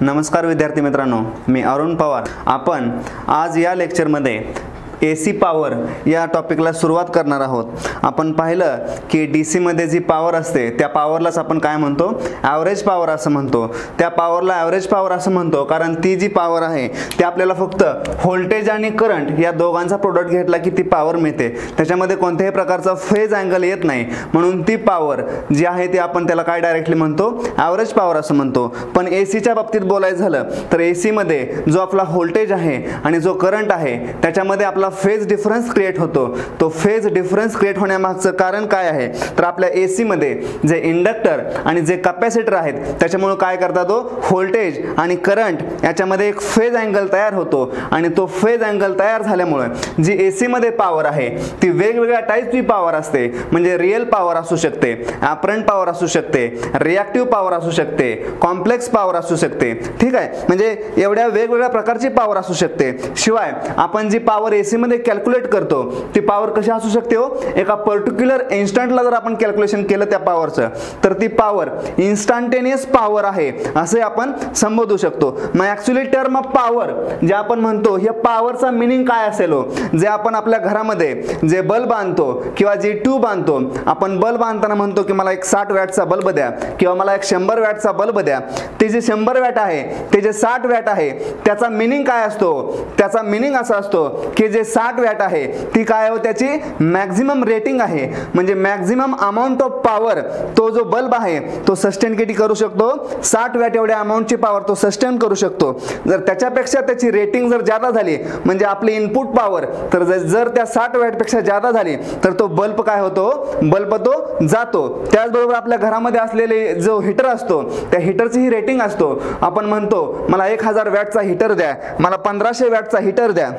नमस्कार विद्यार्थी मित्रांनो मी अरुण पवार. आपण आज या लेक्चरमध्ये ए सी पॉवर या टॉपिकला सुरुवात करणार आहोत. आपण पाहिलं की डी सीमध्ये जी पॉवर असते त्या पॉवरलाच आपण काय म्हणतो? ॲव्हरेज पॉवर असं म्हणतो. त्या पॉवरला ॲव्हरेज पॉवर असं म्हणतो कारण ती जी पॉवर आहे ती आपल्याला फक्त व्होल्टेज आणि करंट या दोघांचा प्रोडक्ट घेतला की ती पॉवर मिळते. त्याच्यामध्ये कोणत्याही प्रकारचा फेज अँगल येत नाही. म्हणून ती पॉवर जी आहे ती आपण त्याला काय डायरेक्टली म्हणतो? ॲव्हरेज पॉवर असं म्हणतो. पण ए सीच्या बाबतीत बोलायचं झालं तर ए सीमध्ये जो आपला व्होल्टेज आहे आणि जो करंट आहे त्याच्यामध्ये आपला फेज डिफरन्स क्रिएट होतो. तो फेज डिफरन्स क्रिएट होण्यामागचं कारण काय आहे? तर आपल्या ए सीमध्ये जे इंडक्टर आणि जे कपॅसिटर आहेत त्याच्यामुळे काय करतात तो? व्होल्टेज आणि करंट याच्यामध्ये एक फेज अँगल तयार होतो. आणि तो फेज अँगल तयार झाल्यामुळे जी ए सीमध्ये पॉवर आहे ती वेगवेगळ्या टाईपची पॉवर असते. म्हणजे रिअल पॉवर असू शकते ॲपरंट पॉवर असू शकते रिॲक्टिव्ह पॉवर असू शकते कॉम्प्लेक्स पॉवर असू शकते. ठीक आहे? म्हणजे एवढ्या वेगवेगळ्या प्रकारची पॉवर असू शकते. शिवाय आपण जी पॉवर ए सी सीमध्ये कॅल्क्युलेट करतो ती पॉवर कशी असू शकते हो? एका पर्टिक्युलर इन्स्टंटला जर आपण कॅल्क्युलेशन केलं त्या पॉवरचं तर ती पॉवर इन्स्टंटेनियस पॉवर आहे असे आपण संबोधू शकतो. मग ॲक्च्युली टर्म ऑफ पॉवर जे आपण म्हणतो हे पॉवरचा मिनिंग काय असेल हो? जे आपण आपल्या घरामध्ये जे बल्ब आणतो किंवा जे ट्यूब आणतो आपण बल्ब आणताना म्हणतो की मला एक साठ वॅटचा बल्ब द्या किंवा मला एक शंभर वॅटचा बल्ब द्या. ते जे शंभर वॅट आहे ते जे साठ वॅट आहे त्याचा मिनिंग काय असतो? त्याचा मिनिंग असा असतो की जे साठ वॅट आहे. ती काय हो त्याची? मॅक्झिमम रेटिंग आहे. म्हणजे मॅक्झिमम अमाऊंट ऑफ पॉवर तो जो बल्ब आहे तो सस्टेन किती करू शकतो? साठ वॅट एवढ्या अमाऊंटची पॉवर तो सस्टेन करू शकतो. जर त्याच्यापेक्षा त्याची रेटिंग जर जादा झाली म्हणजे आपली इनपुट पॉवर तर जर त्या साठ वॅटपेक्षा जादा झाली तर तो बल्ब काय होतो? बल्ब तो जातो. त्याचबरोबर आपल्या घरामध्ये असलेले जो हिटर असतो त्या हिटरची ही रेटिंग असतो. आपण म्हणतो मला एक हजार वॅटचा हिटर द्या. मला पंधराशे वॅटचा हिटर द्या.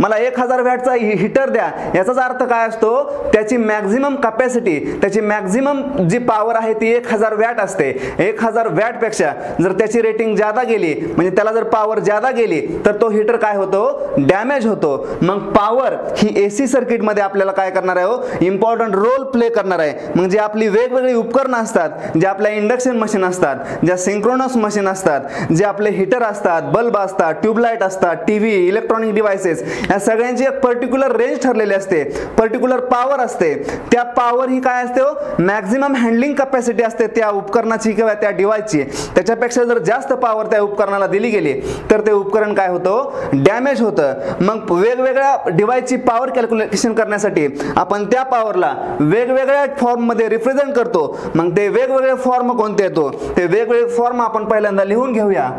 मला एक हजार वॅटचा हिटर द्या. याचाच अर्थ काय असतो? त्याची मॅक्झिमम कॅपॅसिटी त्याची मॅक्झिमम जी पॉवर आहे ती एक हजार वॅट असते. एक हजार वॅटपेक्षा जर त्याची रेटिंग जादा गेली म्हणजे त्याला जर पॉवर जादा गेली तर तो हिटर काय होतो? डॅमेज होतो. मग पॉवर ही ए सी सर्किटमध्ये आपल्याला काय करणार आहे हो? इम्पॉर्टंट रोल प्ले करणार आहे. मग जे आपली वेगवेगळी उपकरणं असतात जे आपल्या इंडक्शन मशीन असतात ज्या सिंक्रोनस मशीन असतात जे आपले हिटर असतात बल्ब असतात ट्यूबलाईट असतात टी व्ही इलेक्ट्रॉनिक डिव्हायसेस या सगळ्यांची एक पर्टिक्युलर रेंज ठरलेली असते. पर्टिक्युलर पॉवर असते. त्या पॉवर ही काय असते हो? मॅक्झिमम हँडलिंग कॅपॅसिटी असते त्या उपकरणाची किंवा त्या डिवाइसची त्याच्यापेक्षा जर जास्त पॉवर त्या उपकरणाला दिली गेली तर ते उपकरण काय होतं हो? डॅमेज होतं. मग वेगवेगळ्या डिवाइसची पॉवर कॅल्क्युलेशन करण्यासाठी आपण त्या पॉवरला वेगवेगळ्या फॉर्ममध्ये रिप्रेझेंट करतो. मग ते वेगवेगळे फॉर्म कोणते येतो? ते वेगवेगळे फॉर्म आपण पहिल्यांदा लिहून घेऊया.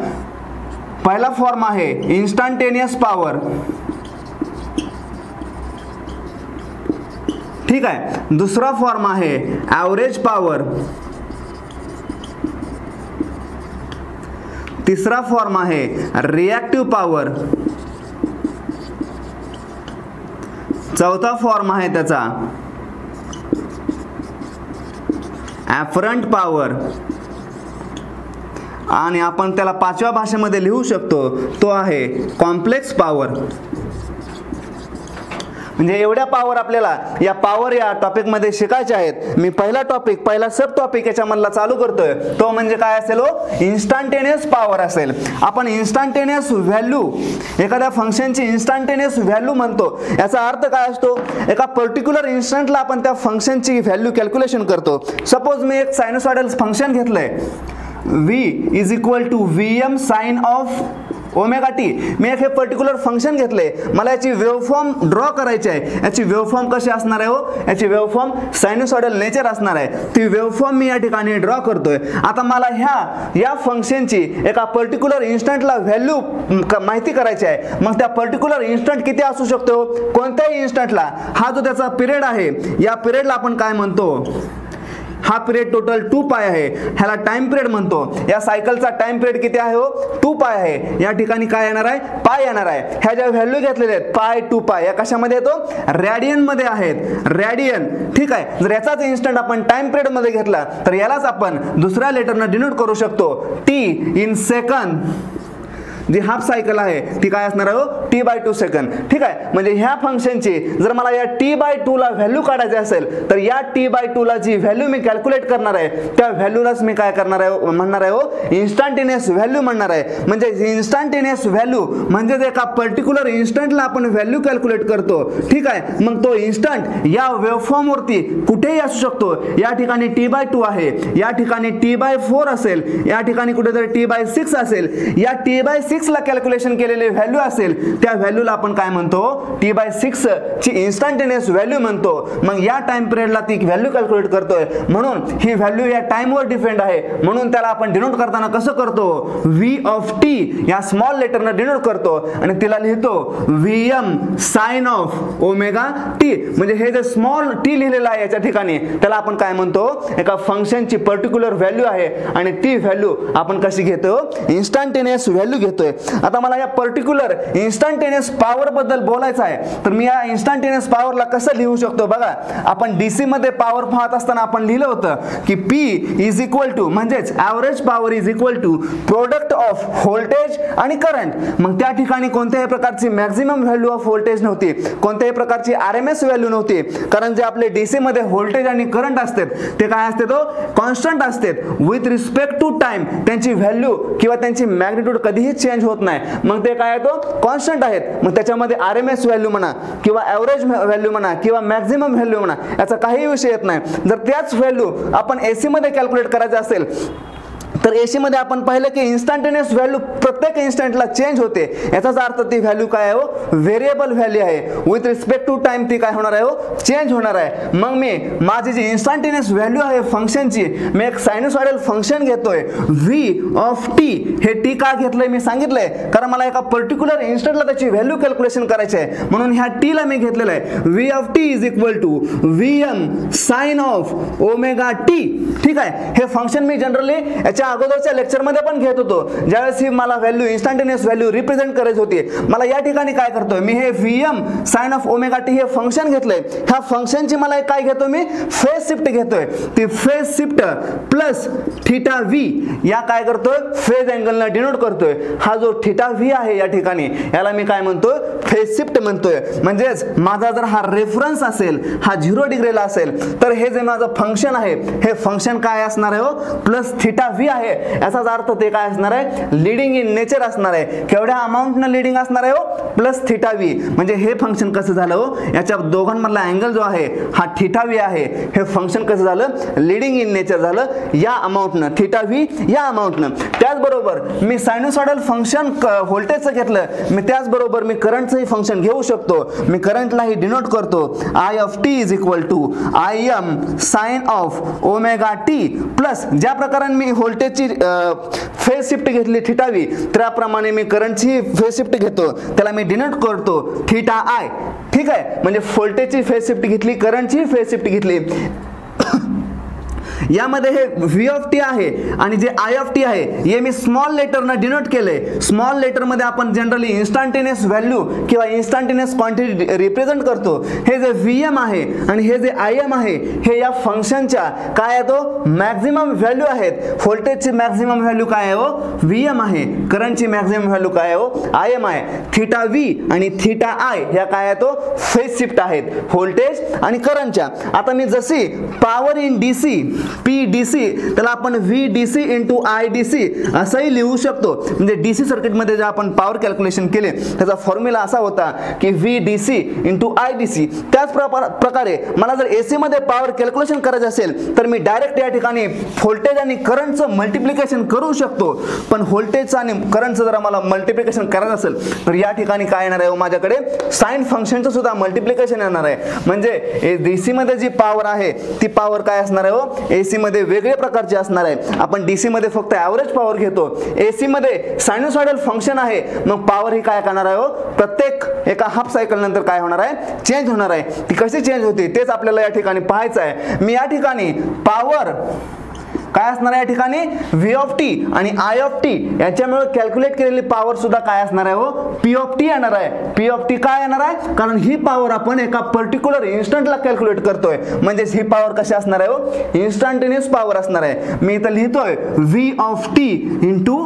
पहिला फॉर्म आहे इन्स्टंटेनियस पॉवर ठीक आहे. दुसरा फॉर्म आहे ॲव्हरेज पॉवर तिसरा फॉर्म आहे रिॲक्टिव्ह पॉवर चौथा फॉर्म आहे त्याचा ॲफरंट पॉवर आणि आपण त्याला पाचव्या भाषेमध्ये लिहू शकतो. तो आहे कॉम्प्लेक्स पॉवर म्हणजे एवढ्या पॉवर आपल्याला या पॉवर या टॉपिकमध्ये शिकायचे आहेत. मी पहिला टॉपिक पहिला सब टॉपिक याच्यामधला चालू करतोय. तो म्हणजे काय असेल हो? इन्स्टंटेनियस पॉवर असेल. आपण इन्स्टंटेनियस व्हॅल्यू एखाद्या फंक्शनची इन्स्टंटेनियस व्हॅल्यू म्हणतो. याचा अर्थ काय असतो? एका पर्टिक्युलर इन्स्टंटला आपण त्या फंक्शनची व्हॅल्यू कॅल्क्युलेशन करतो. सपोज मी एक सायनोसॉइडल फंक्शन घेतलंय. V is equal to V M sine of omega T मी एक हे पर्टिक्युलर फंक्शन घेतले मला याची वेवफॉर्म ड्रॉ करायची आहे. याची वेवफॉर्म कशी असणार आहे हो? याची वेवफॉर्म सायनोसॉडल नेचर असणार आहे. ती वेवफॉर्म मी या ठिकाणी ड्रॉ करतोय. आता मला ह्या या फंक्शनची एका पर्टिक्युलर इन्स्टंटला व्हॅल्यू माहिती करायची आहे. मग त्या पर्टिक्युलर इन्स्टंट किती असू शकतो? कोणत्याही इन्स्टंटला हा जो त्याचा पिरियड आहे या पिरियडला आपण काय म्हणतो? हा पिरियड टोटल टू पाय आहे. ह्याला टाइम पिरियड म्हणतो. या सायकलचा टाइम पिरियड किती आहे हो? टू पाय आहे. या ठिकाणी काय येणार आहे? पाय येणार आहे. ह्या ज्या व्हॅल्यू घेतलेल्या आहेत पाय टू पाय या कशामध्ये येतो? रॅडियनमध्ये आहेत. रॅडियन ठीक आहे. जर याचाच इन्स्टंट आपण टाइम पिरियडमध्ये घेतला तर यालाच आपण दुसऱ्या लेटरनं डिनोट करू शकतो. टी इन सेकंद जी हाफ सायकल आहे ती काय असणार आहे टी बाय टू सेकंड ठीक आहे? म्हणजे ह्या फंक्शनची जर मला या टी बाय ला व्हॅल्यू काढायची असेल तर या टी बाय ला जी व्हॅल्यू मी कॅल्क्युलेट करणार आहे त्या व्हॅल्यूलाच मी काय करणार आहे हो? म्हणणार आहे हो? इन्स्टंटेनियस व्हॅल्यू म्हणणार आहे. म्हणजे इन्स्टंटेनियस व्हॅल्यू म्हणजेच एका पर्टिक्युलर इन्स्टंटला आपण व्हॅल्यू कॅल्क्युलेट करतो. ठीक आहे? मग तो इन्स्टंट या वरती कुठेही असू शकतो. या ठिकाणी टी बाय टू आहे. या ठिकाणी टी बाय फोर असेल. या ठिकाणी कुठेतरी टी बाय सिक्स असेल. या टी बाय ला कॅल्क्युलेशन केलेले व्हॅल्यू असेल त्या व्हॅल्यूला आपण काय म्हणतो? टी बाय सिक्स ची इन्स्टंटेनियस व्हॅल्यू म्हणतो. मग या टाइम पिरियडला ती व्हॅल्यू कॅल्क्युलेट करतोय. म्हणून ही व्हॅल्यू या टाइमवर डिपेंड आहे. म्हणून त्याला आपण डिनोट करताना कसं करतो? व्ही ऑफ टी या स्मॉल लेटरनं डिनोट करतो. आणि तिला लिहितो V M sine of omega T म्हणजे हे जे स्मॉल टी लिहिलेलं आहे याच्या ठिकाणी त्याला आपण काय म्हणतो? एका फंक्शनची पर्टिक्युलर व्हॅल्यू आहे. आणि ती व्हॅल्यू आपण कशी घेतो? इन्स्टंटेनियस व्हॅल्यू घेतो. घेतोय आता मला या पर्टिक्युलर इन्स्टंटेनियस पॉवर बद्दल बोलायचं आहे. तर मी या इन्स्टंटेनियस पॉवरला कसं लिहू शकतो? बघा आपण डीसी मध्ये पॉवर पाहत असताना आपण लिहिलं होतं की पी इज इक्वल टू म्हणजेच average power is equal to product of voltage आणि करंट मग त्या ठिकाणी कोणत्याही प्रकारची मॅक्झिमम व्हॅल्यू ऑफ व्होल्टेज नव्हती. कोणत्याही प्रकारची आर एम एस व्हॅल्यू नव्हती. कारण जे आपले डीसी मध्ये व्होल्टेज आणि करंट असते ते काय असते तो कॉन्स्टंट असते विथ रिस्पेक्ट टू टाइम त्यांची व्हॅल्यू किंवा त्यांची मॅग्निट्यूड कधीही चेंज होत नाही. मग ते काय येतो? कॉन्स्टंट आहेत. मग त्याच्यामध्ये आर एम एस व्हॅल्यू म्हणा किंवा ॲव्हरेज व्हॅल्यू म्हणा किंवा मॅक्झिमम व्हॅल्यू म्हणा याचा काही विषय येत नाही. जर त्याच व्हॅल्यू आपण एसी मध्ये कॅल्क्युलेट करायचं असेल तर एसीमध्ये आपण पाहिलं की इन्स्टंटेनियस व्हॅल्यू प्रत्येक इन्स्टंटला चेंज होते. याचाच अर्थ ती व्हॅल्यू काय आहे हो? व्हेरिएबल व्हॅल्यू आहे. विथ रिस्पेक्ट टू टाइम ती काय होणार आहे हो? चेंज होणार आहे. मग मी माझी जी इन्स्टंटेनियस व्हॅल्यू आहे फंक्शनची मी एक सायनोसॉइडल फंक्शन घेतोय. व्ही ऑफ टी हे टी का घेतलंय मी सांगितलंय? कारण मला एका पर्टिक्युलर इन्स्टंटला त्याची व्हॅल्यू कॅल्क्युलेशन करायची आहे. म्हणून ह्या टीला मी घेतलेलं आहे. V of T is equal to V M sine of omega T ठीक आहे? हे फंक्शन मी जनरली याच्या अगोदरच्या लेक्चरमध्ये पण घेत होतो. ज्यावेळेस ही मला व्हॅल्यू इन्स्टंटेनियस व्हॅल्यू रिप्रेझेंट करायची होती मला या ठिकाणी काय करतोय? मी हे V M sine of omega T हे फंक्शन घेतलंय. ह्या फंक्शनची मला काय घेतो मी? फेस शिफ्ट घेतोय. ती phase shift plus theta V या काय करतोय? फेज अँगलनं डिनोट करतोय. हा जो थिटा व्ही आहे या ठिकाणी याला मी काय म्हणतोय? फेस शिफ्ट म्हणतोय. म्हणजेच माझा जर हा रेफरन्स असेल हा झिरो डिग्रीला असेल तर हे जे माझं फंक्शन आहे हे फंक्शन काय असणार आहे हो? प्लस थिटा व्ही आहे. याचाच अर्थ ते काय असणार आहे? लिडिंग इन नेचर असणार आहे. केवढ्या अमाऊंटनं लिडिंग असणार आहे हो? प्लस थिटा म्हणजे हे फंक्शन कसं झालं हो? याच्या दोघांमधला अँगल जो आहे हा थिटावी आहे. हे फंक्शन कसं झालं? लिडिंग इन नेचर झालं. या अमाऊंटनं थिटा व्ही या अमाऊंटनं त्याचबरोबर मी सायनोसॉडल फंक्शन व्होल्टेजचं घेतलं. मी त्याचबरोबर मी करंटचंही फंक्शन घेऊ शकतो. मी करंटलाही डिनोट करतो. I of T is equal to I M sine of omega T plus ज्या प्रकारे मी व्होल्टेजची फेस शिफ्ट घेतली थिटावी. त्याप्रमाणे मी करंटची फेस शिफ्ट घेतो. त्याला मी डिनोट करतो थिटा आय ठीक आहे? म्हणजे व्होल्टेजची फेस शिफ्ट घेतली करंटची फेस शिफ्ट घेतली. यामध्ये हे व्ही ऑफ टी आहे आणि जे आय ऑफ टी आहे हे मी स्मॉल लेटरनं डिनोट केलंय. स्मॉल लेटरमध्ये आपण जनरली इन्स्टंटेनियस व्हॅल्यू किंवा इन्स्टंटेनियस क्वांटिटी रिप्रेझेंट करतो. हे जे व्ही एम आहे आणि हे जे आय एम आहे हे या फंक्शनच्या काय आहे तो? मॅक्झिमम व्हॅल्यू आहेत. व्होल्टेजची मॅक्झिमम व्हॅल्यू काय आहे हो? व्ही एम आहे करंटची मॅक्झिमम व्हॅल्यू काय आहे हो? आय एम आहे. थिटा व्ही आणि थिटा आय ह्या काय आहे तो? फेस शिफ्ट आहेत. व्होल्टेज आणि करंटच्या आता मी जशी power in D C P D C त्याला आपण V D C into I D C असंही लिहू शकतो. म्हणजे डी सी सर्किटमध्ये जे आपण पॉवर कॅल्क्युलेशन केले त्याचा फॉर्म्युला असा होता की V D C into I D C त्याच प्रकारे मला जर ए सीमध्ये पॉवर कॅल्क्युलेशन करायचं असेल तर मी डायरेक्ट या ठिकाणी व्होल्टेज आणि करंटचं मल्टिप्लिकेशन करू शकतो. पण व्होल्टेजचं आणि करंटचं जर मला मल्टिप्लिकेशन करायचं असेल तर या ठिकाणी काय येणार आहे हो माझ्याकडे? साइन फंक्शनचं सुद्धा मल्टिप्लिकेशन येणार आहे. म्हणजे डी सीमध्ये जी पॉवर आहे ती पॉवर काय असणार आहे हो? एसी सीमध्ये वेगळे प्रकारचे असणार आहे आपण डी सीमध्ये फक्त ॲव्हरेज पॉवर घेतो. ए सीमध्ये सायनोसॉइडल फंक्शन आहे. मग पॉवर ही काय करणार आहे हो? प्रत्येक एका हाफ सायकल नंतर काय होणार आहे? चेंज होणार आहे. ती कशी चेंज होते? तेच आपल्याला या ठिकाणी पाहायचं आहे. मी या ठिकाणी पॉवर काय असणार आहे या ठिकाणी? व्ही ऑफ टी आणि आय ऑफ टी याच्यामुळे कॅल्क्युलेट केलेली पॉवर सुद्धा काय असणार आहे हो? पी ऑफ टी येणार आहे. पी ऑफ टी काय येणार आहे? कारण ही पॉवर आपण एका पर्टिक्युलर इन्स्टंटला कॅल्क्युलेट करतोय. म्हणजेच ही पॉवर कशी असणार आहे हो? इन्स्टंटेनियस पॉवर असणार आहे. मी इथं लिहितोय V of T into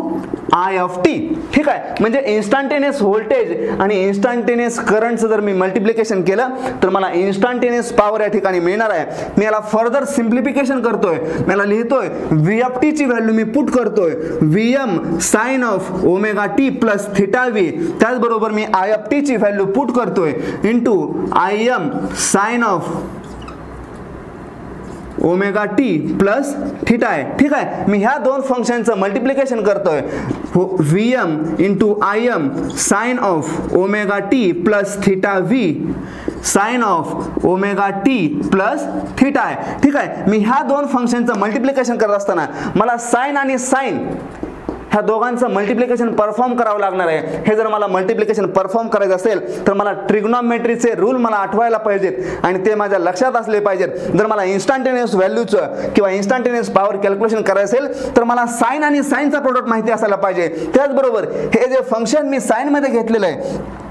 I of T ठीक आहे? म्हणजे इन्स्टंटेनियस व्होल्टेज आणि इन्स्टंटेनियस करंटचं जर मी मल्टिप्लिकेशन केलं तर मला इन्स्टंटेनियस पॉवर या ठिकाणी मिळणार आहे. मी याला फर्दर सिम्प्लिफिकेशन करतोय. मला लिहितोय व्ही एफ टीची व्हॅल्यू मी पुट करतोय. V M sine of omega T plus theta V त्याचबरोबर मी आय एफ टीची व्हॅल्यू पुट करतोय. Into I M sine of omega T plus theta आहे. ठीक आहे? मी ह्या दोन फंक्शनचं मल्टिप्लिकेशन करतोय. V M into I M sine of omega T plus theta V sine of omega T plus theta आहे. ठीक आहे? मी ह्या दोन फंक्शनचं मल्टिप्लिकेशन करत असताना मला साईन आणि साईन ह्या दोघांचं मल्टिप्लिकेशन परफॉर्म करावं लागणार आहे. हे जर मला मल्टिप्लिकेशन परफॉर्म करायचं असेल तर मला ट्रिग्नॉमेट्रीचे रूल मला आठवायला पाहिजेत आणि ते माझ्या लक्षात असले पाहिजेत. जर मला इन्स्टंटेनियस व्हॅल्यूचं किंवा इन्स्टंटेनियस पॉवर कॅल्क्युलेशन करायचं असेल तर मला साईन आणि साईनचा प्रोडक्ट माहिती असायला पाहिजे. त्याचबरोबर हे जे फंक्शन मी साईनमध्ये घेतलेलं आहे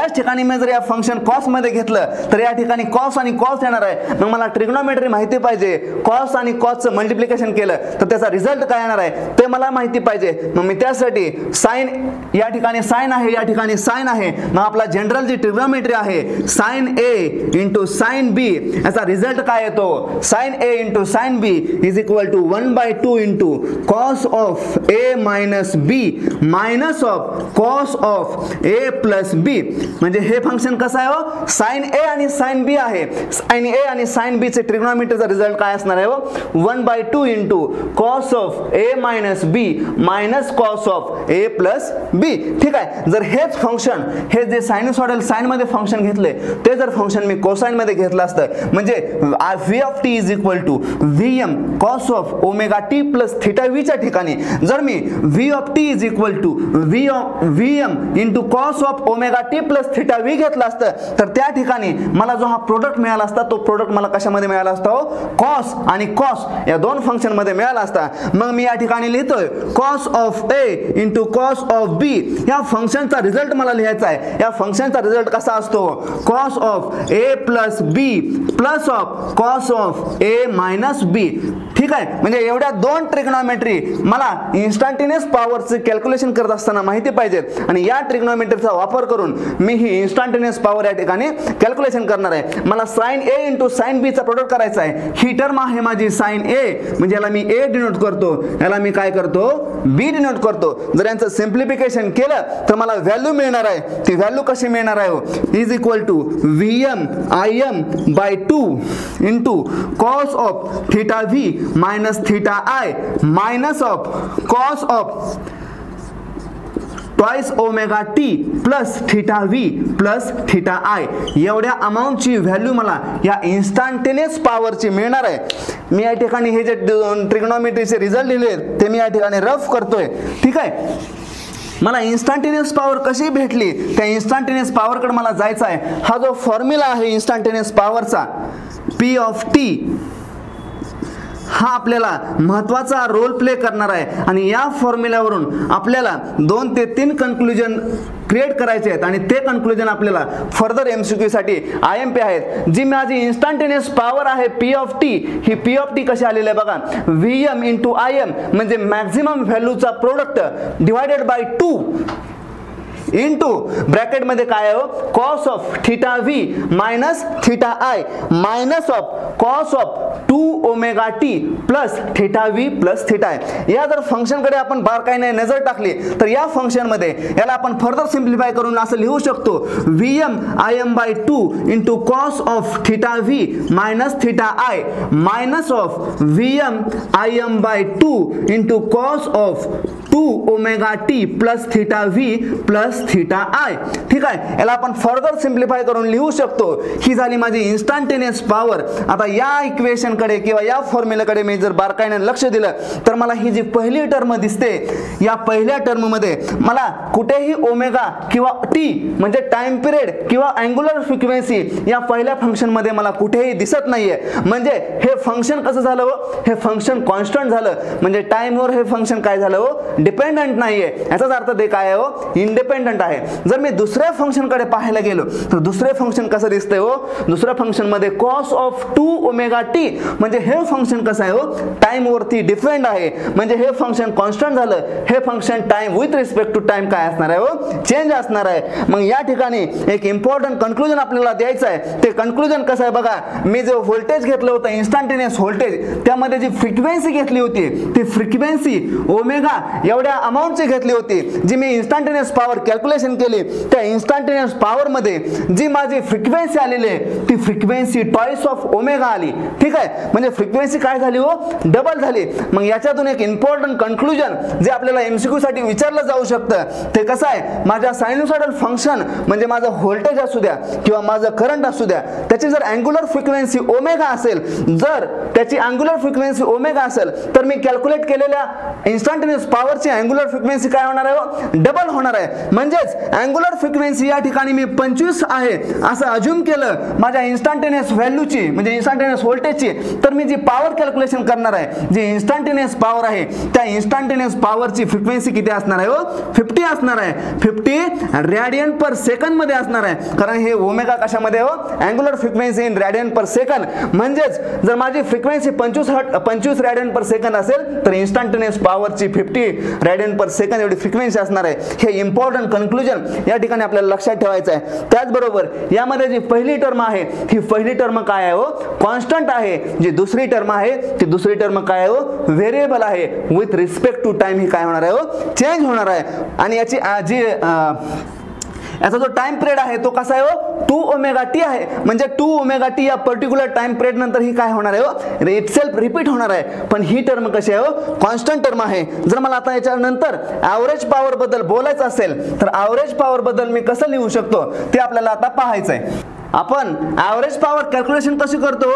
त्याच ठिकाणी मी जर या फंक्शन कॉसमध्ये घेतलं तर या ठिकाणी कॉस आणि कॉस येणार आहे. मग मला ट्रिग्नोमेट्री माहिती पाहिजे. कॉस आणि कॉसचं मल्टिप्लिकेशन केलं तर त्याचा रिझल्ट काय येणार आहे? ते मला माहिती पाहिजे. मग मी त्यासाठी साईन या ठिकाणी साईन आहे या ठिकाणी साईन आहे. मग आपला जनरल जी ट्रिग्नॉमेट्री आहे sine A into sine B याचा रिझल्ट काय येतो? Sine A into sine B is equal to one by two into cos of A minus B minus of cos of A plus B म्हणजे हे function कसं आहे हो? Sine A आणि sine B आहे. साईन ए आणि साईन बी चे ट्रिग्नॉमीटरचा result काय असणार आहे हो? One by two into cos of A minus B minus cos of A plus B ठीक आहे? जर हेच फंक्शन हे जे सायनसॉइडल साइनमध्ये फंक्शन घेतले ते जर फंक्शन मी कोसाइनमध्ये घेतलं असतं म्हणजे V of T is equal to V M cos of omega T plus theta व्हीच्या ठिकाणी. जर मी V of T is equal to V V M into cos of omega T plus theta V घेतला असतं तर त्या ठिकाणी मला जो हा प्रोडक्ट मिळाला असता तो प्रोडक्ट मला कशामध्ये मिळाला असता हो? कॉस आणि कॉस या दोन फंक्शनमध्ये मिळाला असता. मग मी या ठिकाणी लिहितोय cos of A into cos of B या फंक्शनचा रिझल्ट मला लिहायचा आहे. या फंक्शनचा रिझल्ट कसा असतो cos of A plus B plus of cos of A minus B ठीक आहे? म्हणजे एवढ्या दोन ट्रिग्नॉमेट्री मला इन्स्टंटेनियस पॉवरचे कॅल्क्युलेशन करत असताना माहिती पाहिजेत. आणि या ट्रिग्नॉमेट्रीचा वापर करून मी ही इन्स्टंटेनियस पॉवर या ठिकाणी कॅल्क्युलेशन करणार आहे. मला साईन ए इंटू साईन बीचा प्रोडक्ट करायचा आहे. ही टर्म आहे माझी साईन ए म्हणजे याला मी ए डिनोट करतो. याला मी काय करतो? बी डिनोट करतो. जर यांचं सिम्प्लिफिकेशन केलं तर मला व्हॅल्यू मिळणार आहे. ती व्हॅल्यू कशी मिळणार आहे is equal to V M I M by two into cos of theta V minus theta I minus of cos of twice omega T plus theta V plus theta I एवढ्या अमाऊंटची value मला या instantaneous पॉवरची मिळणार आहे. मी या ठिकाणी हे जे ट्रिग्नॉमेट्रीचे रिझल्ट लिहिले ते मी या ठिकाणी रफ करतोय. ठीक आहे? मला इन्स्टंटेनियस पॉवर कशी भेटली? त्या इन्स्टंटेनियस पॉवरकडे मला जायचा आहे. हा जो फॉर्म्युला आहे इन्स्टंटेनियस पॉवरचा पी ऑफ टी हा आपल्याला महत्त्वाचा रोल प्ले करणार आहे. आणि या फॉर्म्युल्यावरून आपल्याला दोन ते तीन कन्क्लुजन क्रिएट करायचे आहेत. आणि ते कन्क्लुजन आपल्याला फर्दर एम सी क्यूसाठी आय एम पी आहेत. जी माझी इन्स्टंटेनियस पॉवर आहे पी ऑफ टी ही पी ऑफ टी कशी आलेली आहे बघा. V M into I M म्हणजे maximum व्हॅल्यूचा product divided by two into ब्रॅकेटमध्ये काय आहे cos of theta V minus theta I minus of cos of two omega T plus theta V plus theta I या जर फंक्शनकडे आपण बारकाईने नजर टाकली तर या फंक्शनमध्ये याला आपण फर्दर सिम्प्लिफाय करून असं लिहू शकतो. V M I M by two into cos of theta V minus theta I minus of V M I M by two into cos of two omega T plus theta V plus theta I ठीक आहे? याला आपण further simplify करून लिहू शकतो. ही झाली माझी instantaneous power आता या इक्वेशनकडे किंवा या फॉर्म्युलाकडे मी जर बारकाईने लक्ष दिलं तर मला ही जी पहिली टर्म दिसते या पहिल्या टर्ममध्ये मला कुठेही ओमेगा किंवा टी म्हणजे टाइम पिरियड किंवा अँग्युलर फ्रिक्वेन्सी या पहिल्या फंक्शनमध्ये मला कुठेही दिसत नाहीये. म्हणजे हे फंक्शन कसं झालं हो? हे फंक्शन कॉन्स्टंट झालं. म्हणजे टाइमवर हे फंक्शन काय झालं हो? डिपेंडंट नाहीये. याचाच अर्थ ते काय आहे हो? इंडिपेंडंट आहे. जर मी दुसऱ्या फंक्शनकडे पाहायला गेलो तर दुसरे फंक्शन कसं दिसतंय हो? दुसऱ्या फंक्शनमध्ये cos of two omega T म्हणजे हे फंक्शन कसं आहे हो? टाईमवरती डिपेंड आहे. म्हणजे हे फंक्शन कॉन्स्टंट झालं. हे function time with respect to time काय असणार आहे हो? चेंज असणार आहे. मग या ठिकाणी एक इम्पॉर्टंट कन्क्लुजन आपल्याला द्यायचं आहे. ते कन्क्लुजन कसं आहे बघा. मी जे व्होल्टेज घेतलं होतं इन्स्टंटेनियस व्होल्टेज त्यामध्ये जी फ्रिक्वेन्सी घेतली होती ती फ्रिक्वेन्सी ओमेगा एवढ्या अमाऊंटची घेतली होती जी मी इन्स्टंटेनियस पॉवर कॅल्क्युलेशन केली त्या इन्स्टंटेनियस पॉवरमध्ये जी माझी फ्रिक्वेन्सी आलेली आहे ती फ्रिक्वेन्सी टॉईस ऑफ ओमेगा आली. ठीक आहे? म्हणजे फ्रिक्वेन्सी काय झाली हो? डबल झाली. मग याच्यातून एक इम्पॉर्टंट कन्क्लुजन जे आपल्याला एमसीक्यू साठी विचारलं जाऊ शकतं ते कसं आहे? माझ्या सायनुसायडल फंक्शन म्हणजे माझं व्होल्टेज असू द्या किंवा माझं करंट असू द्या त्याची जर अँग्युलर फ्रिक्वेन्सी ओमेगा असेल जर त्याची अँग्युलर फ्रिक्वेन्सी ओमेगा असेल तर मी कॅल्क्युलेट केलेल्या इन्स्टंटेनियस पॉवरची अँग्युलर फ्रिक्वेन्सी काय होणार आहे हो? डबल होणार आहे. म्हणजे म्हणजेच अँग्युलर फ्रिक्वेन्सी या ठिकाणी मी पंचवीस आहे असं अज्युम केलं माझ्या इन्स्टंटेनियस व्हॅल्यूची म्हणजे इन्स्टंटेनियस व्होल्टेजची तर मी जी पॉवर कॅल्क्युलेशन करणार आहे जी इन्स्टंटेनियस पॉवर आहे त्या इन्स्टंटेनियस पॉवरची फ्रिक्वेन्सी किती असणार आहे हो? फिफ्टी असणार आहे. फिफ्टी रॅडियन पर सेकंडमध्ये असणार आहे. कारण हे ओमेगा कशामध्ये हो? Angular frequency in radian per second म्हणजेच जर माझी फ्रिक्वेन्सी पंचवीस हट पंचवीस रॅडियन पर सेकंड असेल तर इन्स्टंटेनियस पॉवरची फिफ्टी रॅडियन पर सेकंड एवढी फ्रिक्वेन्सी असणार आहे. हे इम्पॉर्टंट कन्क्लुजन या ठिकाणी आपल्याला लक्षात ठेवायचं आहे. त्याचबरोबर यामध्ये जी पहिली टर्म आहे ही पहिली टर्म काय आहे हो? कॉन्स्टंट आहे. जी दुसरी टर्म आहे ती दुसरी टर्म काय आहे हो? व्हेरिएबल आहे. विथ रिस्पेक्ट टू टाइम ही काय होणार आहे हो? चेंज होणार आहे. आणि याची जी आ, याचा जो टाइम पिरियड आहे तो कसा आहे हो? टू ओमेगा टी आहे. म्हणजे टू ओमेगा टी या पर्टिक्युलर टाइम पिरियड नंतर ही काय होणार आहे हो? इट सेल्फ रिपीट होणार आहे. पण ही टर्म कशी आहे हो? कॉन्स्टंट टर्म आहे. जर मला आता याच्यानंतर ॲव्हरेज पॉवर बद्दल बोलायचं असेल तर ॲव्हरेज पॉवर बद्दल मी कसं लिहू शकतो? ते आपल्याला आता पाहायचं आहे आपण ॲव्हरेज पॉवर कॅल्क्युलेशन कशी करतो?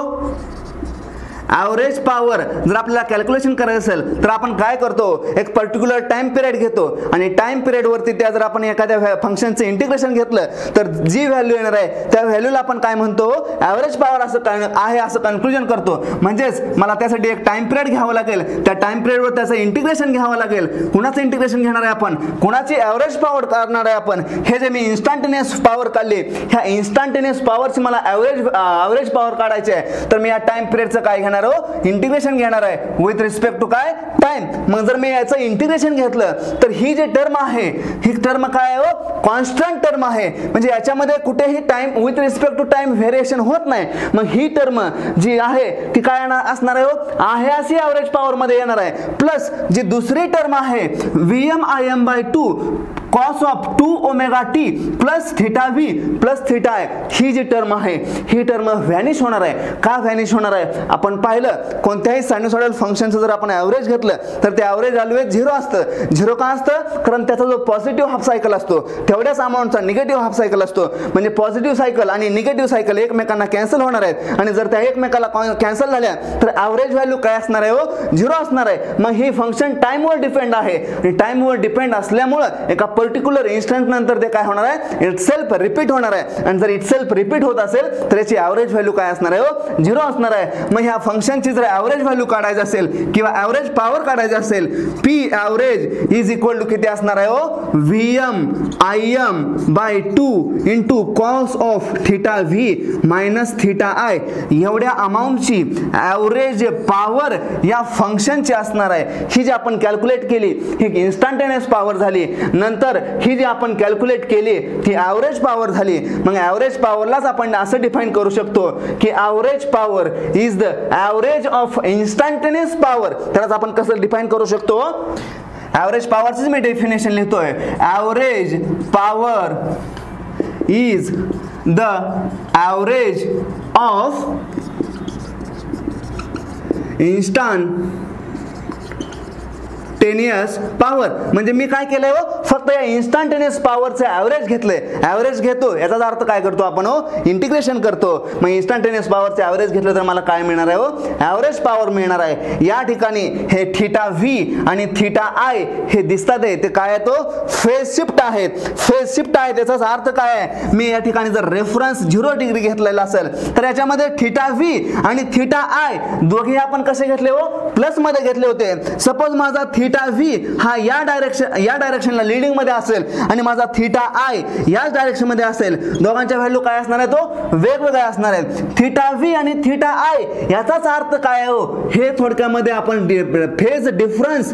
ॲव्हरेज पॉवर जर आपल्याला कॅल्क्युलेशन करायचं असेल तर आपण काय करतो? एक पर्टिक्युलर टाइम पिरियड घेतो. आणि टाइम पिरियडवरती त्या जर आपण एखाद्या फंक्शनचं इंटिग्रेशन घेतलं तर जी व्हॅल्यू येणार आहे त्या व्हॅल्यूला आपण काय म्हणतो? ॲव्हरेज पॉवर असं काय आहे असं कन्क्लुजन करतो. म्हणजेच मला त्यासाठी एक टाइम पिरियड घ्यावं लागेल. त्या टाइम पिरियडवर त्याचं इंटिग्रेशन घ्यावं लागेल. कुणाचं इंटिग्रेशन घेणार आहे आपण? कुणाची ॲव्हरेज पॉवर करणार आहे आपण? हे जे मी इन्स्टंटेनियस पॉवर काढली ह्या इन्स्टंटेनियस पॉवरची मला ॲव्हरेज ॲव्हरेज पॉवर काढायची आहे. तर मी या टाइम पिरियडचं काय घेणार हो इंटिग्रेशन घेणार आहे. विथ रिस्पेक्ट टू काय? टाइम मग जर मी याचं इंटिग्रेशन घेतलं तर ही जी टर्म आहे ही टर्म काय आहे हो? कॉन्स्टंट टर्म आहे. म्हणजे याच्यामध्ये कुठेही time with respect to time variation होत नाही. मग ही टर्म जी आहे ती काय येणार- असणार आहे हो? आहे अशी ॲव्हरेज पॉवर मध्ये येणार आहे. प्लस जी दुसरी टर्म आहे V M I M by two cos of two omega T plus theta V plus theta I ही जी टर्म आहे ही टर्म व्हॅनिश होणार आहे. का व्हॅनिश होणार आहे? आपण पाहिलं कोणत्याही सायनोसॉडल फंक्शनचं जर आपण ॲव्हरेज घेतलं तर ते ॲव्हरेज ऑलवेज झिरो असतं. झिरो का असतं? कारण त्याचा जो पॉझिटिव्ह हाफ सायकल असतो तेवढ्याच अमाऊंटचा निगेटिव्ह हाफ सायकल असतो. म्हणजे पॉझिटिव्ह सायकल आणि निगेटिव्ह सायकल एकमेकांना कॅन्सल होणार आहेत. आणि जर त्या एकमेकाला कॅन्सल झाल्या तर ॲव्हरेज व्हॅल्यू काय असणार आहे हो? झिरो असणार आहे. मग ही फंक्शन टाईमवर डिपेंड आहे. आणि टाईमवर डिपेंड असल्यामुळं एका पर्टिक्युलर इन्स्टंट नंतर ते काय होणार आहे? इट सेल्फ रिपीट होणार आहे. आणि जर इट सेल्फ रिपीट होत असेल तर याची ॲव्हरेज व्हॅल्यू काय असणार आहे हो? झिरो असणार आहे. मग ह्या फंक्शनची जर ॲव्हरेज व्हॅल्यू काढायची असेल किंवा ॲव्हरेज पॉवर काढायची असेल P average is equal to किती असणार आहे हो? V M I M by two into cos of theta V minus theta I एवढ्या अमाऊंटची ॲव्हरेज पॉवर या फंक्शनची असणार आहे. ही जी आपण कॅल्क्युलेट केली ही इन्स्टंटेनियस पॉवर झाली. नंतर ही जी आपण कॅल्क्युलेट केली ती ॲव्हरेज पॉवर झाली. मग ॲव्हरेज पॉवरलाच आपण असं डिफाईन करू शकतो की average power is the average of instantaneous power त्यालाच आपण कसं डिफाईन करू शकतो? ॲव्हरेज पॉवरचीच मी डेफिनेशन लिहितोय. Average power is the average of instantaneous power म्हणजे मी काय केलंय हो? फक्त या इन्स्टंटेनियस पॉवरचं ॲव्हरेज घेतलंय. ॲव्हरेज घेतो. याचाच अर्थ काय करतो आपण हो? इंटिग्रेशन करतो. मग इन्स्टंटेनियस पॉवरचे ॲव्हरेज घेतलं तर मला काय मिळणार आहे हो? ॲव्हरेज पॉवर मिळणार आहे. या ठिकाणी हे थिटा व्ही आणि थिटा आय हे दिसतात आहे. ते काय आहे तो फेज शिफ्ट आहेत. फेज शिफ्ट आहे त्याचाच अर्थ काय आहे? मी या ठिकाणी जर रेफरन्स झिरो डिग्री घेतलेला असेल तर याच्यामध्ये थिटा व्ही आणि थिटा आय दोघे आपण कसे घेतले हो? प्लसमध्ये घेतले होते. सपोज माझा थिटा व्ही हा या डायरेक्शन या डायरेक्शनला लिडिंगमध्ये असेल आणि माझा थिटा आय याच डायरेक्शनमध्ये असेल. दोघांच्या व्हॅल्यू काय असणार आहे तो? वेगवेगळ्या असणार आहेत. थिटा व्ही आणि थिटा आय याचाच अर्थ काय आहे हो? हे थोडक्यामध्ये आपण फेज डिफरन्स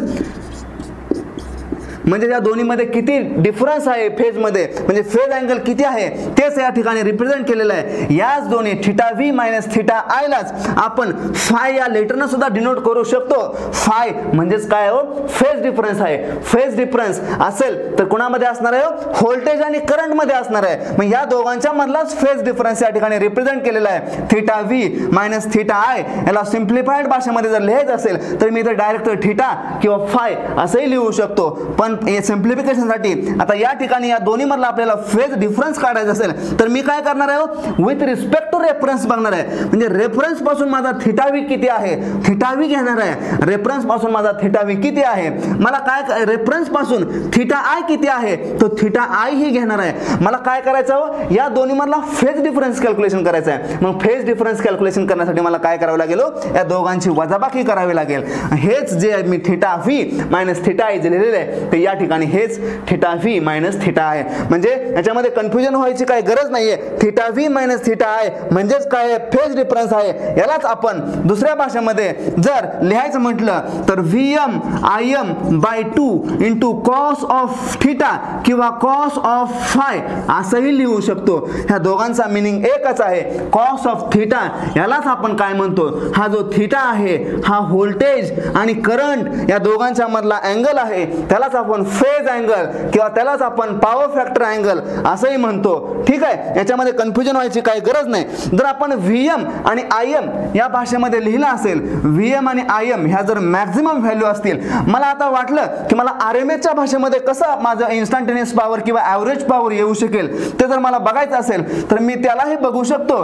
म्हणजे या दोन्हीमध्ये किती डिफरन्स आहे फेजमध्ये म्हणजे फेज अँगल किती आहे? तेच या ठिकाणी रिप्रेझेंट केलेलं आहे. याच दोन्ही थिटा व्ही मायनस थिटा आयलाच आपण फाय या लेटरनं सुद्धा डिनोट करू शकतो. फाय म्हणजेच काय हो? फेज डिफरन्स आहे. फेज डिफरन्स असेल तर कुणामध्ये असणार आहे व्होल्टेज आणि करंटमध्ये असणार आहे. मग या दोघांच्या मधलाच फेज डिफरन्स या ठिकाणी रिप्रेझेंट केलेला आहे. Theta V minus theta I याला सिम्प्लिफाईड भाषेमध्ये जर लिहायचं असेल तर मी इथं डायरेक्ट थिटा किंवा फाय असंही लिहू शकतो. पण सिम्प्लिफिकेशनसाठी आता या ठिकाणी या दोन्ही मधला आपल्याला फेज डिफरन्स काढायचा असेल तर मी काय करणार आहे विथ रिस्पेक्ट टू रेफरन्स बघणार आहे. म्हणजे रेफरन्सपासून माझा थिटावी किती आहे? थिटावी घेणार आहे. रेफरन्सपासून माझा थिटावी किती आहे? मला काय रेफरन्सपासून थिटा आय किती आहे? तो थिटा आय ही घेणार आहे. मला काय करायचं हो? या दोन्ही मधला फेज डिफरन्स कॅल्क्युलेशन करायचं आहे. मग फेज डिफरन्स कॅल्क्युलेशन करण्यासाठी मला काय करावं लागेल हो? या दोघांची वजाबाकी करावी लागेल. हेच जे मी theta V minus theta I जे लिहिलेलं आहे ते या ठिकाणी हेच थिटा व्ही मायनस थिटा आहे म्हणजे याच्यामध्ये कन्फ्युजन व्हायची काही गरज नाहीये. थिटा व्ही मायनस थिटा आहे म्हणजेच काय फेज डिफरन्स आहे. यालाच आपण दुसऱ्या भाषेमध्ये जर लिहायचं म्हटलं तर V M I M by two into cos of theta किंवा कॉस ऑफ फाय असंही लिहू शकतो. ह्या दोघांचा मिनिंग एकच आहे. कॉस ऑफ थिटा यालाच आपण काय म्हणतो? हा जो थिटा आहे हा व्होल्टेज आणि करंट या दोघांच्या मधला अँगल आहे त्यालाच आपण आपण फेज अँगल किंवा त्यालाच आपण पॉवर फॅक्टर अँगल असंही म्हणतो. ठीक आहे? याच्यामध्ये कन्फ्युजन व्हायची काही गरज नाही. जर आपण व्ही एम आणि आय एम या भाषेमध्ये लिहिलं असेल व्ही एम आणि आय एम ह्या जर मॅक्झिमम व्हॅल्यू असतील मला आता वाटलं की मला आर एम एसच्या भाषेमध्ये कसं माझं इन्स्टंटेनियस पॉवर किंवा ॲव्हरेज पॉवर येऊ शकेल ते जर मला बघायचं असेल तर मी त्यालाही बघू शकतो.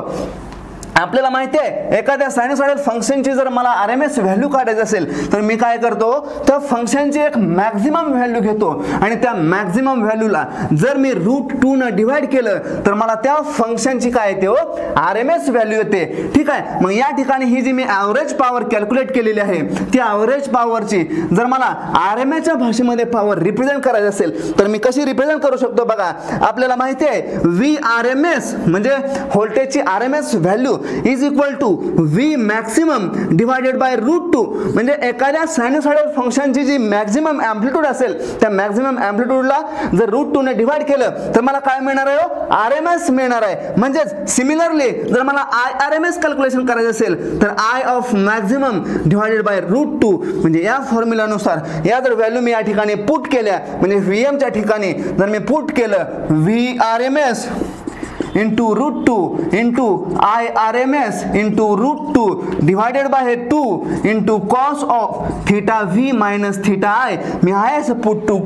आपल्याला माहिती आहे एखाद्या सायनोसायडल फंक्शनची जर मला आर एम एस व्हॅल्यू काढायची असेल तर मी काय करतो? त्या फंक्शनची एक मॅक्झिमम व्हॅल्यू घेतो. आणि त्या मॅक्झिमम व्हॅल्यूला जर मी रूट टू न डिवाइड केलं तर मला त्या फंक्शनची काय येते हो? आर एम एस व्हॅल्यू येते. ठीक आहे? मग या ठिकाणी ही जी मी ॲव्हरेज पॉवर कॅल्क्युलेट केलेली आहे ती ॲव्हरेज पॉवरची जर मला आर एम एसच्या भाषेमध्ये पॉवर रिप्रेझेंट करायची असेल तर मी कशी रिप्रेझेंट करू शकतो बघा? आपल्याला माहिती आहे व्ही आर एम एस म्हणजे व्होल्टेजची R M S value is equal to V maximum divided by root two म्हणजे एखाद्या सायनोसायडल फंक्शनची जी मॅक्झिमम अँप्लिट्यूड असेल त्या मॅक्झिमम अँप्लिट्यूडला जर रूट टू ने डिवाइड केलं तर मला काय मिळणार आहे आर एम एस मिळणार आहे. म्हणजेच सिमिलरली जर मला I R M S calculation करायचं असेल तर I of maximum divided by root two म्हणजे या फॉर्म्युलानुसार या जर व्हॅल्यू मी या ठिकाणी पुट केल्या म्हणजे व्ही एमच्या ठिकाणी जर मी पुट केलं V R M S into root 2 into I RMS into root 2 divided by 2 into cos of theta V minus theta I. मी आहे असं पुट टू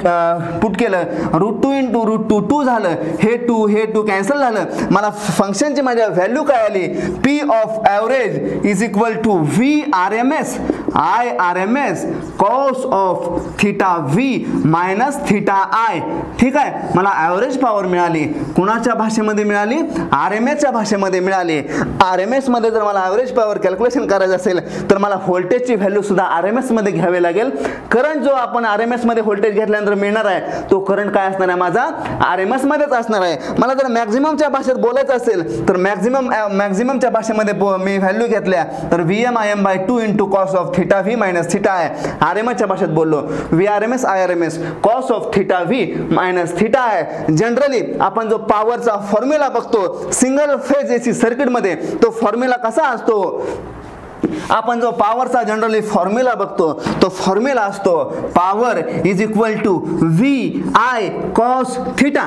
पुट केलं. Root two into root two two झालं. हे to हे to cancel झालं. मला फंक्शनची माझ्या व्हॅल्यू काय आली? P of average is equal to V R M S I R M S cos of theta V minus theta I ठीक आहे? मला ॲव्हरेज पॉवर मिळाली. कुणाच्या भाषेमध्ये मिळाली? आर एम एसच्या भाषेमध्ये मिळाली. आर एम एसमध्ये जर मला ॲव्हरेज पॉवर कॅल्क्युलेशन करायचं असेल तर मला व्होल्टेजची व्हॅल्यूसुद्धा आर एम एसमध्ये घ्यावी लागेल. करंट जो आपण आर एम एसमध्ये व्होल्टेज घेतल्यानंतर मिळणार आहे तो करंट काय असणार आहे? माझा आर एम एसमध्येच असणार आहे. मला जर मॅक्झिममच्या भाषेत बोलायचं असेल तर मॅक्झिमम मॅक्झिममच्या भाषेमध्ये मी व्हॅल्यू घेतल्या तर V M I M by two into cos of theta V minus theta आहे आर एम एसच्या भाषेत बोललो. V R M S I R M S cos of theta V minus theta आहे generally आपण जो पॉवरचा फॉर्म्युला बघतो single phase AC सर्किटमध्ये तो फॉर्म्युला कसा असतो? आपण जो पॉवरचा जनरली फॉर्म्युला बघतो तो फॉर्म्युला असतो power is equal to V I cos theta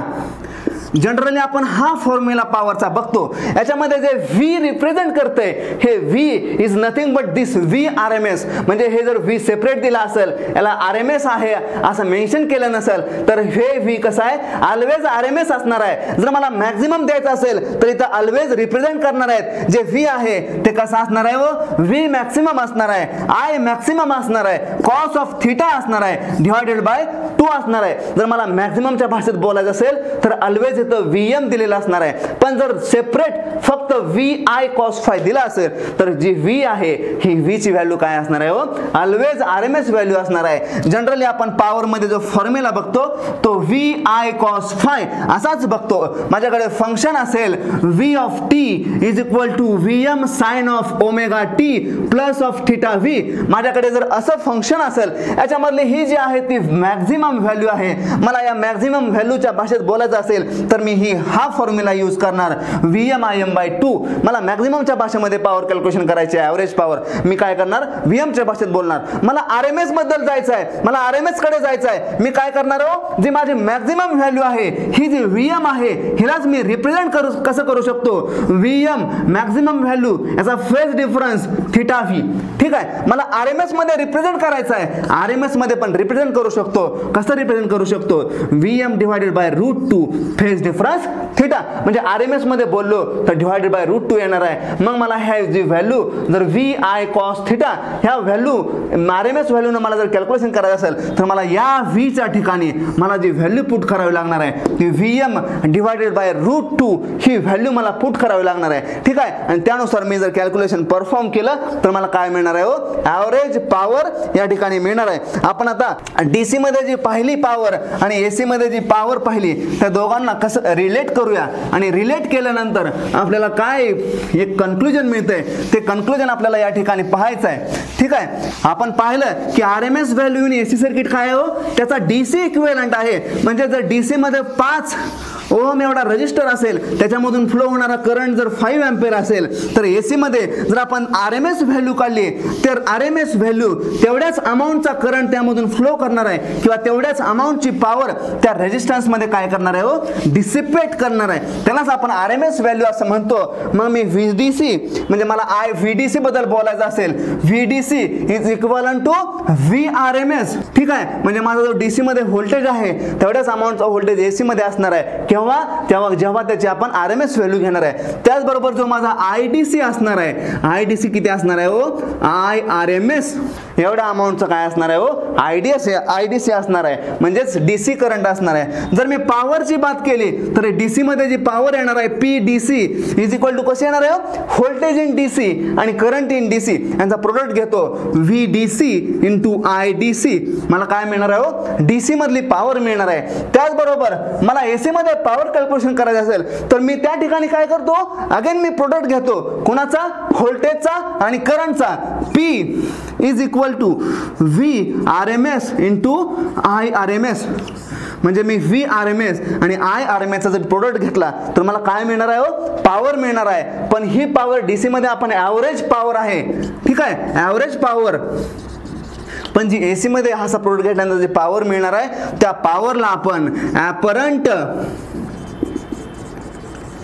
generally आपण हा फॉर्म्युला पॉवरचा बघतो. याच्यामध्ये जे व्ही रिप्रेझेंट करते हे V is nothing but this V R M S म्हणजे हे जर व्ही सेपरेट दिला असेल याला आर एम एस आहे असं मेन्शन केलं नसेल तर हे व्ही कसं आहे? ऑलवेज आर एम एस असणार आहे. जर मला मॅक्झिमम द्यायचं असेल तर इथं ऑलवेज रिप्रेझेंट करणार आहेत. जे व्ही आहे ते कसं असणार आहे व व्ही मॅक्सिमम असणार आहे. आय मॅक्सिमम असणार आहे. कॉस ऑफ थिटा असणार आहे. डिवायडेड बाय टू असणार आहे. जर मला मॅक्झिममच्या भाषेत बोलायचं असेल तर ऑलवेज तिथं व्ही एम दिलेला असणार आहे. पण जर सेपरेट फक्त व्ही आय कॉस फाय दिला असेल तर जी व्ही आहे ही व्ही ची व्हॅल्यू काय असणार आहे हो? Always R M S value असणार आहे. जनरली आपण पॉवर मध्ये जो फॉर्म्युला बघतो तो व्ही आय कॉस फाय असाच बघतो. माझ्याकडे फंक्शन असेल V of T is equal to V M sine of omega T plus of theta V माझ्याकडे जर असं फंक्शन असेल याच्यामधली ही जी आहे ती मॅक्झिमम व्हॅल्यू आहे. मला या मॅक्झिमम व्हॅल्यूच्या भाषेत बोलायचं असेल तर मी ही हा फॉर्म्युला यूज करणार. V M I M by two मला मॅक्झिममच्या भाषेमध्ये पॉवर कॅल्क्युलेशन करायची आहे ॲव्हरेज पॉवर मी काय करणार? व्ही एमच्या भाषेत बोलणार. मला आर एम एसबद्दल जायचं आहे मला आर एम एसकडे जायचं आहे मी काय करणार हो? जी माझी मॅक्झिमम व्हॅल्यू आहे ही जी व्ही एम आहे हिलाच मी रिप्रेझेंट करू कसं करू शकतो? व्ही एम मॅक्झिमम व्हॅल्यू याचा फेज डिफरन्स थिटा व्ही ठीक आहे? मला आर एम एसमध्ये रिप्रेझेंट करायचं आहे आर एम एसमध्ये पण रिप्रेझेंट करू शकतो. कसं रिप्रेझेंट करू शकतो? V M divided by root two phase difference theta म्हणजे आर एम एसमध्ये बोललो तर डिवायडेड बाय रूट टू येणार आहे. मग मला ह्या जी व्हॅल्यू जर व्ही आय कॉस थिटा ह्या व्हॅल्यू आर एम एस व्हॅल्यूनं मला जर कॅल्क्युलेशन करायचं असेल तर मला या व्हीच्या ठिकाणी मला जी व्हॅल्यू पुट करावी लागणार आहे ती V M divided by root two he value मला पुट करावी लागणार आहे. ठीक आहे? आणि त्यानुसार मी जर कॅल्क्युलेशन परफॉर्म केलं तर मला काय मिळणार आहे हो? ॲव्हरेज पॉवर या ठिकाणी मिळणार आहे. आपण आता डी मध्ये जी पाहिली पॉवर आणि एसी मध्ये जी पॉवर पाहिली त्या दोघांना कसं रिलेट करूया आणि रिलेट केल्यानंतर आपल्याला काय एक कन्क्लुजन मिळतंय ते कन्क्लुजन आपल्याला या ठिकाणी पाहायचं आहे. ठीक आहे? आपण पाहिलं की R M S value in AC circuit काय हो? त्याचा डी सी इक्वेलंट आहे. म्हणजे जर डी मध्ये पाच ओम एवढा रजिस्टर असेल त्याच्यामधून फ्लो होणारा करंट जर फाईव्ह अँपेअर असेल तर एसी मध्ये जर आपण आर एम एस व्हॅल्यू काढली तर आर एम एस व्हॅल्यू तेवढ्याच अमाऊंटचा करंट त्यामधून फ्लो करणार आहे किंवा तेवढ्याच अमाऊंटची पॉवर त्या रेजिस्टन्समध्ये काय करणार आहे हो? डिसिपेट करणार आहे. त्यालाच आपण आर एम एस व्हॅल्यू असं म्हणतो. मग मी व्ही डी सी म्हणजे मला आय व्ही डी सी बद्दल बोलायचं असेल V D C is equal to V R M S ठीक आहे? म्हणजे माझा जो डीसी मध्ये व्होल्टेज आहे तेवढ्याच अमाऊंटचा व्होल्टेज एसी मध्ये असणार आहे. किंवा केव्हा तेव्हा जेव्हा त्याची आपण आर एम एस व्हॅल्यू घेणार आहे. त्याचबरोबर जो माझा आय डी सी असणार आहे आय डी सी किती असणार आहे ओ आय आर एम एस एवढ्या अमाऊंटचं काय असणार आहे हो? I D S I D C असणार आहे. म्हणजेच डी सी करंट असणार आहे. जर मी पॉवरची बात केली तर डी सीमध्ये जी पॉवर येणार आहे P D C is equal to कशी येणार आहे व्होल्टेज इन डी सी आणि करंट इन डी सी यांचा प्रोडक्ट घेतो V D C into I D C मला काय मिळणार आहे हो? डी सी मधली पॉवर मिळणार आहे. त्याचबरोबर मला एसी मध्ये पॉवर कॅल्क्युलेशन करायचं असेल तर मी त्या ठिकाणी काय करतो? अगेन मी प्रोडक्ट घेतो. कुणाचा? व्होल्टेजचा आणि करंटचा P is equal to V R M S into I R M S म्हणजे मी व्ही आर एम एस आणि आय आर एम एसचा जर प्रोडक्ट घेतला तर मला काय मिळणार आहे हो? पॉवर मिळणार आहे. पण ही पॉवर डी सीमध्ये आपण ॲव्हरेज पॉवर आहे. ठीक आहे? ॲव्हरेज पॉवर पण जी ए सीमध्ये हा असा प्रोडक्ट घेतल्यानंतर जी पॉवर मिळणार आहे त्या पॉवरला आपण ॲपरंट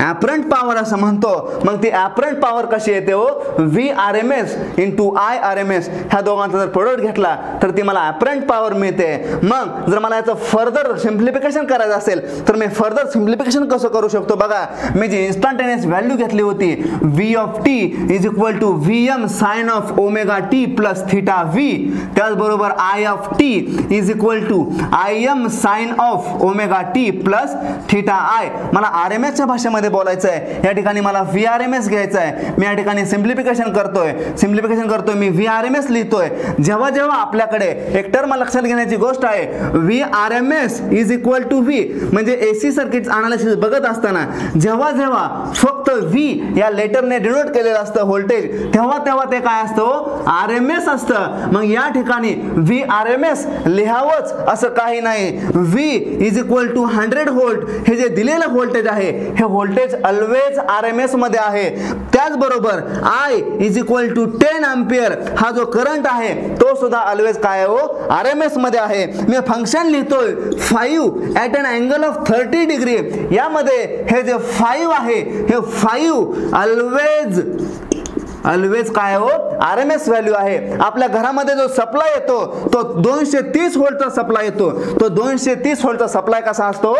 ॲपरंट पॉवर असं म्हणतो. मग ती ॲपरंट पॉवर कशी येते हो? V R M S into I R M S ह्या दोघांचा जर प्रोडक्ट घेतला तर ती मला ॲपरंट पॉवर मिळते. मग जर मला याचं फर्दर सिम्प्लिफिकेशन करायचं असेल तर मी फर्दर सिम्प्लिफिकेशन कसं करू शकतो? बघा मी जी इन्स्टंटेनियस व्हॅल्यू घेतली होती V of T is equal to V M sine of omega T plus theta V त्याचबरोबर I of T is equal to I M sine of omega T plus theta I मला R M एसच्या भाषेमध्ये बोलायचं आहे या ठिकाणी मला V R M S घ्यायचं आहे मी या ठिकाणी सिम्प्लिफिकेशन करतोय. सिम्प्लिफिकेशन करतोय मी व्ही आर एम एस लिहितोय. जेव्हा जेव्हा आपल्याकडे एक टर्म लक्षात घेण्याची गोष्ट आहे V R M S is equal to V म्हणजे एसी सर्किट अनालिसिस बघत असताना जेव्हा जेव्हा फक्त व्ही या लेटरने डिनोट केलेलं असतं व्होल्टेज तेव्हा तेव्हा ते काय असतं आर एम एस असतं. मग या ठिकाणी व्ही आर एम एस लिहावंच असं काही नाही. V is equal to hundred volt हे जे दिलेलं व्होल्टेज आहे हे व्होल्टेज ऑलवेज आर एम एसमध्ये आहे. त्याचबरोबर I is equal to ten ampere हा जो करंट आहे तो सुद्धा ऑलवेज काय हो? आर एम एसमध्ये आहे. मी फंक्शन लिहितोय five at an angle of thirty degree यामध्ये हे जे फाईव्ह आहे हे फाईव्ह ऑलवेज ऑलवेज काय हो? आर एम एस व्हॅल्यू आहे. आपल्या घरामध्ये जो सप्लाय येतो तो दोनशे तीस व्होल्टचा सप्लाय येतो. तो दोनशे तीस व्होल्टचा सप्लाय कसा असतो?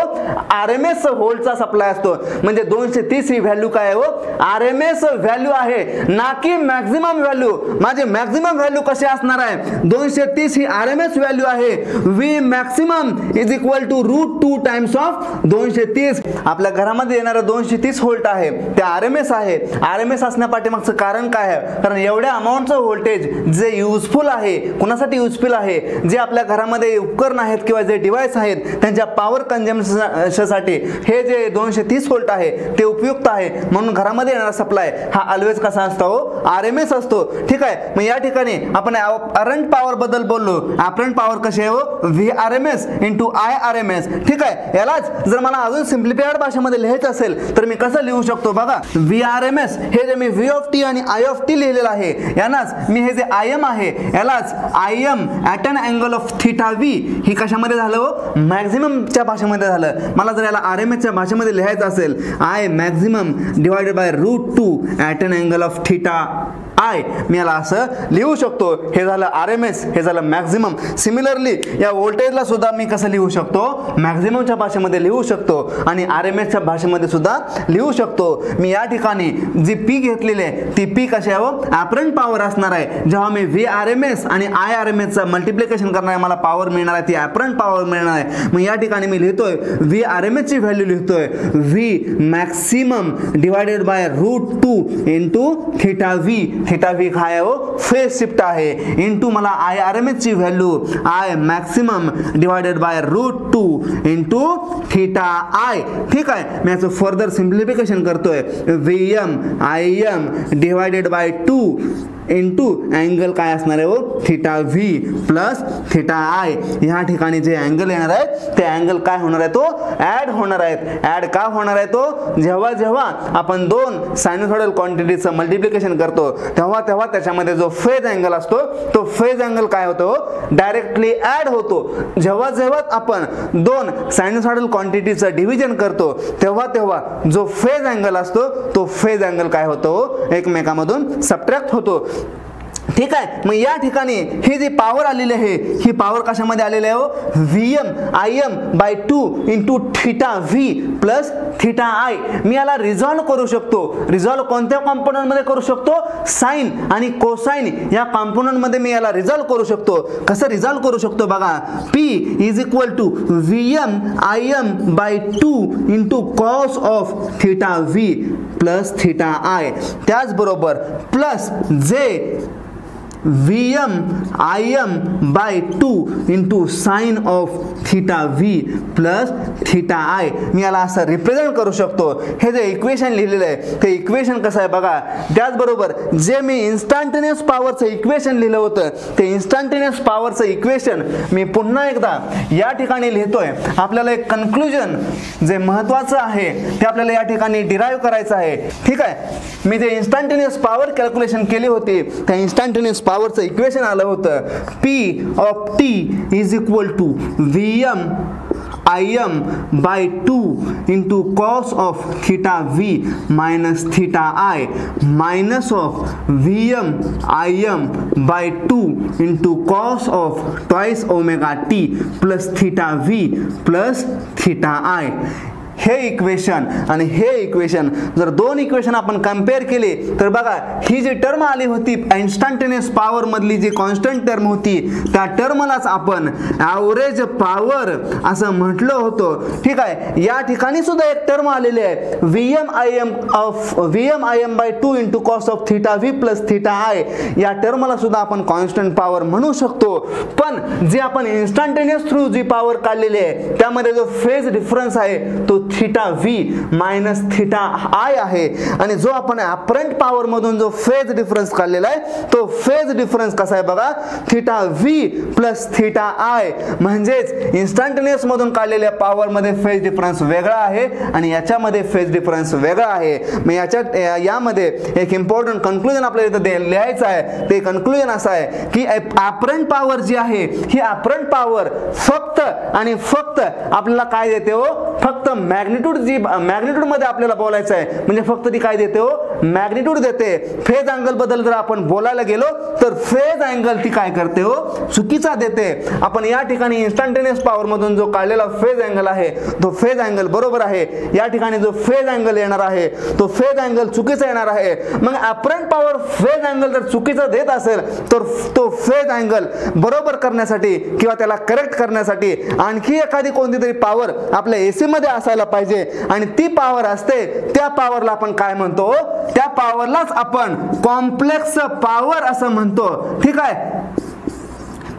आर एम एस व्होल्टचा सप्लाय असतो. म्हणजे दोनशे तीस ही व्हॅल्यू काय हो? आर एम एस व्हॅल्यू आहे. ना की मॅक्झिमम व्हॅल्यू माझे मॅक्झिमम व्हॅल्यू कसे असणार आहे? दोनशे तीस ही आर एम एस व्हॅल्यू आहे. V maximum is equal to root two times of दोनशे तीस. आपल्या घरामध्ये येणारं दोनशे तीस व्होल्ट आहे. ते आर एम एस आहे. आर एम एस असण्यापाठीमागचं कारण काय आहे? कारण एवढ्या अमाऊंटचं व्होल्टेज जे युजफुल आहे कुणासाठी युजफुल आहे जे आपल्या घरामध्ये उपकरण आहेत किंवा जे डिव्हाइस आहेत त्यांच्या पॉवर कंझम्पशनसाठी हे जे दोनशे तीस व्होल्ट आहे ते उपयुक्त आहे. म्हणून घरामध्ये येणारा सप्लाय हा ऑलवेज कसा असतो? आर एम एस असतो. ठीक आहे? मग या ठिकाणी आपण अरंट पॉवर बद्दल बोललो. अपरंट पॉवर कशी आहे हो? V R M S into I R M S ठीक आहे? यालाच जर मला अजून सिम्प्लिफाईड भाषेमध्ये लिहायचं असेल तर मी कसं लिहू शकतो? बघा व्ही आर एम एस हे जे मी व्ही ऑफ टी आणि आय ऑफ टी लिहिलेलं आहे यालाच मी हे जे आय एम आहे यालाच I M at an angle of theta V ही कशामध्ये झालं हो? मॅक्झिममच्या भाषेमध्ये झालं. मला जर याला आर एम एच्या भाषेमध्ये लिहायचं असेल I maximum divided by root two at an angle of theta I. मी याला असं लिहू शकतो. हे झालं आर एम एस हे झालं मॅक्झिमम सिमिलरली या व्होल्टेजला सुद्धा मी कसं लिहू शकतो? मॅक्झिममच्या भाषेमध्ये लिहू शकतो आणि आर एम एसच्या भाषेमध्ये सुद्धा लिहू शकतो. मी या ठिकाणी जी पी घेतलेली आहे ती पी कशी आहे हो? ॲपरंट पॉवर असणार आहे. जेव्हा मी व्ही आर एम एस आणि आय आर एम एसचं मल्टिप्लिकेशन करणार आहे मला पॉवर मिळणार आहे ती ॲपरंट पॉवर मिळणार आहे. मग या ठिकाणी मी लिहितोय व्ही आर एम एसची व्हॅल्यू लिहितोय. V maximum divided by root two into theta V theta V काय आहे हो फेस शिफ्ट आहे. इंटू मला आय आर एम एसची value I maximum divided by root two into theta I ठीक आहे? मी याचं फर्दर सिम्प्लिफिकेशन करतोय. V M I M divided by two into angle काय असणार आहे हो? Theta V plus theta I ह्या ठिकाणी जे अँगल येणार आहे ते अँगल काय होणार आहे तो? ॲड होणार आहेत. ॲड का होणार आहे तो? जेव्हा जेव्हा आपण दोन सायनोसॉडल क्वांटिटीचं मल्टिप्लिकेशन करतो तेव्हा तेव्हा त्याच्यामध्ये जो फेज अँगल असतो तो फेज अँगल काय होतो? डायरेक्टली ॲड होतो. जेव्हा जेव्हा आपण दोन सायनोसॉइडल क्वांटिटीचं डिव्हिजन करतो तेव्हा तेव्हा जो फेज अँगल असतो तो फेज अँगल काय होतो? एकमेकामधून सबट्रॅक्ट होतो. ठीक आहे? मग या ठिकाणी ही जी पॉवर आलेली आहे ही पॉवर कशामध्ये आलेली आहे हो? V M I M by two into theta V plus theta I मी याला रिझॉल्व करू शकतो. रिझॉल्व कोणत्या कॉम्पोनंटमध्ये करू शकतो? साईन आणि कोसाईन या कॉम्पोनंटमध्ये मी याला रिझॉल्व करू शकतो. कसं रिझॉल्व करू शकतो बघा? P is equal to V M I M by two into cos of theta V plus theta I त्याचबरोबर plus J V Im I M by two into sine of plus V plus I मी याला असं represent करू शकतो. हे जे equation लिहिलेलं आहे ते इक्वेशन कसं आहे बघा. त्याचबरोबर जे मी इन्स्टंटेनियस पॉवरचं इक्वेशन लिहिलं होतं ते इन्स्टंटेनियस पॉवरचं इक्वेशन मी पुन्हा एकदा या ठिकाणी लिहितोय. आपल्याला एक कन्क्लुजन जे महत्त्वाचं आहे ते आपल्याला या ठिकाणी डिराईव्ह करायचं आहे. ठीक आहे? मी जे इन्स्टंटेनियस पॉवर कॅल्क्युलेशन केली होती त्या इन्स्टंटेनियस पॉवरचं इक्वेशन आलं होतं. P of T is equal to V M I M by two into cos of theta V minus theta I minus of V M I M by two into cos of twice omega T plus theta V plus theta I हे equation आणि हे equation जर दोन equation आपण compare केले तर बघा ही जी टर्म आली होती इन्स्टंटेनियस पॉवरमधली जी कॉन्स्टंट टर्म होती त्या टर्मलाच आपण ॲव्हरेज पॉवर असं म्हटलं होतं. ठीक आहे? या ठिकाणी सुद्धा एक टर्म आलेली आहे V M I M of V M I M by two into cos of theta V plus theta I या टर्मला सुद्धा आपण कॉन्स्टंट पॉवर म्हणू शकतो. पण जे आपण इन्स्टंटेनियस थ्रू जी पॉवर काढलेली आहे त्यामध्ये जो फेज डिफरन्स आहे तो theta V minus theta I आहे. आणि जो आपण अपरंट पॉवर मधून जो फेज डिफरन्स काढलेला आहे तो फेज डिफरन्स कसा आहे बघा? Theta V plus theta I म्हणजेच इन्स्टंटेनियस मधून काढलेल्या पॉवर मध्ये फेज डिफरन्स वेगळा आहे आणि याच्यामध्ये फेज डिफरन्स वेगळा आहे. मग याच्यात यामध्ये एक इम्पॉर्टंट कन्क्लुजन आपल्याला इथं लिहायचं आहे. ते कन्क्लुजन असं आहे की अपरंट पॉवर जी आहे ही अपरंट पॉवर फक्त आणि फक्त आपल्याला काय देते हो? फक्त मॅ मॅग्निट्यूड जी मॅग्निट्यूडमध्ये आपल्याला बोलायचं आहे म्हणजे फक्त ती काय देते हो? मॅग्निट्यूड देते. फेज अँगलबद्दल जर आपण बोलायला गेलो तर फेज अँगल ती काय करते हो? चुकीचा देते. आपण या ठिकाणी इन्स्टंटेनियस पॉवर मधून जो काढलेला फेज अँगल आहे तो फेज अँगल बरोबर आहे. या ठिकाणी जो फेज अँगल येणार आहे तो फेज अँगल चुकीचा येणार आहे. मग अपरंट पॉवर फेज अँगल जर चुकीचा देत असेल तर तो फेज अँगल बरोबर करण्यासाठी किंवा त्याला करेक्ट करण्यासाठी आणखी एखादी कोणती तरी पॉवर आपल्या एसी मध्ये असायला पाहिजे. आणि ती पॉवर असते त्या पॉवरला आपण काय म्हणतो? त्या पॉवरलाच आपण कॉम्प्लेक्स पॉवर असं म्हणतो. ठीक आहे?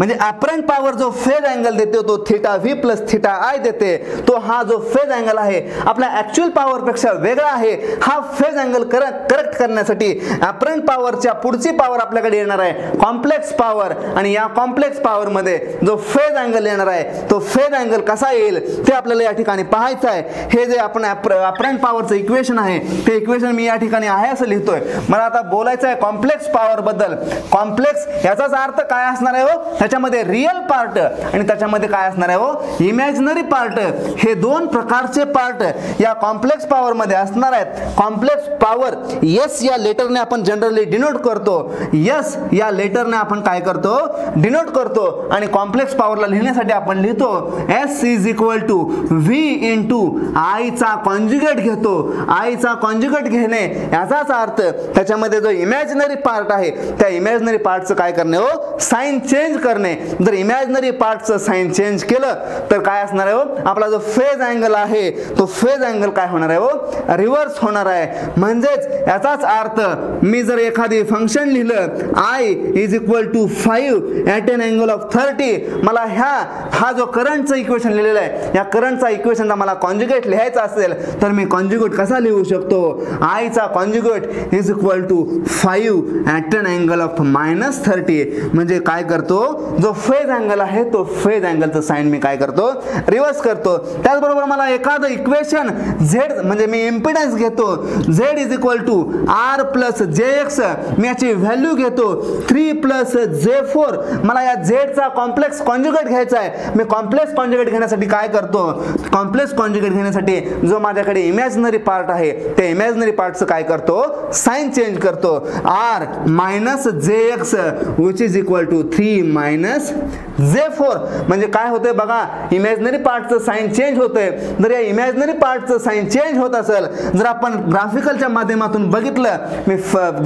म्हणजे अपरंट पॉवर जो फेज अँगल देते तो theta V plus theta I देते तो हा जो फेज अँगल आहे आपल्या ऍक्च्युअल पॉवरपेक्षा वेगळा आहे हा फेज अँगल करेक्ट करण्यासाठी अपरंट पॉवरच्या पुढची पॉवर आपल्याकडे येणार आहे कॉम्प्लेक्स पॉवर आणि या कॉम्प्लेक्स पॉवरमध्ये जो फेज अँगल येणार आहे तो फेज अँगल कसा येईल ते आपल्याला या ठिकाणी पाहायचं आहे. हे जे आपण अपरंट पॉवरचं इक्वेशन आहे ते इक्वेशन मी या ठिकाणी आहे असं लिहितोय. मला आता बोलायचं आहे कॉम्प्लेक्स पॉवर बद्दल. कॉम्प्लेक्स याचाच अर्थ काय असणार आहे हो? त्याच्यामध्ये रिअल पार्ट आणि त्याच्यामध्ये काय असणार आहे हो? इमॅजिनरी पार्ट हे दोन प्रकारचे पार्ट या कॉम्प्लेक्स पॉवर मध्ये असणार आहेत. कॉम्प्लेक्स पॉवर यस या लेटरने आपण जनरली डिनोट करतो. यस या लेटरने आपण काय करतो? डिनोट करतो. आणि कॉम्प्लेक्स पॉवरला लिहिण्यासाठी आपण लिहितो S is equal to V into आयचा कॉन्ज्युगेट घेतो. आयचा कॉन्ज्युगेट घेणे याचाच अर्थ त्याच्यामध्ये जो इमॅजिनरी पार्ट आहे त्या इमॅजिनरी पार्टचं काय करणे हो? साईन चेंज करणे. करणे जर इमॅजिनरी पार्टचं साईन चेंज केलं तर काय असणार आहे हो? आपला जो फेज अँगल आहे तो फेज अँगल काय होणार आहे हो? रिव्हर्स होणार आहे. म्हणजेच याचाच अर्थ मी जर एखादी फंक्शन लिहिलं I is equal to five at an angle of thirty मला ह्या हा जो करंटचं इक्वेशन लिहिलेलं आहे या करंटचा इक्वेशनचा मला कॉन्ज्युगेट लिहायचा असेल तर मी कॉन्ज्युगेट कसा लिहू शकतो? आयचा conjugate is equal to five at an angle of minus thirty म्हणजे काय करतो? जो फेज अँगल आहे तो फेज अँगलचं साईन मी काय करतो? रिव्हर्स करतो. त्याचबरोबर मला एखादं इक्वेशन झेड म्हणजे मी इम्पिडन्स घेतो. Z is equal to R plus J X मी याची व्हॅल्यू घेतो. थ्री प्लस जे फोर मला या झेडचा कॉम्प्लेक्स कॉन्ज्युगेट घ्यायचा आहे. मी कॉम्प्लेक्स कॉन्ज्युगेट घेण्यासाठी काय करतो? कॉम्प्लेक्स कॉन्ज्युगेट घेण्यासाठी जो माझ्याकडे इमॅजिनरी पार्ट आहे त्या इमॅजिनरी पार्टचं काय करतो? साईन चेंज करतो. R minus J X which is equal to three minus J four म्हणजे काय होतंय बघा इमॅजिनरी पार्टचं साईन चेंज होतंय. जर या इमॅजिनरी पार्टचं साईन चेंज होत असेल जर आपण ग्राफिकलच्या माध्यमातून बघितलं मी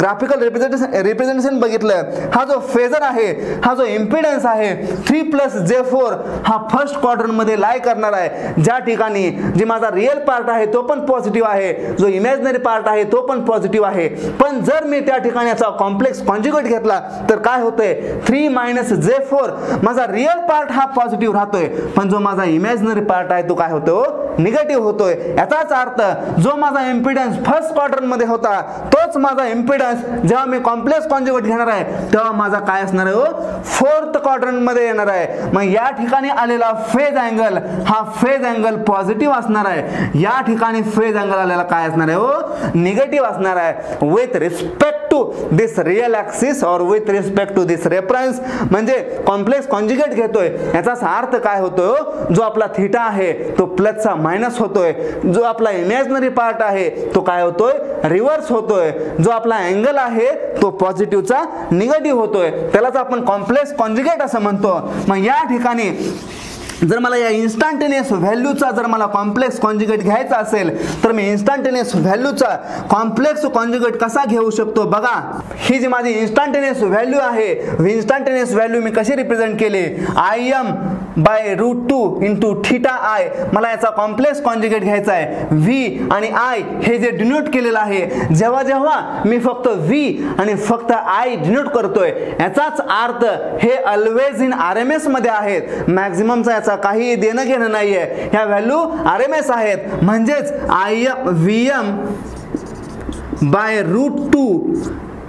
ग्राफिकल रिप्रेझेंटेशन रिप्रेझेंटेशन बघितलं हा जो फेजर आहे हा जो इम्पिडन्स आहे थ्री प्लस जे फोर हा फर्स्ट क्वार्टरमध्ये लाय करणार आहे. ज्या ठिकाणी जे माझा रिअल पार्ट आहे तो पण पॉझिटिव्ह आहे. जो इमॅजिनरी पार्ट आहे तो पण पॉझिटिव्ह आहे. पण जर मी त्या ठिकाणी याचा कॉम्प्लेक्स कॉन्ज्युगेट घेतला तर काय होतंय? थ्री मायनस जे फोर माझा रिअल पार्ट हा पॉझिटिव्ह राहतोय. पण जो माझा इमॅजिनरी पार्ट आहे तो काय होतो? निगेटिव्ह होतोय. याचाच अर्थ जो माझा इम्पिडन्स फर्स्ट क्वार्टरमध्ये होता तोच माझा इम्पिडन्स जेव्हा मी कॉम्प्लेक्स कॉन्ज्युगेट घेणार आहे तेव्हा माझा काय असणार आहे हो? फोर्थ क्वार्टरमध्ये येणार आहे. मग या ठिकाणी आलेला फेज अँगल हा फेज अँगल पॉझिटिव्ह असणार आहे. या ठिकाणी फेज अँगल आलेला काय असणार आहे हो? निगेटिव्ह असणार आहे. With respect to this real axis और with respect to this reference म्हणजे कॉम्प्लेक्स कॉन्जिकेट घेतोय. याचा अर्थ काय होतो हो? जो आपला थिटा आहे तो प्लसचा मायनस होतोय. जो आपला इमॅजनरी पार्ट आहे तो काय होतोय? रिव्हर्स होतोय. जो आपला अँगल आहे तो पॉझिटिव्हचा निगेटिव्ह होतोय. त्यालाच आपण कॉम्प्लेक्स कॉन्जिकेट असं म्हणतो. मग या ठिकाणी जर मला या इन्स्टंटेनियस व्हॅल्यूचा जर मला कॉम्प्लेक्स कॉन्ज्युगेट घ्यायचा असेल तर मी इन्स्टंटेनियस व्हॅल्यूचा कॉम्प्लेक्स कॉन्ज्युगेट कसा घेऊ शकतो? बघा ही जी माझी इन्स्टंटेनियस व्हॅल्यू आहे इन्स्टंटेनियस व्हॅल्यू मी कशी रिप्रेझेंट केली? I M by root two into theta I मला याचा कॉम्प्लेक्स कॉन्ज्युगेट घ्यायचा आहे. व्ही आणि आय हे जे डिनोट केलेलं आहे जेव्हा जेव्हा मी फक्त व्ही आणि फक्त आय डिनोट करतोय याचाच अर्थ हे ऑलवेज इन आर एम एसमध्ये आहेत. मॅक्झिममचा याचा काही देणं घेणं नाहीये. ह्या व्हॅल्यू आर एम एस आहेत. म्हणजेच I V M by root two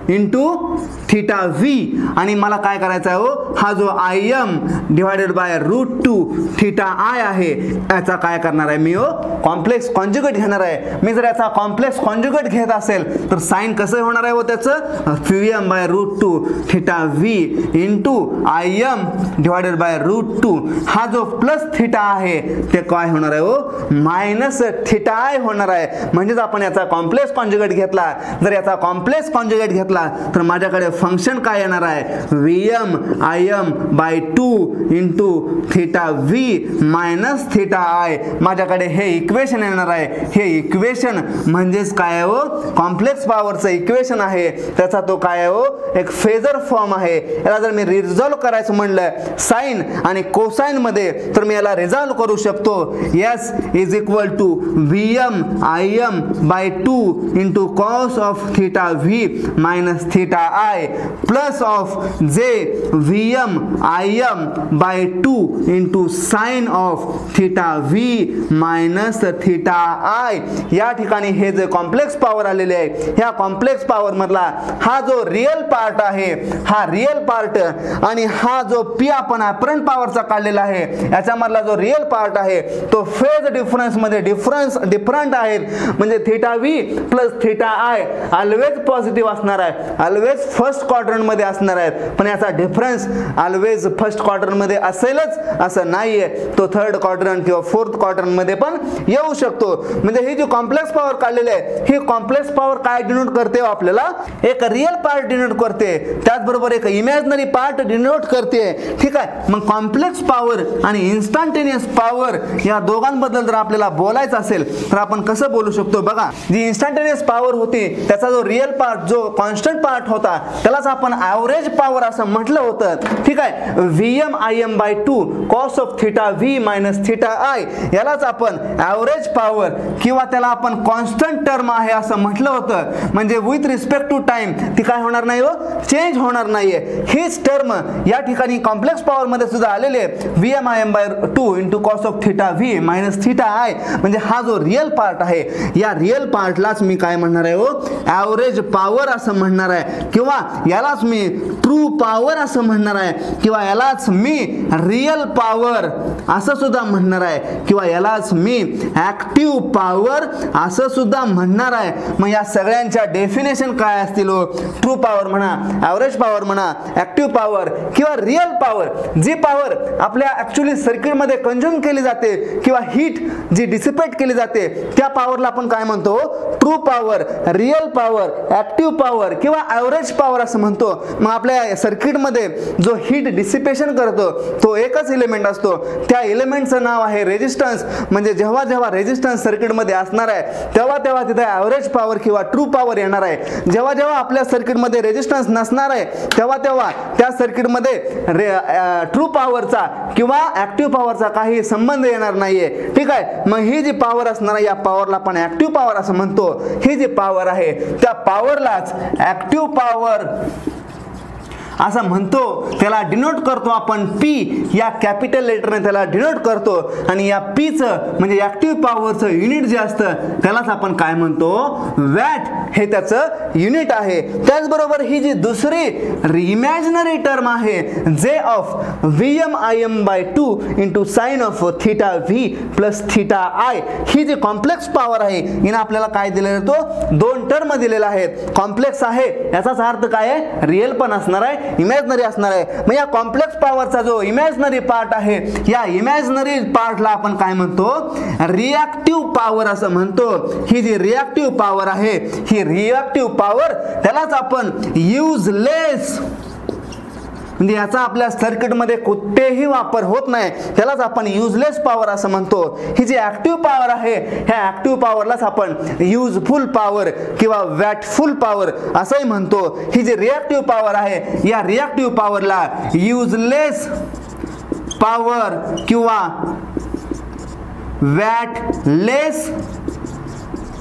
into theta V आणि मला काय करायचं आहे हो? हा जो I M divided by root two theta I आहे याचा काय करणार आहे मी हो? कॉम्प्लेक्स कॉन्ज्युगेट घेणार आहे. मी जर याचा कॉम्प्लेक्स कॉन्ज्युगेट घेत असेल तर साईन कसं होणार आहे हो त्याचं? Few M by root two theta V into I M divided by root two हा जो प्लस थिटा आहे ते काय होणार आहे हो? मायनस थिटा आय होणार आहे. म्हणजेच आपण याचा कॉम्प्लेक्स कॉन्ज्युगेट घेतला. जर याचा कॉम्प्लेक्स कॉन्ज्युगेट घेतला तर माझ्याकडे फंक्शन काय येणार आहे? V M I M by two into theta V minus theta I माझ्याकडे हे इक्वेशन येणार आहे. हे इक्वेशन म्हणजेच काय आहे हो? कॉम्प्लेक्स पॉवरचं इक्वेशन आहे. त्याचा तो काय आहे हो? एक फेजर फॉर्म आहे. याला जर मी रिझॉल्व करायचं म्हणलं साईन आणि कोसाईन मध्ये तर मी याला रिझॉल्व करू शकतो. S is equal to V M I M by two into cos of theta V minus theta I plus of J V vm I by by two into of of theta V minus i. I या ठिकाणी हे जे complex power आलेले आहे ह्या complex power मधला हा जो रिअल पार्ट आहे हा रिअल पार्ट आणि हा जो पी आपण अपरंट पॉवरचा काढलेला आहे याच्यामधला जो रिअल पार्ट आहे तो फेज डिफरन्समध्ये डिफरन्स डिफरंट आहेत. म्हणजे theta V plus theta I always positive असणार आहे. ऑलवेज फर्स्ट क्वार्टरमध्ये असणार आहेत. पण याचा डिफरन्स ऑलवेज फर्स्ट क्वार्टरमध्ये असेलच असं नाहीये. तो थर्ड क्वार्टर किंवा फोर्थ क्वार्टरमध्ये पण येऊ शकतो. म्हणजे ही जी कॉम्प्लेक्स पॉवर काढलेली आहे ही कॉम्प्लेक्स पॉवर काय डिनोट करते हो आपल्याला? एक रिअल पार्ट डिनोट करते. त्याचबरोबर एक इमॅजिनरी पार्ट डिनोट करते. ठीक आहे? मग कॉम्प्लेक्स पॉवर आणि इन्स्टंटेनियस पॉवर या दोघांबद्दल जर आपल्याला बोलायचं असेल तर आपण कसं बोलू शकतो? बघा जी इन्स्टंटेनियस पॉवर होती त्याचा जो रिअल पार्ट जो कॉन्स्टंट पार्ट होता. त्यालाच आपण ॲव्हरेज पॉवर असं म्हटलं होतं. ठीक आहे? V M I M by two cos of theta V minus theta I यालाच आपण ॲव्हरेज पॉवर किंवा त्याला आपण कॉन्स्टंट टर्म आहे असं म्हटलं होतं. म्हणजे विथ रिस्पेक्ट टू टाइम ती काय होणार नाही हो? चेंज होणार नाहीये. हीच टर्म या ठिकाणी कॉम्प्लेक्स पॉवर मध्ये सुद्धा आलेले V M I M by two into cos of theta V minus theta I म्हणजे हा जो रिअल पार्ट आहे या रिअल पार्टलाच मी काय म्हणणार आहे हो? ॲव्हरेज पॉवर असं म्हणणार आहे. किंवा यालाच मी ट्रू पॉवर असं म्हणणार आहे. किंवा यालाच मी रिअल पॉवर असं सुद्धा म्हणणार आहे. किंवा यालाच मी ऍक्टिव्ह पॉवर असं सुद्धा म्हणणार आहे. मग या सगळ्यांच्या डेफिनेशन काय असतील हो? ट्रू पॉवर म्हणा ॲव्हरेज पॉवर म्हणा ऍक्टिव्ह पॉवर किंवा रिअल पॉवर जी पॉवर आपल्या ॲक्च्युली सर्किटमध्ये कंझ्युम केली जाते किंवा हीट जी डिसिपेट केली जाते त्या पॉवरला आपण काय म्हणतो? True power real power active power किंवा ॲव्हरेज पॉवर असं म्हणतो मग आपल्या सर्किटमध्ये जो हीट डिसिपेशन करतो तो एकच इलिमेंट असतो. त्या इलिमेंटचं नाव आहे रेजिस्टन्स म्हणजे जेव्हा जेव्हा रेजिस्टन्स सर्किटमध्ये असणार आहे तेव्हा तेव्हा तिथे ॲव्हरेज पॉवर किंवा ट्रू पॉवर येणार आहे. जेव्हा जेव्हा आपल्या सर्किटमध्ये रेजिस्टन्स नसणार आहे तेव्हा तेव्हा त्या सर्किटमध्ये रे ट्रू पॉवरचा किंवा ॲक्टिव्ह पॉवरचा काही संबंध येणार नाहीये. ठीक आहे? मग ही जी पॉवर असणार आहे या पॉवरला आपण ॲक्टिव्ह पॉवर असं म्हणतो. ही जी पॉवर आहे त्या पॉवरलाच ऍक्टिव्ह पॉवर असं म्हणतो त्याला डिनोट करतो आपण पी या कॅपिटल लेटरने त्याला डिनोट करतो आणि या पीचं म्हणजे ॲक्टिव्ह पॉवरचं युनिट जे असतं त्यालाच आपण काय म्हणतो? वॅट हे त्याचं युनिट आहे. त्याचबरोबर ही जी दुसरी इमॅजिनरी टर्म आहे j of V M I M by two into sine of theta V plus theta I ही जी कॉम्प्लेक्स पॉवर आहे हिनं आपल्याला काय दिलेलं तो? दोन टर्म दिलेला आहेत कॉम्प्लेक्स आहे याचाच अर्थ काय आहे? रिअल पण असणार आहे. इमॅजनरी असणार आहे. मग या कॉम्प्लेक्स पॉवरचा जो इमॅजनरी पार्ट आहे या इमॅजनरी पार्टला आपण काय म्हणतो? रिॲक्टिव्ह पॉवर असं म्हणतो. ही जी रिॲक्टिव्ह पॉवर आहे ही रिॲक्टिव्ह पॉवर त्यालाच आपण युजलेस म्हणजे याचा आपल्या सर्किटमध्ये कुठेही वापर होत नाही. त्यालाच आपण युजलेस पॉवर असं म्हणतो. ही जी ॲक्टिव्ह पॉवर आहे ह्या ॲक्टिव्ह पॉवरलाच आपण युजफुल पॉवर किंवा वॅटफुल पॉवर असंही म्हणतो. ही जी रिॲक्टिव्ह पॉवर आहे या रिॲक्टिव्ह पॉवरला युजलेस पॉवर किंवा वॅटलेस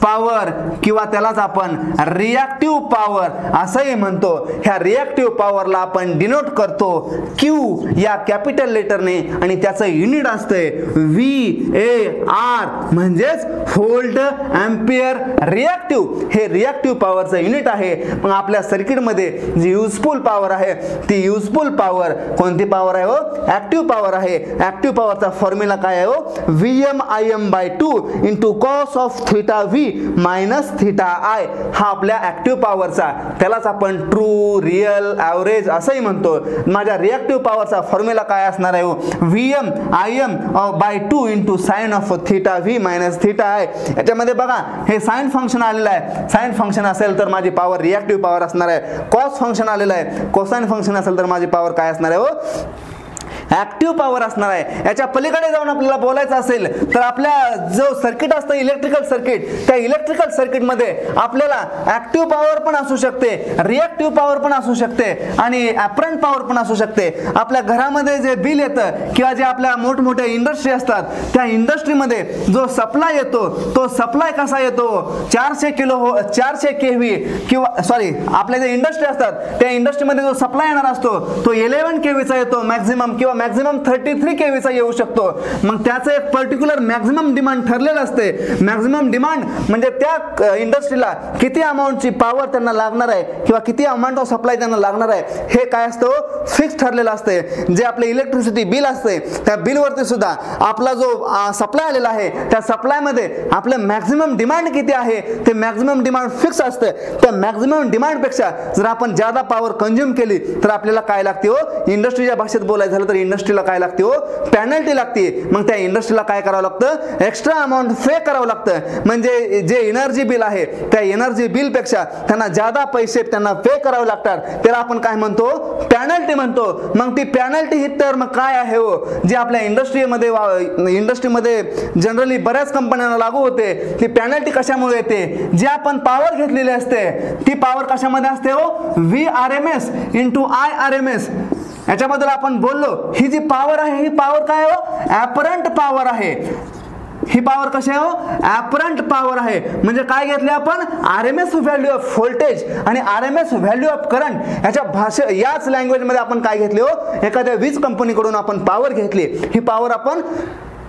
पॉवर किंवा त्यालाच आपण रिॲक्टिव्ह पॉवर असंही म्हणतो. ह्या रिॲक्टिव्ह पॉवरला आपण डिनोट करतो क्यू या कॅपिटल लेटरने आणि त्याचं युनिट असतंय व्ही ए आर म्हणजेच व्होल्ट अँपियर रिॲक्टिव्ह हे रिॲक्टिव्ह पॉवरचं युनिट आहे. मग आपल्या सर्किटमध्ये जी युजफुल पॉवर आहे ती युजफुल पॉवर कोणती पॉवर आहे हो? ॲक्टिव्ह पॉवर आहे. ॲक्टिव्ह पॉवरचा फॉर्म्युला काय आहे हो? V M I M by two into cos of theta V minus theta I हा आपल्या ॲक्टिव्ह पॉवरचा त्यालाच आपण ट्रू रिअल ॲव्हरेज असंही म्हणतो. माझ्या रिॲक्टिव्ह पॉवरचा फॉर्म्युला काय असणार आहे V M I M by two into sine of theta V minus theta I याच्यामध्ये बघा हे साईन फंक्शन आलेलं आहे. साईन फंक्शन असेल तर माझी पॉवर रिॲक्टिव्ह पॉवर असणार आहे. कॉस फंक्शन आलेलं आहे. कोसाईन फंक्शन असेल तर माझी पॉवर काय असणार आहे हो? ऍक्टिव्ह पॉवर असणार आहे. याच्या पलीकडे जाऊन आपल्याला बोलायचं असेल तर आपल्या जो सर्किट असतं इलेक्ट्रिकल सर्किट त्या इलेक्ट्रिकल सर्किटमध्ये आपल्याला ऍक्टिव्ह पॉवर पण असू शकते रिॲक्टिव्ह पॉवर पण असू शकते आणि ॲपरंट पॉवर पण असू शकते. आपल्या घरामध्ये जे बिल येतं किंवा जे आपल्या मोठमोठ्या इंडस्ट्री असतात त्या इंडस्ट्रीमध्ये जो सप्लाय येतो तो सप्लाय कसा येतो? चारशे किलो हो चारशे के व्ही किंवा सॉरी आपल्या जे इंडस्ट्री असतात त्या इंडस्ट्रीमध्ये जो सप्लाय येणार असतो तो इलेव्हन के व्हीचा येतो मॅक्झिमम किंवा मॅक्झिमम थर्टी थ्री के व्हीचा येऊ शकतो. मग त्याचं एक पर्टिक्युलर मॅक्झिमम डिमांड ठरलेलं असते. मॅक्झिमम डिमांड म्हणजे त्या इंडस्ट्रीला किती अमाऊंटची पॉवर त्यांना लागणार आहे किंवा किती अमाऊंट ऑफ सप्लाय त्यांना लागणार आहे हे काय असतं? फिक्स ठरलेलं असते. जे आपले इलेक्ट्रिसिटी बिल असते त्या बिलवरती सुद्धा आपला जो सप्लाय आलेला आहे त्या सप्लायमध्ये आपलं मॅक्झिमम डिमांड किती आहे ते मॅक्झिमम डिमांड फिक्स असतं. त्या मॅक्झिमम डिमांडपेक्षा जर आपण जादा पॉवर कंझ्युम केली तर आपल्याला काय लागते हो? इंडस्ट्रीच्या भाषेत बोलायचं झालं तर इंडस्ट्रीला काय लागते हो? पॅनल्टी लागते. मग त्या इंडस्ट्रीला काय करावं लागतं? एक्स्ट्रा अमाऊंट पे करावं लागतं. म्हणजे जे एनर्जी बिल आहे त्या एनर्जी बिलपेक्षा त्यांना जादा पैसे त्यांना पे करावे लागतात त्याला आपण काय म्हणतो? पॅनल्टी म्हणतो. मग ती पॅनल्टी ही तर मग काय आहे हो? जे आपल्या इंडस्ट्रीमध्ये इंडस्ट्रीमध्ये जनरली बऱ्याच कंपन्यांना लागू होते ती पॅनल्टी कशामुळे येते? जे आपण पॉवर घेतलेली असते ती पॉवर कशामध्ये असते हो? V R M S into I R M S याच्याबद्दल आपण बोललो. ही जी पॉवर आहे ही पॉवर काय हो? ॲपरंट पॉवर आहे. ही पॉवर कशी आहे हो? ॲपरंट पॉवर आहे. म्हणजे काय घेतले आपण? R M S value of voltage आणि R M S value of current याच्या भाषे याच लँग्वेजमध्ये आपण काय घेतले हो? एखाद्या वीज कंपनीकडून आपण पॉवर घेतली. ही पॉवर आपण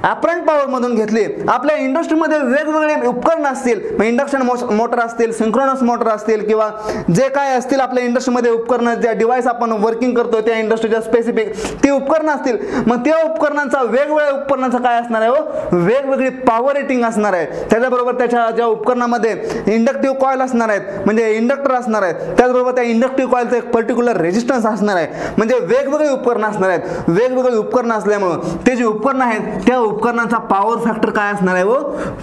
ॲपरंट पॉवरमधून घेतली. आपल्या इंडस्ट्रीमध्ये वेगवेगळे उपकरण असतील इंडक्शन मोटर असतील सिंक्रोनस मोटर असतील किंवा जे काय असतील आपल्या इंडस्ट्रीमध्ये उपकरणं ज्या डिव्हाइस आपण वर्किंग करतो त्या इंडस्ट्रीच्या स्पेसिफिक ती उपकरणं असतील. मग त्या उपकरणांचा वेगवेगळ्या उपकरणांचा काय असणार आहे व वेगवेगळी पॉवर रेटिंग असणार आहे. त्याच्याबरोबर त्याच्या ज्या उपकरणामध्ये इंडक्टिव्ह कॉईल असणार आहेत म्हणजे इंडक्टर असणार आहेत त्याचबरोबर त्या इंडक्टिव्ह कॉईलचा एक पर्टिक्युलर रेजिस्टन्स असणार आहे. म्हणजे वेगवेगळी उपकरणं असणार आहेत. वेगवेगळी उपकरणं असल्यामुळं ते जे उपकरणं आहेत त्या उपकरणांचा पॉवर फॅक्टर काय असणार आहे व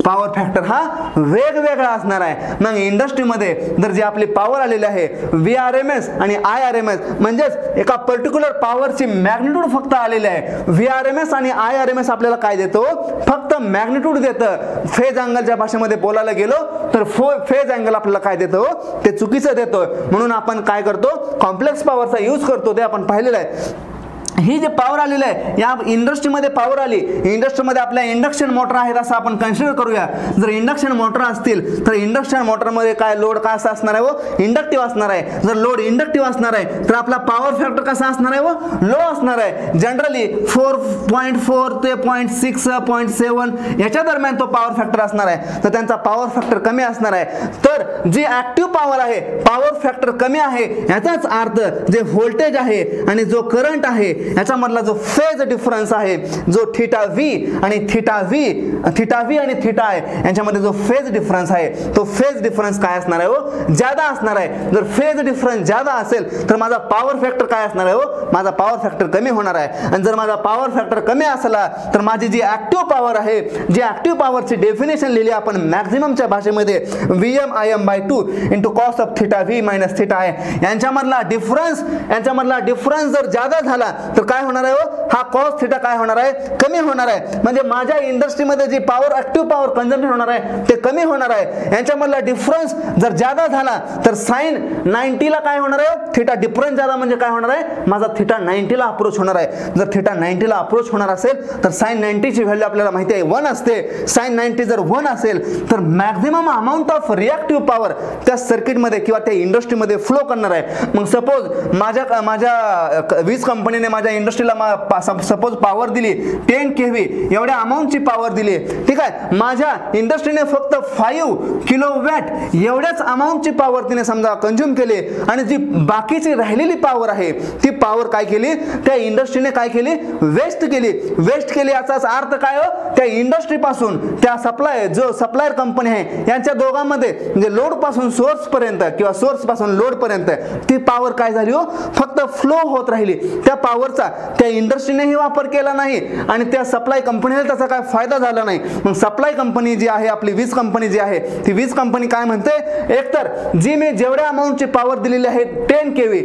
पॉवर फॅक्टर हा वेगवेगळा असणार आहे. मग इंडस्ट्रीमध्ये जर जे आपली पॉवर आलेली आहे व्ही आर एम एस आणि आय आर एम एस म्हणजेच एका पर्टिक्युलर पॉवरची मॅग्निट्यूड फक्त आलेली आहे. व्ही आर एम एस आणि आय आर एम एस आपल्याला काय देतो हो? फक्त मॅग्निट्यूड देतं. फेज अँगलच्या भाषेमध्ये बोलायला गेलो तर फो फेज अँगल आपल्याला काय देतो हो? ते चुकीचं देतो. म्हणून आपण काय करतो? कॉम्प्लेक्स पॉवरचा यूज करतो. ते आपण पाहिलेलं आहे. ही जे पॉवर आलेलं आहे या इंडस्ट्रीमध्ये पॉवर आली इंडस्ट्रीमध्ये आपल्या इंडक्शन मोटर आहेत असं आपण कन्सिडर करूया. जर इंडक्शन मोटर असतील तर इंडक्शन मोटरमध्ये काय लोड काय असं असणार आहे हो? व इंडक्टिव्ह असणार आहे. जर लोड इंडक्टिव्ह असणार आहे तर आपला पॉवर फॅक्टर कसा असणार आहे हो? व लो असणार आहे. जनरली फोर पॉईंट फोर ते पॉईंट सिक्स पॉईंट सेवन याच्या दरम्यान तो पॉवर फॅक्टर असणार आहे. तर त्यांचा पॉवर फॅक्टर कमी असणार आहे. तर जी ऍक्टिव्ह पॉवर आहे पॉवर फॅक्टर कमी आहे याचाच अर्थ जे व्होल्टेज आहे आणि जो करंट आहे याच्यामधला जो फेज डिफरन्स आहे जो थिटा व्ही आणि थिटा व्ही थिटा व्ही आणि थिटा आहे यांच्यामध्ये जो फेज डिफरन्स आहे तो फेज डिफरन्स काय असणार आहे हो? जादा असणार आहे. जर फेज डिफरन्स जादा असेल तर माझा पॉवर फॅक्टर काय असणार आहे हो? माझा पॉवर फॅक्टर कमी होणार आहे. आणि जर माझा पॉवर फॅक्टर कमी असला तर माझी जी ॲक्टिव्ह पॉवर आहे जी ॲक्टिव्ह पॉवरची डेफिनेशन लिहिली आपण मॅक्झिममच्या भाषेमध्ये V M I M by two into cos of theta V minus theta I यांच्यामधला डिफरन्स यांच्यामधला डिफरन्स जर जादा झाला तर काय होणार आहे हो? हा कॉस थिटा काय होणार आहे? कमी होणार आहे. म्हणजे माझ्या इंडस्ट्रीमध्ये जी पॉवर ऍक्टिव्ह पॉवर कन्झम्पन होणार आहे ते कमी होणार आहे. यांच्यामधला डिफरन्स जर जादा झाला तर साईन नाईन्टीला काय होणार आहे? थिटा डिफरन्स जादा म्हणजे काय होणार आहे? माझा थिटा नाईन्टीला अप्रोच होणार आहे. जर थिटा नाईन्टीला अप्रोच होणार असेल तर साईन नाईन्टीची व्हॅल्यू आपल्याला माहिती आहे वन असते. साईन नाईन्टी जर वन असेल तर maximum amount of reactive power त्या सर्किटमध्ये किंवा त्या इंडस्ट्रीमध्ये फ्लो करणार आहे. मग सपोज माझ्या माझ्या वीज कंपनीने माझ्या इंडस्ट्रीला सपोज पॉवर दिली टेन के व्ही एवढ्या अमाऊंटची पॉवर दिली ठीक आहे? माझ्या इंडस्ट्रीने फक्त फाईव्ह किलो वॅट एवढ्याच अमाऊंटची पॉवर तिने समजा कंझ्युम केली आणि जी बाकीची राहिलेली पॉवर आहे ती पॉवर काय केली? त्या इंडस्ट्रीने काय केली? वेस्ट केली. वेस्ट केली याचाच अर्थ काय हो? त्या इंडस्ट्रीपासून त्या सप्लाय जो सप्लायर कंपनी आहे यांच्या दोघांमध्ये म्हणजे लोडपासून सोर्स पर्यंत किंवा सोर्सपासून लोड पर्यंत ती पॉवर काय झाली हो? फक्त फ्लो होत राहिली. त्या पॉवर पॉवरचा त्या इंडस्ट्रीनेही वापर केला नाही आणि त्या सप्लाय कंपनीला त्याचा काय फायदा झाला नाही. मग सप्लाय कंपनी जी आहे आपली वीज कंपनी जी आहे ती वीज कंपनी काय म्हणते? एकतर जी मी जेवढ्या अमाऊंटची पॉवर दिलेली आहे ten K V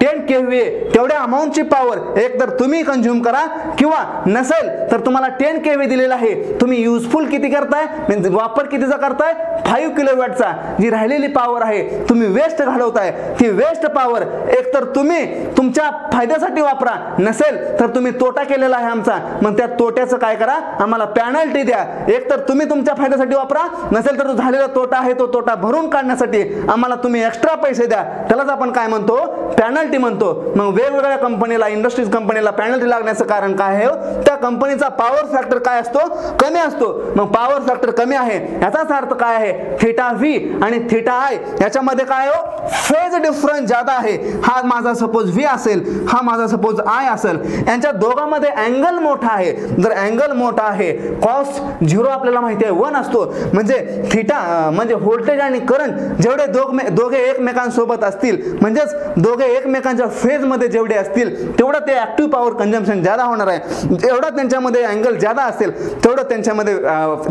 ten K V तेवढ्या अमाऊंटची पॉवर एक तर तुम्ही कंझ्युम करा. किंवा नसेल तर तुम्हाला टेन के व्ही दिलेला आहे. तुम्ही युजफुल किती करताय? म्हणजे वापर कितीचा करताय? फाईव्ह किलो वॅटचा जी राहिलेली पॉवर आहे तुम्ही वेस्ट घालवताय. ती वेस्ट पॉवर एक तर तुम्ही तुमच्या फायद्यासाठी वापरा. नसेल तर तुम्ही तोटा केलेला आहे आमचा. मग त्या तोट्याचं काय करा? आम्हाला पॅनल्टी द्या. एक तर तुम्ही तुमच्या फायद्यासाठी वापरा. नसेल तर जो झालेला तोटा आहे तो तोटा भरून काढण्यासाठी आम्हाला तुम्ही एक्स्ट्रा पैसे द्या. त्यालाच आपण काय म्हणतो? पॅनल्टी म्हणतो. मग वेगवेगळ्या कंपनीला इंडस्ट्रीज कंपनीला पॅनल्टी लागण्याचं कारण काय आहे? त्या कंपनीचा पॉवर फॅक्टर काय असतो? कमी असतो. मग पॉवर फॅक्टर कमी आहे. याचाच अर्थ काय आहे? थिटा व्ही आणि थिटा आय याच्यामध्ये काय हो फेज डिफरन्स जादा आहे. हा माझा सपोज व्ही असेल हा माझा सपोज आय असेल. यांच्या दोघांमध्ये अँगल मोठा आहे. जर अँगल मोठा आहे कॉस झिरो आपल्याला माहिती आहे वन असतो. म्हणजे थिटा म्हणजे व्होल्टेज आणि करंट जेवढे दोघ दोघे एकमेकांसोबत असतील म्हणजेच दोघे एकमेकांच्या फेजमध्ये जेवढे असतील तेवढं ते ऍक्टिव्ह पॉवर कन्झम्पन ज्यादा होणार आहे. एवढा त्यांच्यामध्ये अँगल ज्यादा असेल तेवढं त्यांच्यामध्ये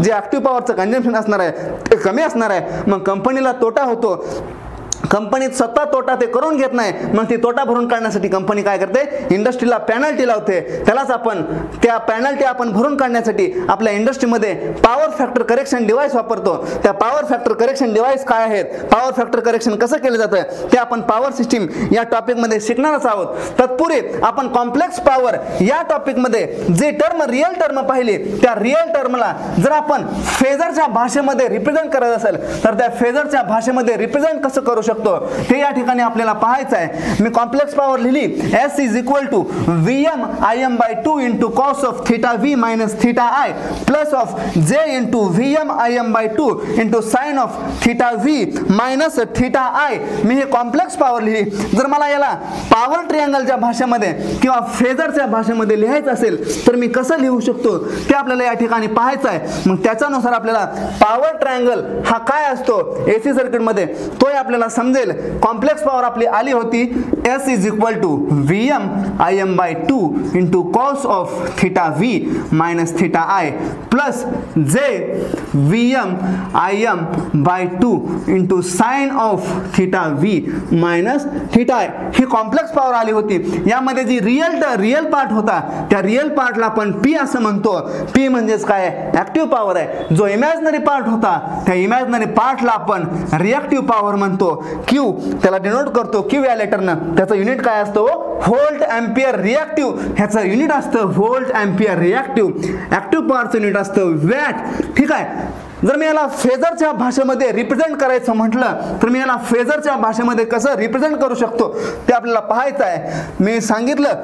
जे ऍक्टिव्ह पॉवरचं कन्झम्पन असणार आहे ते कमी असणार आहे. मग कंपनीला तोटा होतो. कंपनीत स्वतः तोटा ते करून घेत नाही मग ती तोटा भरून काढण्यासाठी कंपनी काय करते? इंडस्ट्रीला पॅनल्टी लावते. त्यालाच आपण त्या पॅनल्टी आपण भरून काढण्यासाठी आपल्या इंडस्ट्रीमध्ये पॉवर फॅक्टर करेक्शन डिव्हाइस वापरतो. त्या पॉवर फॅक्टर करेक्शन डिव्हाइस काय आहेत? पॉवर फॅक्टर करेक्शन कसं केलं जातं? ते आपण पॉवर सिस्टीम या टॉपिकमध्ये शिकणारच आहोत. तत्पूर्वी आपण कॉम्प्लेक्स पॉवर या टॉपिकमध्ये जे टर्म रिअल टर्म पाहिली त्या रिअल टर्मला जर आपण फेजरच्या भाषेमध्ये रिप्रेझेंट करत असेल तर त्या फेजरच्या भाषेमध्ये रिप्रेझेंट कसं करू शकतो? शकतो. हे या ठिकाणी आपल्याला पाहायचं आहे. मी कॉम्प्लेक्स पॉवर लिहिली. S is equal to V M I M by two into cos of theta V minus theta I plus of j into V M I M by two into sine of theta V minus theta I मी हे complex power लिहिली. जर मला याला power ट्रियांगलच्या भाषेमध्ये किंवा फेजरच्या भाषेमध्ये लिहायचं असेल तर मी कसं लिहू शकतो? ते आपल्याला या ठिकाणी पाहायचं आहे. मग त्याच्यानुसार आपल्याला पॉवर ट्रायंगल हा काय असतो? एसी सर्किटमध्ये तोही आपल्याला समजेल. कॉम्प्लेक्स पॉवर आपली आली होती. S is equal to V M I M by two into cos of theta V minus theta I plus j V M I M by two into sine of theta V minus theta I he complex power आली होती. यामध्ये जी real real part होता त्या real पार्टला आपण P असं म्हणतो. P म्हणजेच काय? ऍक्टिव्ह पॉवर आहे. जो इमॅजनरी पार्ट होता त्या इमॅजनरी पार्टला आपण रिॲक्टिव्ह पॉवर म्हणतो. क्यू त्याला डिनोट करतो क्यू या लेटरनं त्याचं युनिट काय असतं व्होल्ट अँपियर रिॲक्टिव्ह ह्याचं युनिट असतं व्होल्ट अँपियर रिॲक्टिव्ह ऍक्टिव्ह पॉवरचं युनिट असतं वॅट ठीक आहे? जर मी याला फेजरच्या भाषेमध्ये रिप्रेझेंट करायचं म्हटलं तर मी याला फेजरच्या भाषेमध्ये कसं रिप्रेझेंट करू शकतो? ते आपल्याला पाहायचं आहे. मी सांगितलं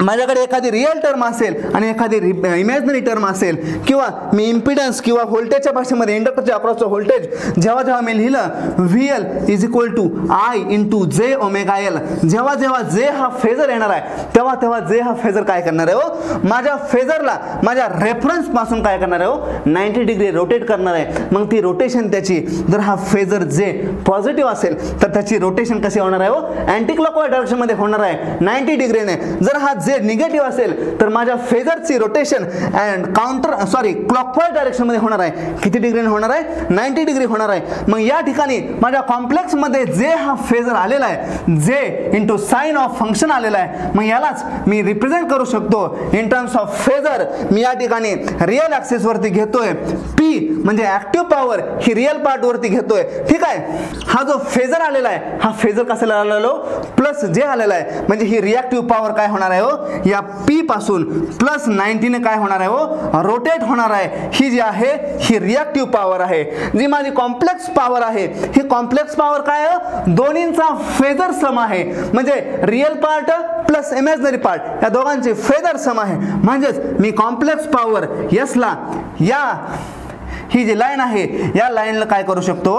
माझ्याकडे एखादी रिअल टर्म असेल आणि एखादी इमॅजनरी टर्म असेल किंवा मी इम्पिडन्स किंवा व्होल्टेजच्या भाषेमध्ये इंडक्टरच्या अप्रॉसचं व्होल्टेज जेव्हा जेव्हा मी लिहिलं V L is equal to I into j omega L जेव्हा जेव्हा जे हा फेजर येणार आहे तेव्हा तेव्हा जे हा फेजर काय करणार आहे हो? माझ्या फेजरला माझ्या रेफरन्सपासून काय करणार आहे हो? नाईन्टी डिग्री रोटेट करणार आहे. मग ती रोटेशन त्याची जर हा फेजर जे पॉझिटिव्ह असेल तर त्याची रोटेशन कशी होणार आहे हो? अँटी क्लॉकवाईज डायरेक्शनमध्ये होणार आहे. नाईन्टी डिग्रीने जर हा जे जे निगेटिव्ह असेल तर माझ्या फेजरची rotation and counter sorry clockwise डायरेक्शनमध्ये होणार आहे. किती डिग्रीने होणार आहे? नाईन्टी डिग्री होणार आहे. मग या ठिकाणी माझ्या कॉम्प्लेक्समध्ये जे हा फेजर आलेला आहे J into sine of function आलेला आहे मग यालाच मी रिप्रेझेंट करू शकतो. इन टर्म्स ऑफ फेजर मी या ठिकाणी रिअल ॲक्सेसवरती घेतोय. पी म्हणजे ॲक्टिव्ह पॉवर ही रिअल पार्टवरती घेतोय. ठीक आहे? हा जो फेजर आलेला आहे हा फेजर कशाला आलेलो प्लस जे आलेला आहे म्हणजे ही रिॲक्टिव्ह पॉवर काय होणार आहे हो? या पी पासून प्लस नाईन्टीने काय होणार आहे हो? रोटेट होणार आहे. ही जी आहे ही रिॲक्टिव्ह पॉवर आहे. जी माझी कॉम्प्लेक्स पॉवर आहे ही कॉम्प्लेक्स पॉवर काय दोन्हींचा फेदर सम आहे. म्हणजे real part plus imaginary part या दोघांचे फेदर सम आहे. म्हणजेच मी कॉम्प्लेक्स पॉवर यसला या ही जी लाईन आहे या लाईनला काय करू शकतो?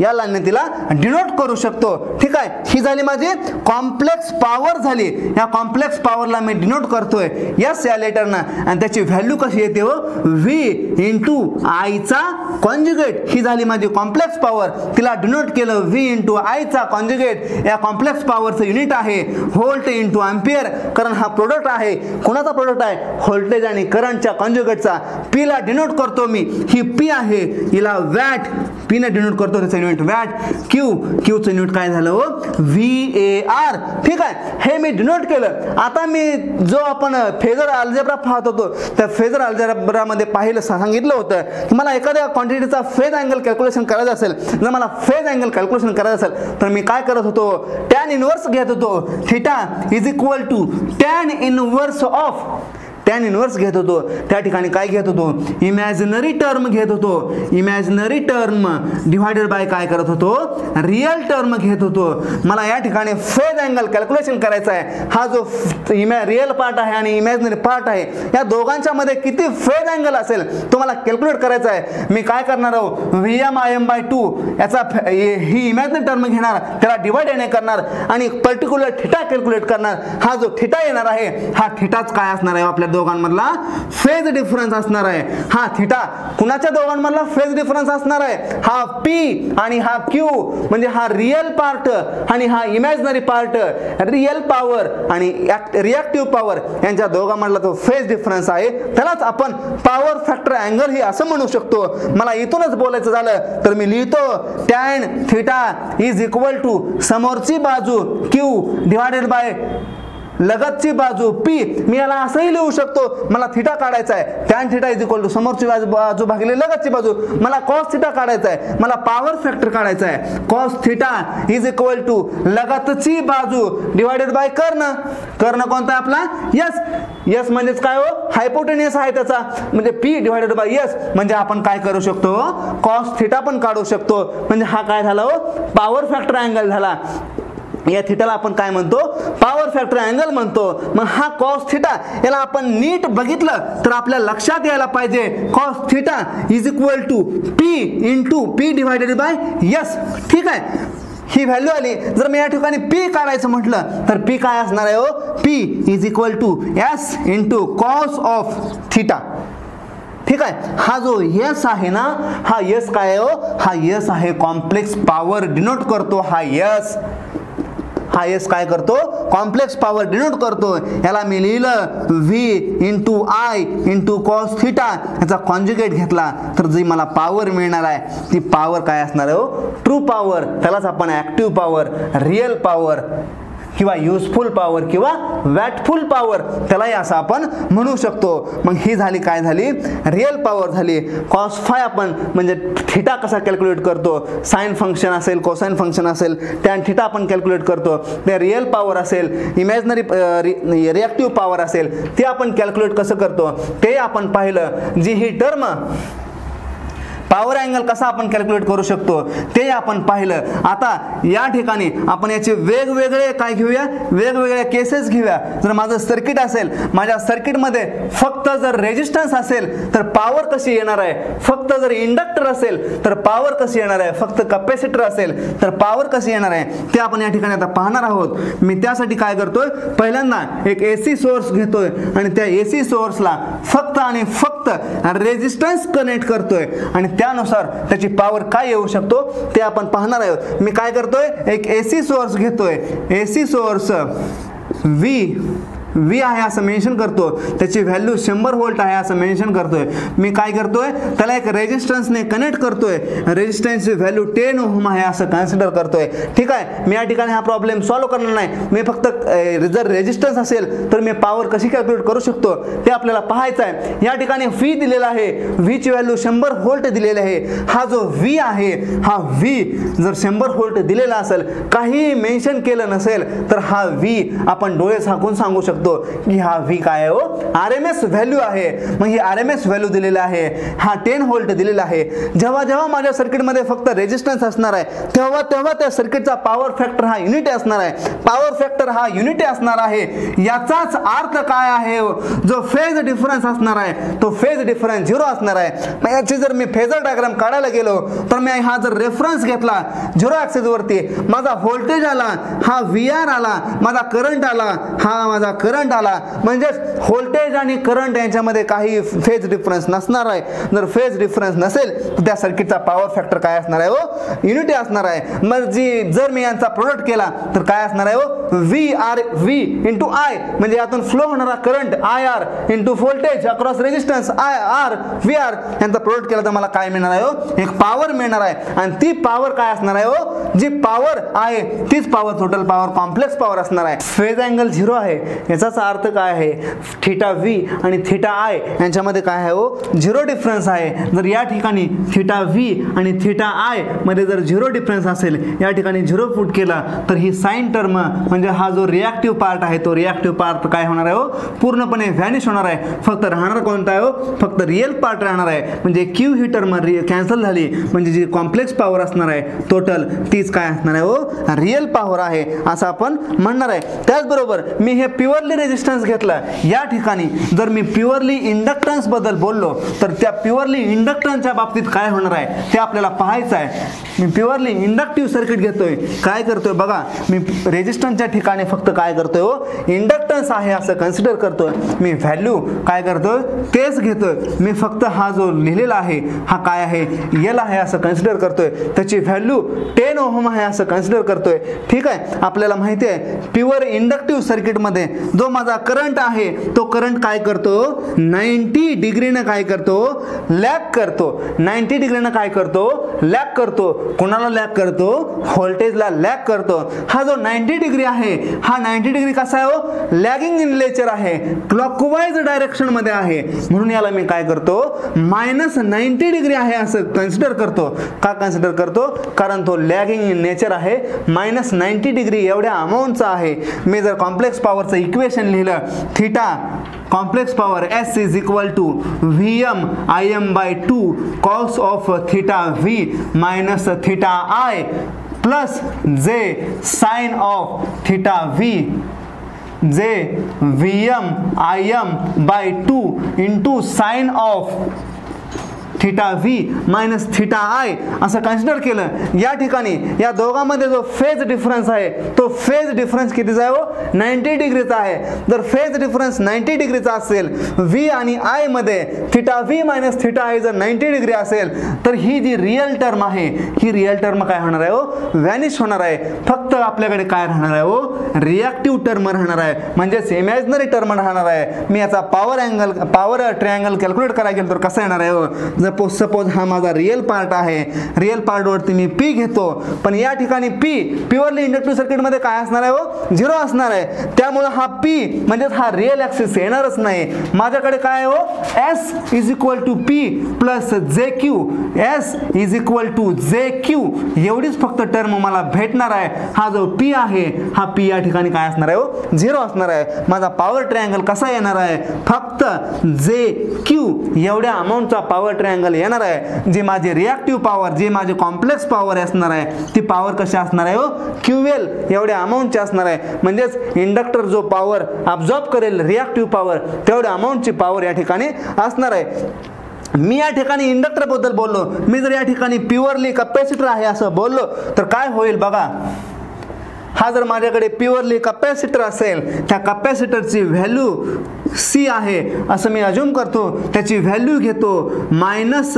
या लाईनने तिला डिनोट करू शकतो. ठीक आहे? ही झाली माझी कॉम्प्लेक्स पॉवर झाली. या कॉम्प्लेक्स पॉवरला मी डिनोट करतोय. यस या लेटरनं आणि त्याची व्हॅल्यू कशी येते हो? व्ही इंटू आयचा कॉन्ज्युगेट ही झाली माझी कॉम्प्लेक्स पॉवर तिला डिनोट केलं व्ही इंटू आयचा कॉन्ज्युगेट या कॉम्प्लेक्स पॉवरचं युनिट आहे. व्होल्ट इंटू अँपियर कारण हा प्रोडक्ट आहे. कोणाचा प्रोडक्ट आहे? व्होल्टेज आणि करंटच्या कॉन्ज्युगेटचा पीला डिनोट करतो मी. ही पी आहे. हिला वॅट पीने डिनोट करतो त्याचं युनिट वॅट क्यू क्यूचं युनिट काय झालं हो? व्ही ए आर ठीक आहे. हे मी डिनोट केलं. आता मी जो आपण फेजर अल्जेब्रा पाहत होतो त्या फेजर अल्जेब्रामध्ये पाहिलं सांगितलं होतं की मला एखाद्या क्वांटिटीचा फेज अँगल कॅल्क्युलेशन करायचं असेल जर मला फेज अँगल कॅल्क्युलेशन करायचं असेल तर मी काय करत होतो? टॅन इनवर्स घेत होतो. Theta is equal to tan inverse of tan inverse घेत होतो. त्या ठिकाणी काय घेत होतो? इमॅजिनरी टर्म घेत होतो. इमॅजिनरी टर्म डिव्हायडेड बाय काय करत होतो? रिअल टर्म घेत होतो. मला या ठिकाणी फेज अँगल कॅल्क्युलेशन करायचा आहे. हा जो इमॅ रिअल पार्ट आहे आणि इमॅजिनरी पार्ट आहे या दोघांच्या मध्ये किती फेज अँगल असेल तो मला कॅल्क्युलेट करायचा आहे. मी काय करणार आहो? V M I M by two याचा ही इमॅजिनरी टर्म घेणार त्याला डिवाइड येणे करणार आणि पर्टिक्युलर थिटा कॅल्क्युलेट करणार. हा जो थिटा येणार आहे हा थिटाच काय असणार आहे हो आपल्या दोघांमधला फेज डिफरन्स असणार आहे. हा थिटा कुणाच्या दोघांमधला फेज डिफरन्स असणार आहे? हा पी आणि हा क्यू म्हणजे हा रिअल पार्ट आणि हा इमॅजिनरी पार्ट रिअल पॉवर आणि रिॲक्टिव्ह पॉवर यांच्या दोघांमधला तो फेज डिफरन्स आहे त्यालाच आपण पॉवर फॅक्टर अँगल ही असं म्हणू शकतो. मला इथूनच बोलायचं झालं तर मी लिहितो tan theta is equal to समोरची बाजू क्यू डिवायडेड बाय लगतची बाजू पी. मी याला असंही लिहू शकतो मला थिटा काढायचा आहे. Tan theta is equal to समोरची बाजू बाजू भागली लगतची बाजू. मला कॉस थिटा काढायचा आहे. मला पॉवर फॅक्टर काढायचा आहे. Cos theta is equal to लगतची बाजू डिवायडेड बाय कर्ण. कर्ण कोणता आहे आपला? यस यस म्हणजेच काय हो? हायपोटेनियस आहे त्याचा. म्हणजे पी डिवायडेड बाय यस म्हणजे आपण काय करू शकतो? कॉस थिटा पण काढू शकतो. म्हणजे हा काय झाला हो? पॉवर फॅक्टर अँगल झाला. या थिटाला आपण काय म्हणतो? पॉवर फॅक्टर अँगल म्हणतो. मग हा कॉस थिटा याला आपण नीट बघितलं तर आपल्या लक्षात यायला पाहिजे. Cos theta is equal to P into P divided by S ठीक आहे? ही व्हॅल्यू आली. जर मी या ठिकाणी पी काढायचं म्हटलं तर पी काय असणार आहे हो? P is equal to S into cos of theta ठीक आहे? हा जो यस आहे ना हा यस काय आहे हो? हा यस आहे कॉम्प्लेक्स पॉवर डिनोट करतो. हा यस हा एस काय करतो? कॉम्प्लेक्स पॉवर डिनोट करतो. याला मी लिहिलं V into I into cos theta याचा कॉन्ज्युगेट घेतला. तर जी मला पॉवर मिळणार आहे ती पॉवर काय असणार आहे हो? ट्रू पॉवर त्यालाच आपण ॲक्टिव्ह पॉवर रिअल पॉवर किंवा युजफुल पॉवर किंवा वॅटफुल पॉवर त्यालाही असं आपण म्हणू शकतो. मग ही झाली काय झाली? रिअल पॉवर झाली. कॉस फाय आपण म्हणजे थिटा कसा कॅल्क्युलेट करतो? साईन फंक्शन असेल कोसाईन फंक्शन असेल टॅन थिटा आपण कॅल्क्युलेट करतो. ते रिअल पॉवर असेल इमॅजनरी रिॲक्टिव्ह पॉवर असेल ते आपण कॅल्क्युलेट कसं करतो? ते आपण पाहिलं. जी ही टर्म पॉवर अँगल कसा आपण कॅल्क्युलेट करू शकतो ते आपण पाहिलं. आता या ठिकाणी आपण याचे वेगवेगळे काय घेऊया? वेगवेगळ्या केसेस घेऊया. जर माझं सर्किट असेल माझ्या सर्किटमध्ये फक्त जर रेजिस्टन्स असेल तर पॉवर कशी येणार आहे? फक्त जर इंडक्टर असेल तर पॉवर कशी येणार आहे? फक्त कपॅसिटर असेल तर पॉवर कशी येणार आहे? ते आपण या ठिकाणी आता पाहणार आहोत. मी त्यासाठी काय करतोय? पहिल्यांदा एक ए सी सोर्स घेतोय आणि त्या ए सी सोर्सला फक्त आणि फक्त रेजिस्टन्स कनेक्ट करतोय. आणि त्यानुसार त्याची पॉवर काय येऊ शकतो ते आपण पाहणार आहोत. मी काय करतोय? एक ए सी सोर्स घेतोय. ए सी सोर्स वी व्ही आहे असं मेन्शन करतो त्याची व्हॅल्यू शंभर व्होल्ट आहे असं मेन्शन करतोय. मी काय करतोय? त्याला एक रेजिस्टन्सने कनेक्ट करतोय. रेजिस्टन्सची व्हॅल्यू टेन ओहम आहे असं कन्सिडर करतोय. ठीक आहे? मी या ठिकाणी हा प्रॉब्लेम सॉल्व्ह करणार नाही. मी फक्त जर रेजिस्टन्स असेल तर मी पॉवर कशी कॅल्क्युलेट करू शकतो? ते आपल्याला पाहायचं आहे. या ठिकाणी व्ही दिलेला आहे. व्हीची व्हॅल्यू शंभर व्होल्ट दिलेली आहे. हा जो व्ही आहे हा व्ही जर शंभर व्होल्ट दिलेला असेल काही मेन्शन केलं नसेल तर हा व्ही आपण डोळे झाकून सांगू शकतो. की हा व्ही काय आहे हो? आर एम एस व्हॅल्यू आहे. मग ही आर एम एस व्हॅल्यू दिलेला आहे. हा टेन व्होल्ट दिलेला आहे. जेव्हा जेव्हा माझ्या सर्किटमध्ये फक्त रेजिस्टन्स असणार आहे तेव्हा तेव्हा त्या सर्किटचा पॉवर फॅक्टर हा युनिटी असणार आहे. पॉवर फॅक्टर हा युनिटी असणार आहे. याचाच अर्थ काय आहे हो? जो फेज डिफरन्स असणार आहे तो फेज डिफरन्स झिरो असणार आहे. मग याची जर मी फेजर डायग्राम काढायला गेलो तर मी हा जर रेफरन्स घेतला झिरो ऍक्सिस वरती माझा व्होल्टेज आला हा व्ही आर आला माझा करंट आला हा माझा करंट आला म्हणजेच व्होल्टेज आणि करंट यांच्यामध्ये काही फेज डिफरन्स नसणार आहे. जर फेज डिफरन्स नसेल तर त्या सर्किटचा पॉवर फॅक्टर काय असणार आहे हो? युनिटी असणार आहे. मग जी जर मी यांचा प्रोडक्ट केला तर काय असणार आहे हो? V R V into I म्हणजे यातून फ्लो होणारा current I R into voltage across resistance I R V R यांचा प्रोडक्ट केला तर मला काय मिळणार आहे हो? एक पॉवर मिळणार आहे. आणि ती पॉवर काय असणार आहे हो? जी पॉवर आहे तीच power total power complex power असणार आहे. फेज अँगल झिरो आहे. याचाच अर्थ काय आहे? थिटा व्ही आणि थिटा आय यांच्यामध्ये काय आहे हो? झिरो डिफरन्स आहे. जर या ठिकाणी थिटा व्ही आणि थिटा आयमध्ये जर झिरो डिफरन्स असेल या ठिकाणी झिरो फूट केला तर ही साईन टर्म म्हणजे हा जो रिॲक्टिव्ह पार्ट आहे तो रिॲक्टिव्ह पार्ट काय होणार आहे हो? पूर्णपणे व्हॅनिश होणार आहे. फक्त राहणार कोणता आहे हो? फक्त रिअल पार्ट राहणार आहे. म्हणजे क्यू ही टर्म कॅन्सल झाली म्हणजे जी कॉम्प्लेक्स पॉवर असणार आहे टोटल तीच काय असणार आहे हो? रिअल पॉवर आहे असं आपण म्हणणार आहे. त्याचबरोबर मी हे प्युअरली रेजिस्टन्स घेतला. या ठिकाणी जर मी प्युअरली इंडक्टन्सबद्दल बोललो तर त्या प्युअरली इंडक्टन्सच्या बाबतीत काय होणार आहे? ते आपल्याला पाहायचं आहे. मी प्युअरली इंडक्टिव्ह सर्किट घेतोय. काय करतोय बघा मी रेजिस्टन्सच्या ठिकाणी फक्त काय करतोय हो? इंडक्टन्स आहे असं कन्सिडर करतोय. मी व्हॅल्यू काय करतोय? तेच घेतोय. मी फक्त हा जो लिहिलेला आहे हा काय आहे? एल आहे असं कन्सिडर करतोय. त्याची व्हॅल्यू टेन ओहम आहे असं कन्सिडर करतोय. ठीक आहे? आपल्याला माहिती आहे प्युअर इंडक्टिव्ह सर्किटमध्ये जो माझा करंट आहे तो करंट काय करतो? नाईन्टी डिग्रीनं काय करतो? लॅक करतो. नाईन्टी डिग्रीनं काय करतो? लॅक करतो. कोणाला लॅक करतो? व्होल्टेजला लॅक करतो. हा जो नाईन्टी डिग्री आहे हा नाईन्टी डिग्री कसा आहे हो? लॅगिंग इन लेचर आहे. क्लॉकवाईज डायरेक्शनमध्ये आहे. म्हणून याला मी काय करतो? मायनस नाईन्टी डिग्री आहे असं कन्सिडर करतो. का कन्सिडर करतो? कारण तो लॅगिंग इन नेचर आहे. मायनस नाईन्टी डिग्री एवढ्या अमाऊंटचा आहे. मी जर कॉम्प्लेक्स पॉवरचं इक्वेशन इक्वेशन लिहिलं theta complex power S is equal to V M I M by two cos of theta V minus theta I plus j sine of theta V j V M I M by two into sine of theta V minus theta I असं consider केलं. या ठिकाणी या दोघांमध्ये जो phase difference आहे तो phase difference कितीचा आहे हो? नाईन्टी डिग्रीचा आहे. जर फेज डिफरन्स नाईन्टी डिग्रीचा असेल व्ही आणि आयमध्ये theta V minus theta I जर नाईन्टी डिग्री असेल तर ही जी रिअल टर्म आहे ही रिअल टर्म काय होणार आहे हो? व्हॅनिश होणार आहे. फक्त आपल्याकडे काय राहणार आहे हो? रिॲक्टिव्ह टर्म राहणार आहे. म्हणजेच इमॅजिनरी टर्म राहणार आहे. मी याचा power angle power triangle calculate करायला गेलो तर कसं येणार आहे हो? सपोज सपोज हा माझा रिअल पार्ट आहे. रिअल पार्टवरती मी पी घेतो. पण या ठिकाणी पी प्युअरली इंडक्टिव्ह सर्किटमध्ये काय असणार आहे हो? झिरो असणार आहे. त्यामुळे हा पी म्हणजेच हा रिअल ॲक्सिस येणारच नाही. माझ्याकडे काय आहे हो? S is equal to P plus j Q S is equal to j Q एवढीच फक्त टर्म मला भेटणार आहे. हा जो पी आहे हा पी या ठिकाणी काय असणार आहे हो? झिरो असणार आहे. माझा पॉवर ट्रायंगल कसा येणार आहे? फक्त जे क्यू एवढ्या अमाऊंटचा पॉवर ट्रायंगल येणार आहे. जी माझे रिॲक्टिव्ह पॉवर जी माझी कॉम्प्लेक्स पॉवर असणार आहे ती पॉवर कशी असणार आहे हो? क्यूएल एवढ्या अमाऊंटची असणार आहे. म्हणजेच इंडक्टर जो पॉवर अब्झॉर्ब करेल रिॲक्टिव्ह पॉवर तेवढ्या अमाऊंटची पॉवर या ठिकाणी असणार आहे. मी या ठिकाणी इंडक्टरबद्दल बोललो. मी जर या ठिकाणी प्युअरली कपॅसिटर आहे असं बोललो तर काय होईल बघा. हा जर माझ्याकडे प्युअरली कपॅसिटर असेल त्या कपॅसिटरची व्हॅल्यू सी आहे असं मी अज्युम करतो. त्याची व्हॅल्यू घेतो मायनस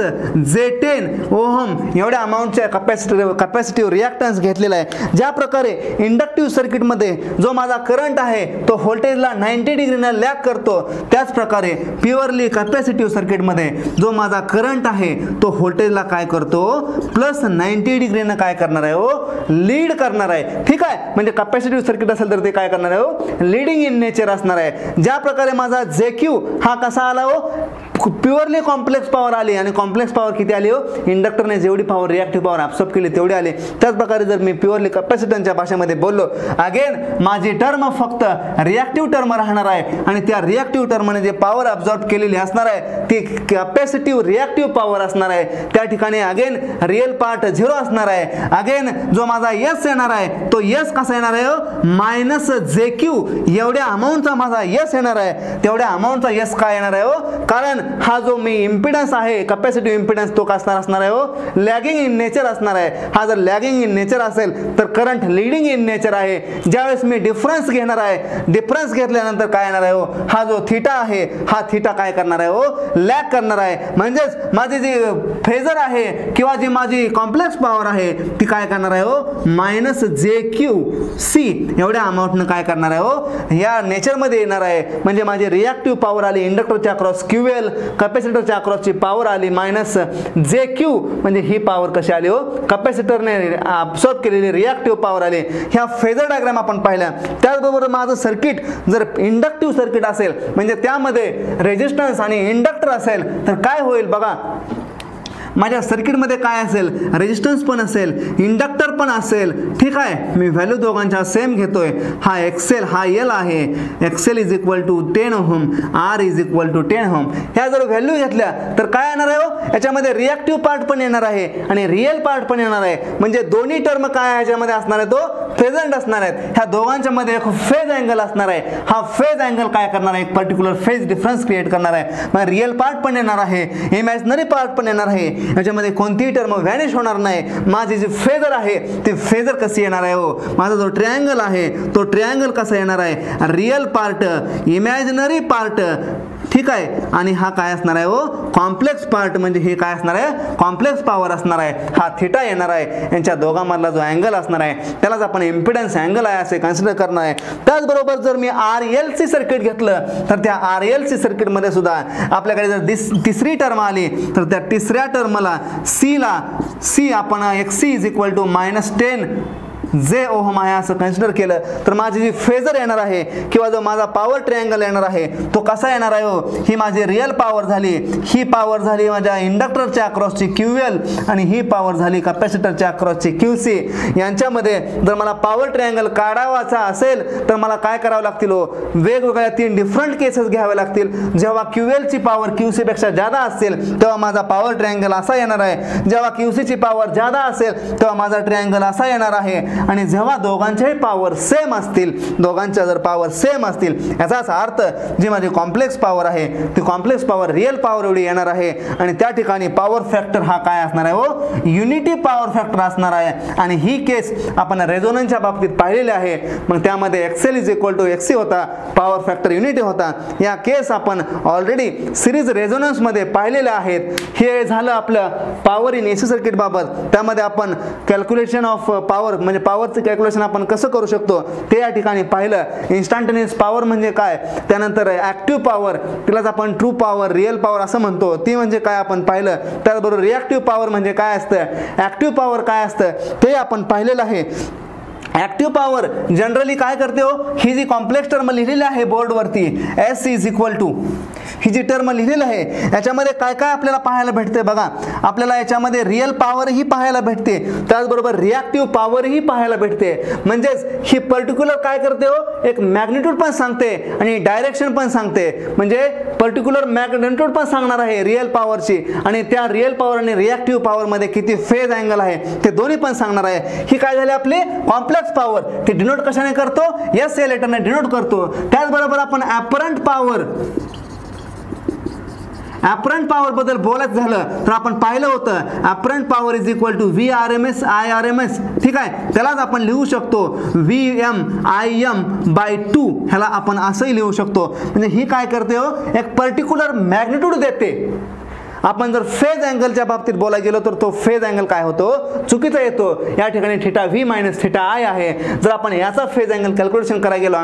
जे टेन ओहम एवढ्या अमाऊंटच्या कपॅसिटी कपॅसिटीव रिॲक्टन्स घेतलेला आहे. ज्या प्रकारे इंडक्टिव्ह सर्किटमध्ये जो माझा करंट आहे तो व्होल्टेजला नाईन्टी डिग्रीनं लॅक करतो त्याच प्रकारे प्युअरली कपॅसिटिव्ह सर्किटमध्ये जो माझा करंट आहे तो व्होल्टेजला काय करतो? प्लस नाईन्टी डिग्रीनं काय करणार आहे हो? ओ लीड करणार आहे. ठीक आहे? म्हणजे कपॅसिटिव्ह सर्किट असेल तर ते काय करणार आहे हो? लिडिंग इन नेचर असणार आहे. ज्या प्रकारे माझा जे क्यू हा कसा आला हो? प्युअरली कॉम्प्लेक्स पॉवर आली आणि कॉम्प्लेक्स पॉवर किती आली हो? इंडक्टरने जेवढी पॉवर रिॲक्टिव्ह पॉवर ॲब्सॉर्ब केली तेवढी आली. त्याच प्रकारे जर मी प्युअरली कपॅसिटनच्या भाषेमध्ये बोललो अगेन माझी टर्म फक्त रिॲक्टिव्ह टर्म राहणार आहे आणि त्या रिॲक्टिव्ह टर्मने जे पॉवर अब्झॉर्ब केलेली असणार आहे ती कॅपॅसिटिव्ह रिॲक्टिव्ह पॉवर असणार आहे. त्या ठिकाणी अगेन रिअल पार्ट झिरो असणार आहे. अगेन जो माझा यस येणार आहे तो यस कसा येणार आहे मायनस जे क्यू एवढ्या अमाऊंटचा माझा यस येणार आहे. तेवढ्या अमाऊंटचा यस काय येणार आहे हो? कारण हा जो मी इम्पिडन्स आहे कपॅसिटिव्ह इम्पिडन्स तो कसणार असणार आहे हो? लॅगिंग इन नेचर असणार आहे. हा जर लॅगिंग इन नेचर असेल तर करंट लिडिंग इन नेचर आहे. ज्यावेळेस मी डिफरन्स घेणार आहे डिफरन्स घेतल्यानंतर काय येणार आहे हो? हा जो थिटा आहे हा थिटा काय करणार आहे हो? लॅग करणार आहे. म्हणजेच माझी जी फेजर आहे किंवा जी माझी कॉम्प्लेक्स पॉवर आहे ती काय करणार आहे हो? मायनस जे क्यू सी एवढ्या अमाऊंटनं काय करणार आहे हो? या नेचरमध्ये येणार आहे. म्हणजे माझी रिॲक्टिव्ह पॉवर आली इंडक्टरच्या अक्रॉस क्यू एल कपॅसिटरच्या अक्रॉसची पॉवर आली मायनस जे क्यू म्हणजे ही पॉवर कशी आली हो? कपॅसिटरने अब्सॉर्ब केलेली रिॲक्टिव्ह पॉवर आली. ह्या फेजर डायग्राम आपण पाहिल्या. त्याचबरोबर माझं सर्किट जर इंडक्टिव्ह सर्किट असेल म्हणजे त्यामध्ये रेजिस्टन्स आणि इंडक्टर असेल तर काय होईल बघा? माझ्या सर्किटमध्ये काय असेल? रेजिस्टन्स पण असेल इंडक्टर पण असेल. ठीक आहे मी व्हॅल्यू दोघांच्या सेम घेतोय. हा एक्सेल हा एल आहे. X L is equal to ten ohm R is equal to ten ohm ह्या जर व्हॅल्यू घेतल्या तर काय येणार आहे हो? याच्यामध्ये रिॲक्टिव्ह पार्ट पण येणार आहे आणि रिअल पार्ट पण येणार आहे. म्हणजे दोन्ही टर्म काय ह्याच्यामध्ये असणार आहे तो? प्रेझेंट असणार आहेत. ह्या दोघांच्या मध्ये एक फेज अँगल असणार आहे. हा फेज अँगल काय करणार आहे? एक पर्टिक्युलर फेज डिफरन्स क्रिएट करणार आहे. मग रिअल पार्ट पण येणार आहे. इमॅजिनरी पार्ट पण येणार आहे. याच्यामध्ये कोणतीही टर्म व्हॅनिश होणार नाही. माझी जी फेजर आहे ती फेजर कशी येणार आहे हो? माझा जो ट्रायंगल आहे तो ट्रायंगल कसा येणार आहे? रिअल पार्ट इमॅजिनरी पार्ट ठीक आहे. आणि हा काय असणार आहे हो? कॉम्प्लेक्स पार्ट म्हणजे हे काय असणार आहे? कॉम्प्लेक्स पॉवर असणार आहे. हा थिटा येणार आहे. यांच्या दोघांमधला जो अँगल असणार आहे त्यालाच आपण इम्पिडन्स अँगल आहे असे कन्सिडर करणार आहे. त्याचबरोबर जर मी आर एल सी सर्किट घेतलं तर त्या आर एल सी सर्किटमध्ये सुद्धा आपल्याकडे जर दिस तिसरी टर्म आली तर त्या तिसऱ्या टर्मला सीला सी आपण X C is equal to minus ten J ohm आहे असं कन्सिडर केलं तर माझी जी फेजर येणार आहे किंवा जो माझा पॉवर ट्रायंगल येणार आहे तो कसा येणार आहे हो? ही माझी रिअल पॉवर झाली. ही पॉवर झाली माझ्या इंडक्टरच्या अक्रॉसची क्यू एल आणि ही पॉवर झाली कपॅसिटरच्या अक्रॉसची क्यू सी यांच्यामध्ये जर मला पॉवर ट्रायंगल काढावाचा असेल तर मला काय करावं लागतील हो? वेगवेगळ्या तीन डिफरंट केसेस घ्यावे लागतील. जेव्हा क्यू एलची पॉवर क्यू सीपेक्षा जादा असेल तेव्हा माझा पॉवर ट्रायंगल असा येणार आहे. जेव्हा क्यू सीची पॉवर जादा असेल तेव्हा माझा ट्रायंगल असा येणार आहे. आणि जेव्हा दोघांच्याही पॉवर सेम असतील दोघांच्या जर पॉवर सेम असतील याचाच अर्थ जी माझी कॉम्प्लेक्स पॉवर आहे ती कॉम्प्लेक्स पॉवर रिअल पॉवर एवढी येणार आहे. आणि त्या ठिकाणी पॉवर फॅक्टर हा काय असणार आहे? हो युनिटी पॉवर फॅक्टर असणार आहे. आणि ही केस आपण रेझोनन्सच्या बाबतीत पाहिलेली आहे. मग त्यामध्ये X L is equal to X C होता पॉवर फॅक्टर युनिटी होता. या केस आपण ऑलरेडी सिरीज रेझोनन्समध्ये पाहिलेल्या आहेत. हे झालं आपलं पॉवर इन एसी सर्किट बाबत. त्यामध्ये आपण कॅल्क्युलेशन ऑफ पॉवर म्हणजे पॉवरचं कॅल्क्युलेशन आपण कसं करू शकतो? ते या ठिकाणी पाहिलं. इन्स्टंटेनियस पॉवर म्हणजे काय? त्यानंतर ॲक्टिव्ह पॉवर तिलाच आपण ट्रू पॉवर रिअल पॉवर असं म्हणतो. ती म्हणजे काय आपण पाहिलं? त्याचबरोबर रिॲक्टिव्ह पॉवर म्हणजे काय असतं? ॲक्टिव्ह पॉवर काय असतं? ते आपण पाहिलेलं आहे. ॲक्टिव्ह पॉवर जनरली काय करते हो? ही जी कॉम्प्लेक्स टर्म लिहिलेली आहे बोर्डवरती एस इज इक्वल टू ही जी टर्म लिहिलेली आहे याच्यामध्ये काय काय आपल्याला पाहायला भेटते बघा. आपल्याला याच्यामध्ये रिअल पॉवरही पाहायला भेटते. त्याचबरोबर रिॲक्टिव्ह पॉवरही पाहायला भेटते. म्हणजेच ही पर्टिक्युलर काय करते हो? एक मॅग्नेट्यूड पण सांगते आणि डायरेक्शन पण सांगते. म्हणजे पर्टिक्युलर मॅग्नेट्यूड पण सांगणार आहे रिअल पॉवरची आणि त्या रिअल पॉवर आणि रिॲक्टिव्ह पॉवरमध्ये किती फेज अँगल आहे ते दोन्ही पण सांगणार आहे. ही काय झाली आपली? कॉम्प्लेक्स पॉवर ती डिनोट कशाने करतो? एस ए लेटरने डिनोट करतो. त्याचबरोबर आपण ॲपरंट पॉवर ॲपरंट पॉवर बद्दल बोलायचं झालं तर आपण पाहिलं होतं apparent power is equal to V R M S I R M S ठीक आहे? त्यालाच आपण लिहू शकतो V M I M by two ह्याला आपण असंही लिहू शकतो. म्हणजे ही काय करते हो? एक पर्टिक्युलर मॅग्निट्यूड देते. आपण जर फेज अँगलच्या बाबतीत बोलायला गेलो तर तो फेज अँगल काय होतो? चुकीचा येतो. या ठिकाणी theta V minus theta I आहे. जर आपण याचा फेज अँगल कॅल्क्युलेशन करायला गेलो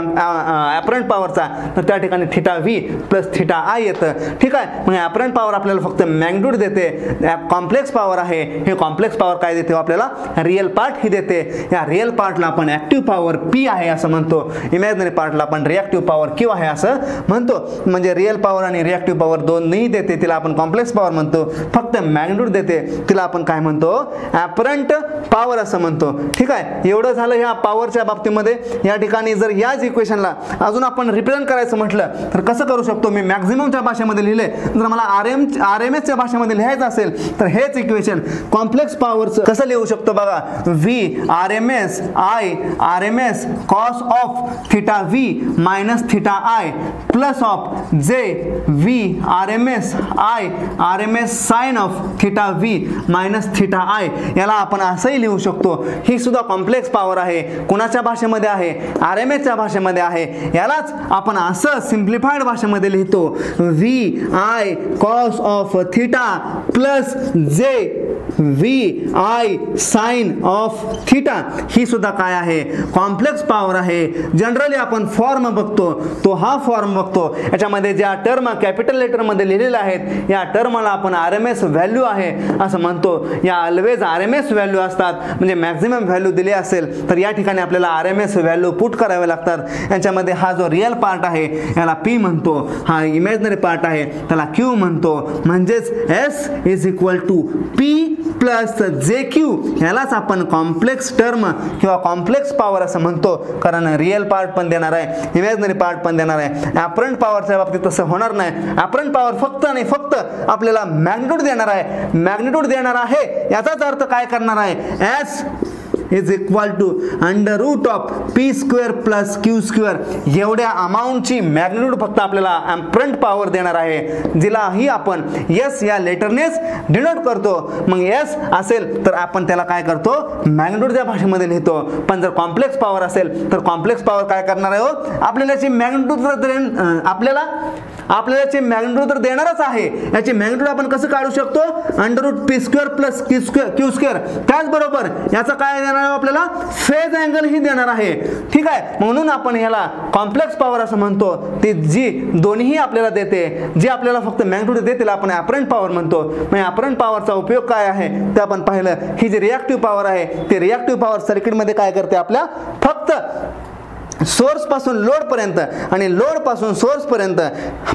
ॲपरंट पॉवरचा तर त्या ठिकाणी theta V plus theta I येतं. ठीक आहे? मग ॲपरंट पॉवर आपल्याला फक्त मॅग्निट्यूड देते. कॉम्प्लेक्स पॉवर आहे. हे कॉम्प्लेक्स पॉवर काय देते हो आपल्याला? रिअल पार्ट ही देते. या रिअल पार्टला आपण ॲक्टिव्ह पॉवर पी आहे असं म्हणतो. इमॅजिनरी पार्टला आपण रिॲक्टिव्ह पॉवर क्यू आहे असं म्हणतो. म्हणजे रिअल पॉवर आणि रिॲक्टिव्ह पॉवर दोन नाही देते. तिला आपण कॉम्प्लेक्स पॉवर म्हणतो फक्त मॅग्निट्यूड देते. तिला आपण काय म्हणतो? ॲपरंट पॉवर असं म्हणतो. ठीक आहे? एवढं झालं ह्या पॉवरच्या बाबतीमध्ये. या ठिकाणी जर याच इक्वेशनला अजून आपण रिप्रेझेंट करायचं म्हटलं तर कसं करू शकतो? मी मॅक्झिममच्या भाषेमध्ये लिहिले. जर मला आर एम आर एम एसच्या भाषेमध्ये लिहायचं असेल तर हेच इक्वेशन कॉम्प्लेक्स पॉवरचं कसं लिहू शकतो बघा? V R M S I R M S cos of theta V minus theta I plus of J V R M S I R R M S sine of theta V minus theta I याला आपण असंही लिहू शकतो. ही सुद्धा complex power आहे. कुणाच्या भाषेमध्ये आहे? आर एम एसच्या भाषेमध्ये आहे. यालाच आपण असं सिम्प्लिफाईड भाषेमध्ये लिहितो. V I cos of theta plus J V I sine of theta ही सुद्धा काय आहे? कॉम्प्लेक्स पॉवर आहे. जनरली आपण फॉर्म बघतो. तो हा फॉर्म बघतो. याच्यामध्ये ज्या टर्म कॅपिटल लेटरमध्ये लिहिलेल्या आहेत या टर्मला आपण आर एम एस व्हॅल्यू आहे असं म्हणतो. या always R M S value असतात. म्हणजे मॅक्झिमम व्हॅल्यू दिली असेल तर या ठिकाणी आपल्याला R M S value put करावे लागतात. यांच्यामध्ये हा जो रिअल पार्ट आहे याला पी म्हणतो. हा इमॅजिनरी पार्ट आहे. त्याला क्यू म्हणतो. म्हणजेच S is equal to P plus J Q ह्यालाच आपण कॉम्प्लेक्स टर्म किंवा कॉम्प्लेक्स पॉवर असं म्हणतो. कारण रिअल पार्ट पण देणार आहे इमॅजनरी पार्ट पण देणार आहे. ॲपरंट पॉवरच्या बाबतीत तसं होणार नाही. ॲपरंट पॉवर फक्त आणि फक्त आपल्याला मॅग्नेट्यूड देणार आहे. मॅग्नेट्यूड देणार आहे याचाच अर्थ काय करणार आहे? S is equal to under root of P square plus Q square एवढ्या अमाऊंटची मॅग्निट्यूड फक्त आपल्याला ॲम्प्रंट पॉवर देणार आहे जिलाही आपण यस या लेटरनेच डिनोट करतो. मग यस असेल तर आपण त्याला काय करतो? मॅग्निट्यूडच्या भाषेमध्ये लिहितो. पण जर कॉम्प्लेक्स पॉवर असेल तर कॉम्प्लेक्स पॉवर काय करणार आहे हो? आपल्याला याची मॅग्निट्यूड आपल्याला आपल्याला याची मॅग्निट्यूड तर देणारच आहे. याची मॅग्निट्यूड आपण कसं काढू शकतो? Under root P square plus Q square Q square त्याचबरोबर याचं काय देणार आहे आपल्याला. फेज अँगल ही देणार आहे. ठीक आहे? म्हणून आपण ह्याला कॉम्प्लेक्स पॉवर असं म्हणतो. ती जी दोन्ही आपल्याला देते जी आपल्याला फक्त मॅग्निट्यूड देते त्याला आपण ॲपरंट पॉवर म्हणतो. म्हणजे ॲपरंट पॉवरचा उपयोग काय आहे? ते आपण पाहिलं. ही जी रिॲक्टिव्ह पॉवर आहे ती रिॲक्टिव्ह पॉवर सर्किटमध्ये काय करते आपल्या? फक्त सोर्सपासून लोडपर्यंत आणि लोडपासून सोर्सपर्यंत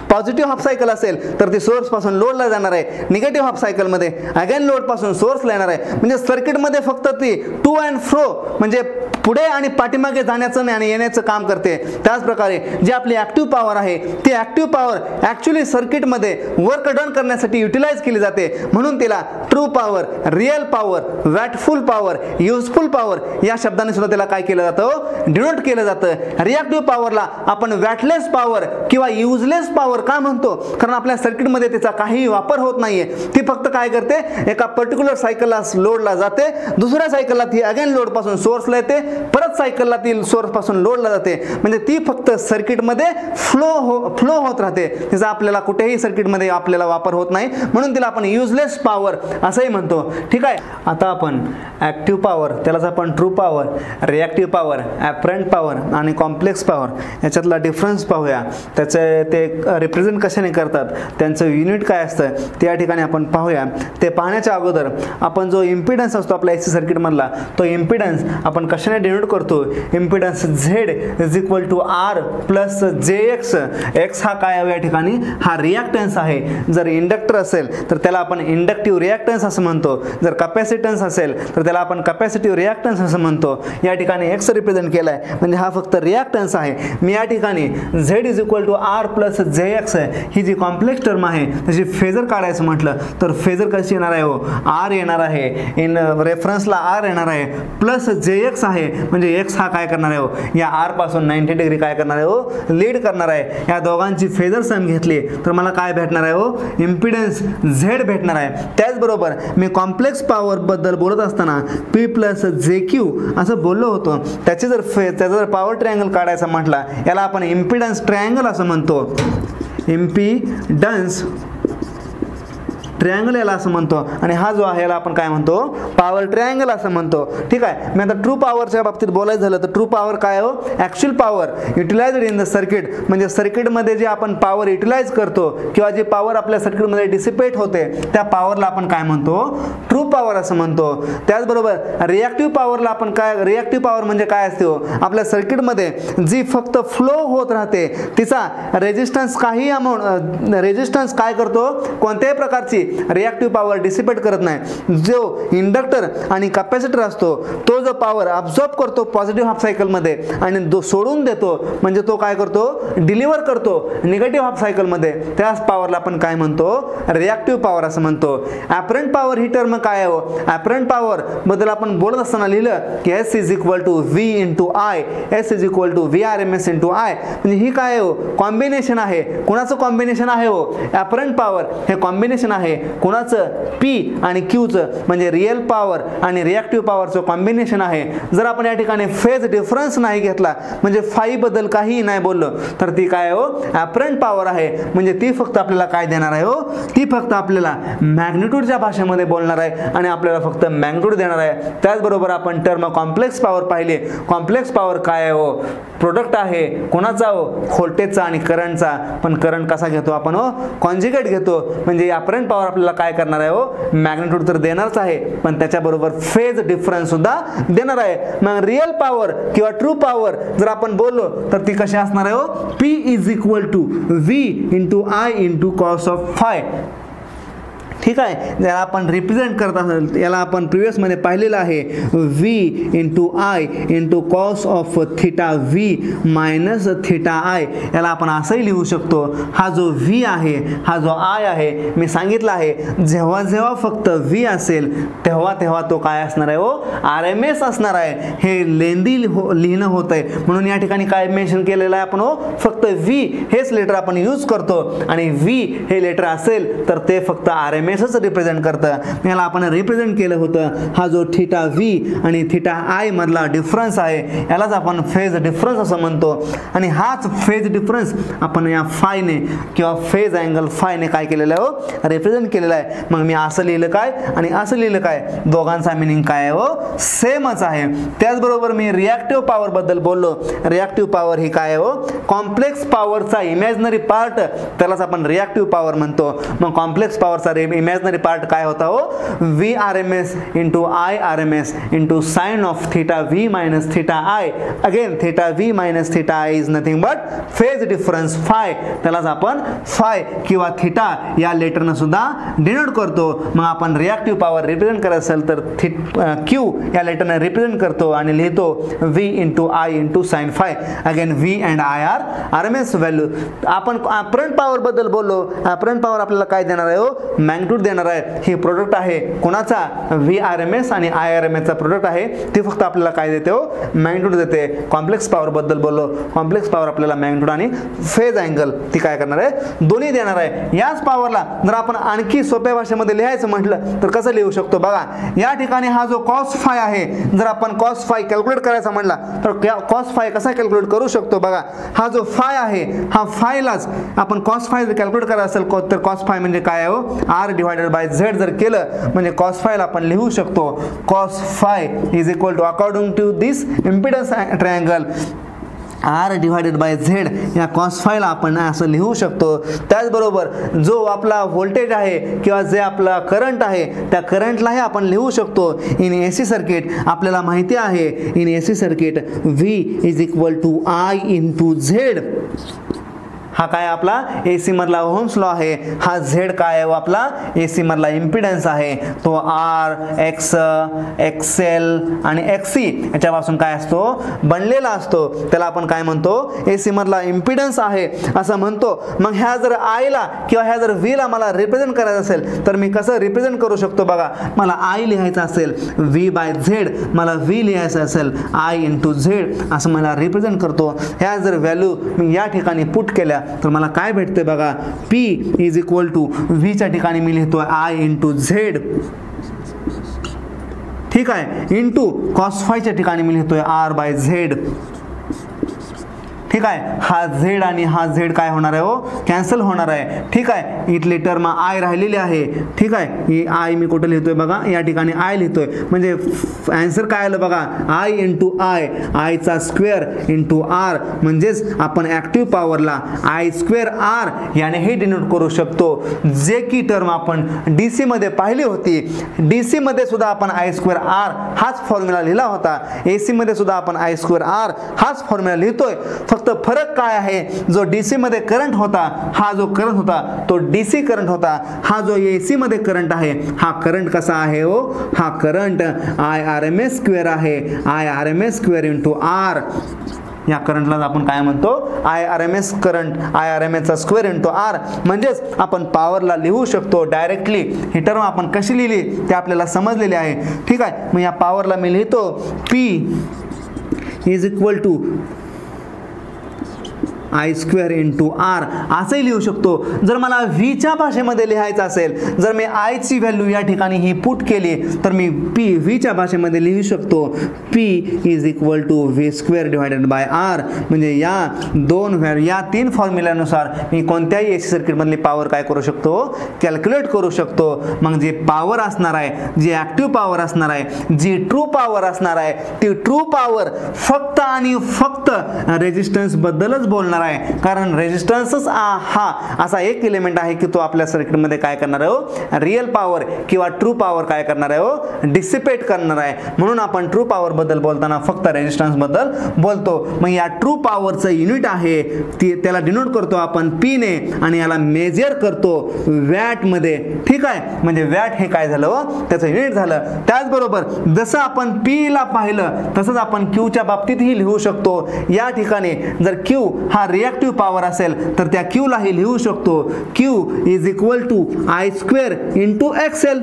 पॉझिटिव्ह हाफ सायकल असेल तर ती सोर्सपासून लोडला जाणार आहे. निगेटिव्ह हाफ सायकलमध्ये अगेन लोडपासून सोर्सला येणार आहे. म्हणजे सर्किटमध्ये फक्त ती टू अँड फ्रो म्हणजे पुढे आणि पाठीमागे जाण्याचं आणि येण्याचं काम करते. त्याचप्रकारे जी आपली ॲक्टिव्ह पॉवर आहे ती ॲक्टिव्ह पॉवर ॲक्च्युली सर्किटमध्ये वर्क डन करण्यासाठी युटिलाइज केली जाते. म्हणून तिला true power real power wattful power useful power या शब्दाने सुद्धा त्याला काय केलं जातं? डिनोट केलं जातं. रिॲक्टिव्ह पॉवरला आपण वॅटलेस पॉवर किंवा युजलेस पॉवर का म्हणतो? कारण आपल्या सर्किटमध्ये त्याचा काहीही वापर होत नाहीये. ती फक्त काय करते? एका पर्टिक्युलर सायकलला लोडला जाते. दुसऱ्या सायकलला ती अगेन लोडपासून सोर्सला येते. परत सायकलला ती सोर्सपासून लोडला जाते. म्हणजे ती फक्त सर्किटमध्ये फ्लो हो फ्लो होत राहते. तिचा आपल्याला कुठेही सर्किटमध्ये आपल्याला वापर होत नाही. म्हणून तिला आपण युजलेस पॉवर असंही म्हणतो. ठीक आहे? आता आपण ॲक्टिव्ह पॉवर त्यालाच आपण true power reactive power apparent power आणि कॉम्प्लेक्स पॉवर याच्यातला डिफरन्स पाहूया. त्याचे ते रिप्रेझेंट कशाने करतात त्यांचं युनिट काय असतं ते या ठिकाणी आपण पाहूया. ते पाहण्याच्या अगोदर आपण जो इम्पिडन्स असतो आपल्या एसी सर्किटमधला तो इम्पिडन्स आपण कशाने डिनोट करतो? Impedance Z is equal to R plus J X X हा काय या ठिकाणी? हा रिॲक्टन्स आहे. जर इंडक्टर असेल तर त्याला आपण इंडक्टिव्ह रिॲक्टन्स असं म्हणतो. जर कपॅसिटन्स असेल तर त्याला आपण कपॅसिटिव्ह रिॲक्टन्स असं म्हणतो. या ठिकाणी एक्स रिप्रेझेंट केला आहे म्हणजे हा फक्त रिॲक्टन्स आहे. मी या ठिकाणी Z is equal to R plus J X आहे. ही जी कॉम्प्लेक्स टर्म आहे त्याची फेजर काढायचं म्हटलं तर फेजर कशी येणार आहे हो? आर येणार आहे. इन रेफरन्सला आर येणार आहे. प्लस जे एक्स आहे. म्हणजे एक्स हा काय करणार आहे हो? या आरपासून नाईन्टी डिग्री काय करणार आहे हो? लीड करणार आहे. या दोघांची फेजर सम घेतली तर मला काय भेटणार आहे हो? इम्पिडन्स झेड भेटणार आहे. त्याचबरोबर मी कॉम्प्लेक्स पॉवरबद्दल बोलत असताना पी प्लस जे क्यू असं बोललो होतो. त्याचे जर फे त्याचा जर पॉवर ट्रायंगल काढायचा म्हटला याला आपण इम्पिडन्स ट्रायंगल असं म्हणतो. इम्पिडन्स ट्रायंगल याला असं म्हणतो. आणि हा जो आहे याला आपण काय म्हणतो? पॉवर ट्रायंगल असं म्हणतो. ठीक आहे? मी आता ट्रू पॉवरच्या बाबतीत बोलायचं झालं तर ट्रू पॉवर काय हो? Actual power utilised in the circuit म्हणजे सर्किटमध्ये जे आपण पॉवर युटिलाइज करतो किंवा जे पॉवर आपल्या सर्किटमध्ये डिसिपेट होते त्या पॉवरला आपण काय म्हणतो? ट्रू पॉवर असं म्हणतो. त्याचबरोबर रिॲक्टिव्ह पॉवरला आपण काय रिॲक्टिव्ह पॉवर म्हणजे काय असते हो? आपल्या सर्किटमध्ये जी फक्त फ्लो होत राहते तिचा रेजिस्टन्स काही अमाऊंट रेजिस्टन्स काय करतो? कोणत्याही प्रकारची रिॲक्टिव्ह पॉवर डिसिपेट करत नाही. जो इंडक्टर आणि कॅपॅसिटर असतो तो जो पॉवर अब्झॉर्ब करतो पॉझिटिव्ह हाफ सायकलमध्ये आणि जो सोडून देतो म्हणजे तो काय करतो? डिलिव्हर करतो निगेटिव्ह हाफ सायकलमध्ये त्याच पॉवरला आपण काय म्हणतो? रिॲक्टिव्ह पॉवर असं म्हणतो. ॲपरंट पॉवर ही टर्म काय आहे हो? ॲपरंट पॉवर बद्दल आपण बोलत असताना लिहिलं की S is equal to V into I S is equal to V R M S into I म्हणजे ही काय हो? कॉम्बिनेशन आहे. कुणाचं कॉम्बिनेशन आहे हो? ॲपरंट पॉवर हे कॉम्बिनेशन आहे. कोणाचं? पी आणि क्यूचं म्हणजे रिअल पॉवर आणि रिॲक्टिव्ह पॉवरचं कॉम्बिनेशन आहे. जर आपण या ठिकाणी फेज डिफरन्स नाही घेतला म्हणजे फाईबद्दल काहीही नाही बोललो तर ती काय हो? ॲपरंट पॉवर आहे. म्हणजे ती फक्त आपल्याला काय देणार आहे हो? ती फक्त आपल्याला मॅग्निट्यूडच्या भाषेमध्ये बोलणार आहे आणि आपल्याला फक्त मॅग्निट्यूड देणार आहे. त्याचबरोबर आपण टर्म कॉम्प्लेक्स पॉवर पाहिले. कॉम्प्लेक्स पॉवर काय आहे हो? प्रोडक्ट आहे. कोणाचा हो? व्होल्टेजचा आणि करंटचा पण करंट कसा घेतो आपण हो? कॉन्जिगेट घेतो. म्हणजे ॲपरंट पॉवर आपल्याला काय करणार आहे हो? मॅग्नेट्यूड तर देणारच आहे पण त्याच्याबरोबर फेज डिफरन्स सुद्धा देणार आहे. मग रिअल पॉवर किंवा ट्रू पॉवर जर आपण बोललो तर ती कशी असणार आहे हो? P is equal to V into I into cos of phi ठीक आहे? ज्याला आपण रिप्रेझेंट करत असेल याला आपण प्रिव्हियसमध्ये पाहिलेलं आहे. V into I into cos of theta V minus theta I याला आपण असंही लिहू शकतो. हा जो व्ही आहे हा जो आय आहे मी सांगितलं आहे जेव्हा जेव्हा फक्त व्ही असेल तेव्हा तेव्हा तो काय असणार आहे ओ आर एम एस असणार आहे. हे लेंदी हो लिहिणं होत आहे म्हणून या ठिकाणी काय मेन्शन केलेलं आहे आपण हो? फक्त व्ही हेच लेटर आपण यूज करतो. आणि व्ही हे लेटर असेल तर ते फक्त आर एम एसच रिप्रेझेंट करतं. याला आपण रिप्रेझेंट केलं होतं. हा जो थिटा व्ही आणि थिटा आय मधला डिफरन्स आहे यालाच आपण फेज डिफरन्स असं म्हणतो. आणि हाच फेज डिफरन्स आपण या फायने किंवा फेज अँगल फायने काय केलेलं आहे हो? रिप्रेझेंट केलेलं आहे. मग मी असं लिहिलं काय? आणि असं लिहिलं काय? दोघांचा मिनिंग काय आहे हो? सेमच आहे. त्याचबरोबर मी रिॲक्टिव्ह पॉवरबद्दल बोललो. रिॲक्टिव्ह पॉवर ही काय आहे हो? कॉम्प्लेक्स पॉवरचा इमॅजिनरी पार्ट त्यालाच आपण रिॲक्टिव्ह पॉवर म्हणतो. मग कॉम्प्लेक्स पॉवरचा इमॅजिनरी पार्ट काय होता हो? V R M S into I R M S into sine of theta V minus theta I again theta V minus theta I is nothing but phase difference phi त्यालाच आपण five किंवा theta या लेटरनं सुद्धा denote करतो. मग आपण reactive power represent करत असेल तर थि क्यू या लेटरनं रिप्रेझेंट करतो आणि लिहितो V into I into sine phi again V and I R R M S value आपण अपरंट पॉवरबद्दल बोललो. अपरंट पॉवर आपल्याला काय देणार आहे हो? मॅग्निट्यूड देणार आहे. हे प्रोडक्ट आहे. कोणाचा? व्ही आर एम एस आणि आय आर एम एसचा प्रोडक्ट आहे. ते फक्त आपल्याला काय देते हो? मॅग्निट्यूड देते. कॉम्प्लेक्स पॉवरबद्दल बोललो. कॉम्प्लेक्स पॉवर आपल्याला मॅग्निट्यूड आणि फेज अँगल ती काय करणार आहे? दोन्ही देणार आहे. याच पॉवरला जर आपण आणखी सोप्या भाषेमध्ये लिहायचं म्हटलं तर कसं लिहू शकतो? बघा या ठिकाणी हा जो कॉस फाय आहे जर आपण कॉस फाय कॅल्क्युलेट करायचा म्हटला तर कॉस फाय कसा कॅल्क्युलेट करू शकतो? बघा हा जो फाय आहे हा फायलाच आपण कॉस फाय जर कॅल्क्युलेट करायचं असेल तर कॉस फाय म्हणजे काय आहे हो? आर डिवायडेड बाय झेड जर केलं म्हणजे कॉस फायला आपण लिहू शकतो. Cos phi is equal to according to this impedance triangle R divided by Z या कॉस फायला आपण असं लिहू शकतो. त्याचबरोबर जो आपला व्होल्टेज आहे किंवा जे आपला करंट आहे त्या करंटलाही आपण लिहू शकतो. इन ए सी सर्किट आपल्याला माहिती आहे in A C circuit V is equal to I into Z हा काय आपला ए सी मधला ओहम्स लॉ आहे. हा झेड काय आहे? हो, आपला ए सी मधला इम्पिडन्स आहे. तो आर एक्स एक्सेल आणि एक्सी याच्यापासून काय असतो? बनलेला असतो. त्याला आपण काय म्हणतो? ए सी मधला इम्पिडन्स आहे. असं म्हणतो. मग ह्या जर आयला किंवा ह्या जर व्हीला मला रिप्रेझेंट करायचं असेल तर मी कसं रिप्रेझेंट करू शकतो बघा? मला आय लिहायचं असेल. व्ही बाय झेड मला व्ही लिहायचं असेल. आय इंटू झेड असं मला रिप्रेझेंट करतो. ह्या जर व्हॅल्यू मी या ठिकाणी पुट केल्या तर मला काय भेटतं बघा? पी इज इक्वल टू व्हीच्या ठिकाणी मी लिहितो आय इंटू झेड ठीक आहे? इंटू कॉस्फायच्या ठिकाणी मी लिहितोय आर बाय झेड ठीक आहे? हा झेड आणि हा झेड काय होणार आहे हो? कॅन्सल होणार आहे. ठीक आहे? इथले टर्म आय राहिलेली आहे. ठीक आहे? ही आय मी कुठं लिहितोय बघा? या ठिकाणी आय लिहितोय. म्हणजे ॲन्सर काय आलं बघा? आय इंटू आय आयचा स्क्वेअर इंटू आर म्हणजेच आपण ॲक्टिव्ह पॉवरला आय स्क्वेअर आर याने हे डिनोट करू शकतो. जे की टर्म आपण डी सीमध्ये पाहिली होती. डी सीमध्ये सुद्धा आपण आय स्क्वेअर आर हाच फॉर्म्युला लिहिला होता. ए सीमध्ये सुद्धा आपण आय स्क्वेअर आर हाच फॉर्म्युला लिहितोय. फक्त फक्त फरक काय आहे? जो डी सीमध्ये करंट होता हा जो करंट होता तो डी सी करंट होता. हा जो ए सीमध्ये करंट आहे हा करंट कसा आहे हो? हा current I R M S square आहे. I R M S square into R या करंटला आपण काय म्हणतो? I R M S current I R M एसचा square into R म्हणजेच आपण पॉवरला लिहू शकतो डायरेक्टली ही टर्म आपण कशी लिहिली? ते आपल्याला समजलेले आहे. ठीक आहे? मग या पॉवरला मी लिहितो P is equal to I square into R असंही लिहू शकतो. जर मला व्हीच्या भाषेमध्ये लिहायचं असेल जर मी आयची व्हॅल्यू या ठिकाणी ही पुट केली तर मी पी व्हीच्या भाषेमध्ये लिहू शकतो. P is equal to V square divided by R म्हणजे या दोन व्हॅल्यू या तीन फॉर्म्युल्यानुसार मी कोणत्याही एसी सर्किटमधली पॉवर काय करू शकतो? कॅल्क्युलेट करू शकतो. मग जे पॉवर असणार आहे जी ॲक्टिव्ह पॉवर असणार आहे जी ट्रू पॉवर असणार आहे ती ट्रू पॉवर फक्त आणि फक्त रेजिस्टन्सबद्दलच बोलणार आहे. कारण रेजिस्टन्सच हा असा एक एलिमेंट आहे की तो आपल्या सर्किटमध्ये काय करणार आहे हो? रिअल पॉवर किंवा ट्रू पॉवर काय करणार आहे हो? डिसिपेट करणार आहे. म्हणून आपण ट्रू पॉवरबद्दल बोलताना फक्त रेजिस्टन्सबद्दल बोलतो. मग या ट्रू पॉवरचं युनिट आहे ती त्याला डिनोट करतो आपण पीने आणि याला मेजर करतो वॅटमध्ये. ठीक आहे? म्हणजे वॅट हे काय झालं हो? त्याचं युनिट झालं. त्याचबरोबर जसं आपण पीला पाहिलं तसंच आपण क्यूच्या बाबतीतही लिहू शकतो. या ठिकाणी जर क्यू हा रिॲक्टिव्ह पॉवर असेल तर त्या क्यूलाही लिहू शकतो. Q is equal to I square into X L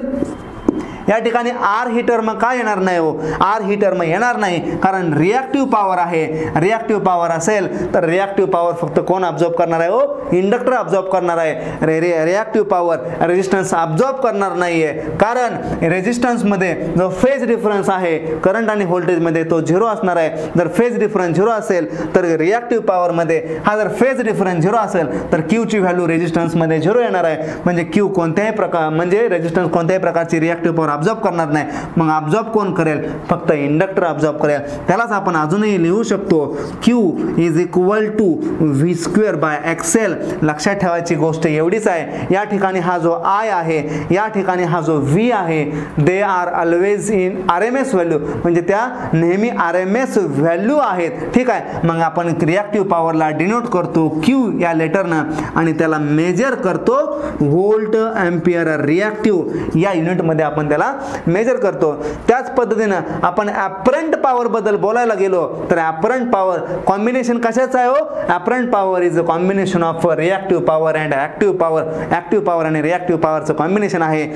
या ठिकाणी आर ही टर्म का येणार नाही हो? आर ही टर्म येणार नाही कारण रिॲक्टिव्ह पॉवर आहे. रिॲक्टिव्ह पॉवर असेल तर रिॲक्टिव्ह पॉवर फक्त कोण अब्झॉर्ब करणार आहे हो? इंडक्टर अब्झॉर्ब करणार आहे. रे रिॲक्टिव्ह पॉवर रेजिस्टन्स अब्झॉर्ब करणार नाही आहे कारण रेजिस्टन्समध्ये जो फेज डिफरन्स आहे करंट आणि व्होल्टेजमध्ये तो झिरो असणार आहे. जर फेज डिफरन्स झिरो असेल तर रिॲक्टिव्ह पॉवरमध्ये हा जर फेज डिफरन्स झिरो असेल तर क्यूची व्हॅल्यू रेजिस्टन्समध्ये झिरो येणार आहे. म्हणजे क्यू कोणत्याही प्रकार म्हणजे रेजिस्टन्स कोणत्याही प्रकारची रिॲक्टिव्ह पॉवर अब्झॉर्ब करणार नाही. मग अब्झॉर्ब कोण करेल? फक्त इंडक्टर अब्झॉर्ब करेल. त्यालाच आपण अजूनही लिहू शकतो Q is equal to V square by X L लक्षात ठेवायची गोष्ट एवढीच आहे या ठिकाणी हा जो आय आहे या ठिकाणी हा जो व्ही आहे they are always in R M S value म्हणजे त्या नेहमी आर एम एस व्हॅल्यू आहेत. ठीक आहे? मग आपण रिॲक्टिव्ह पॉवरला डिनोट करतो क्यू या लेटरनं आणि त्याला मेजर करतो व्होल्ट एम्पियर रिॲक्टिव्ह या युनिटमध्ये आपण त्याला मेजर करतो. त्याच पद्धतीनं आपण ॲपरंट पॉवरबद्दल बोलायला गेलो तर ॲपरंट पॉवर कॉम्बिनेशन कशाचं आहे हो? Apparent power is a combination of reactive power and active power active power आणि रिॲक्टिव्ह पॉवरचं कॉम्बिनेशन आहे.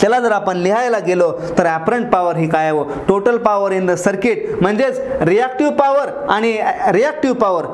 त्याला जर आपण लिहायला गेलो तर ॲपरंट पॉवर ही काय हो? Total power in the circuit म्हणजेच रिॲक्टिव्ह पॉवर आणि reactive power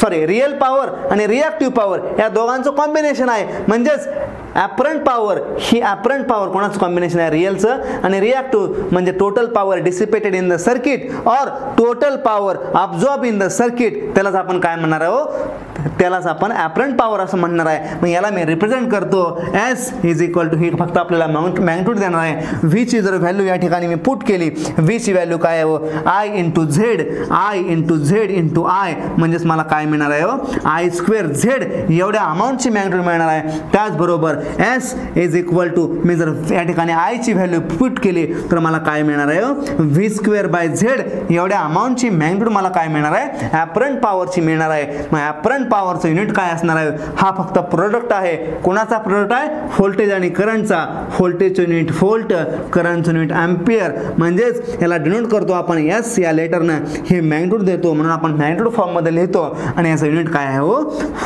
sorry real power आणि रिॲक्टिव्ह पॉवर या दोघांचं कॉम्बिनेशन आहे. म्हणजेच ॲपरंट पॉवर ही ॲपरंट पॉवर कोणाचं कॉम्बिनेशन आहे? रिअलचं आणि रिॲक्टिव्ह म्हणजे total power dissipated in the circuit or total power absorb in the circuit त्यालाच आपण काय म्हणणार आहोत? त्यालाच आपण ॲपरंट पॉवर असं म्हणणार आहे. मग याला मी रिप्रेझेंट करतो. एस इज इक्वल टू ही फक्त आपल्याला माउंट मॅग्निट्यूड देणार आहे. व्हीची जर व्हॅल्यू या ठिकाणी मी पुट केली व्हीची व्हॅल्यू काय आहे हो? I into Z I into Z into I म्हणजेच मला काय मिळणार आहे हो? आय स्क्वेअर झेड एवढ्या अमाऊंटची मॅग्निट्यूड मिळणार आहे. त्याचबरोबर एस इज इक्वल टू मी जर या ठिकाणी आयची व्हॅल्यू पुट केली तर मला काय मिळणार आहे? व्ही स्क्वेअर बाय झेड एवढ्या अमाऊंटची मॅग्निट्यूड मला काय मिळणार आहे? ॲपरंट पॉवरची मिळणार आहे. मग ॲपरंट पॉवरचं युनिट काय असणार आहे? हा फक्त प्रोडक्ट आहे. कोणाचा प्रोडक्ट आहे? व्होल्टेज आणि करंटचा व्होल्टेजचं युनिट व्होल्ट करंटचं युनिट अँपियर म्हणजेच याला डिनोट करतो आपण एस या लेटरनं हे मॅग्नेट्यूड देतो. म्हणून आपण मॅग्नेट्यूड फॉर्ममध्ये लिहितो. आणि याचं युनिट काय आहे हो?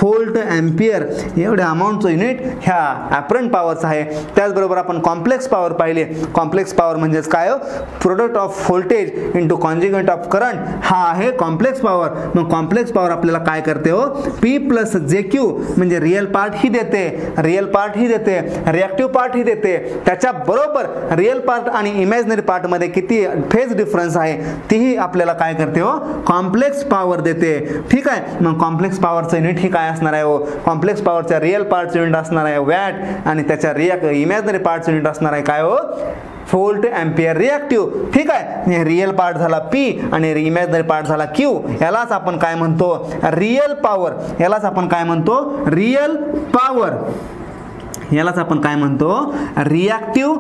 व्होल्ट अँपियर एवढ्या अमाऊंटचं युनिट ह्या ॲपरंट पॉवरचं आहे. त्याचबरोबर आपण कॉम्प्लेक्स पॉवर पाहिले. कॉम्प्लेक्स पॉवर म्हणजेच काय हो? Product of voltage into conjugate of current हा आहे कॉम्प्लेक्स पॉवर मग कॉम्प्लेक्स पॉवर आपल्याला काय करते हो? पी प्लस जे क्यू म्हणजे रिअल पार्ट ही देते. रिअल पार्ट ही देते. रिॲक्टिव्ह पार्ट ही देते. त्याच्याबरोबर रिअल पार्ट आणि इमॅजिनरी पार्टमध्ये किती फेज डिफरन्स आहे तीही आपल्याला काय करते हो? कॉम्प्लेक्स पॉवर देते. ठीक आहे? मग कॉम्प्लेक्स पॉवरचं युनिट ही काय असणार आहे हो? कॉम्प्लेक्स पॉवरच्या रिअल पार्टचं युनिट असणार आहे. वॅट आणि त्याच्या रिॲक्ट इमॅजनरी पार्टचं युनिट असणार आहे काय हो? फोल्ट अँपियर रिॲक्टिव्ह ठीक आहे? रिअल पार्ट झाला पी आणि इमॅजनरी पार्ट झाला क्यू यालाच आपण काय म्हणतो? रिअल पॉवर यालाच आपण काय म्हणतो? रिअल पॉवर यालाच आपण काय म्हणतो? रिॲक्टिव्ह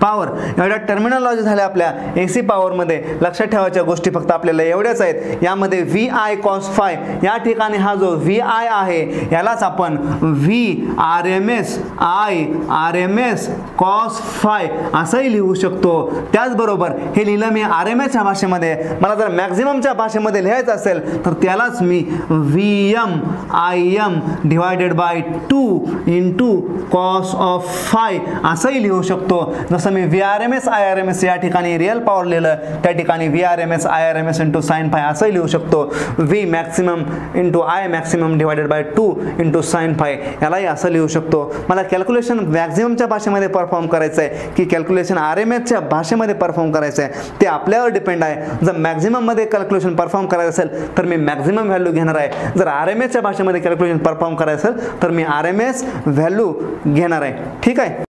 पॉवर एवढ्या टर्मिनॉलॉजी झाल्या आपल्या ए सी पॉवरमध्ये लक्षात ठेवायच्या गोष्टी फक्त आपल्याला एवढ्याच आहेत. यामध्ये व्ही आय कॉस फाय या ठिकाणी हा जो व्ही आय आहे यालाच आपण V R M S I R M S cos phi असंही लिहू शकतो. त्याचबरोबर हे लिहिलं मी आर एम एसच्या भाषेमध्ये. मला जर मॅक्झिममच्या भाषेमध्ये लिहायचं असेल तर त्यालाच मी V M I M divided by two into cos of phi असंही लिहू शकतो. जसं जसं मी V R M S I R M S या ठिकाणी रिअल पॉवर लिहिलं. त्या ठिकाणी V R M S I R M S into sine phi असंही लिहू शकतो. V maximum into I maximum divided by two into sine phi यालाही असं लिहू शकतो. मला कॅल्क्युलेशन मॅक्झिममच्या भाषेमध्ये परफॉर्म करायचं आहे की कॅल्क्युलेशन आर एम एसच्या भाषेमध्ये परफॉर्म करायचं आहे ते आपल्यावर डिपेंड आहे. जर मॅक्झिमममध्ये कॅल्क्युलेशन परफॉर्म करायचं असेल तर मी मॅक्झिमम व्हॅल्यू घेणार आहे. जर आर एम एसच्या भाषेमध्ये कॅल्क्युलेशन परफॉर्म करायचं असेल तर मी आर एम एस व्हॅल्यू घेणार आहे. ठीक आहे?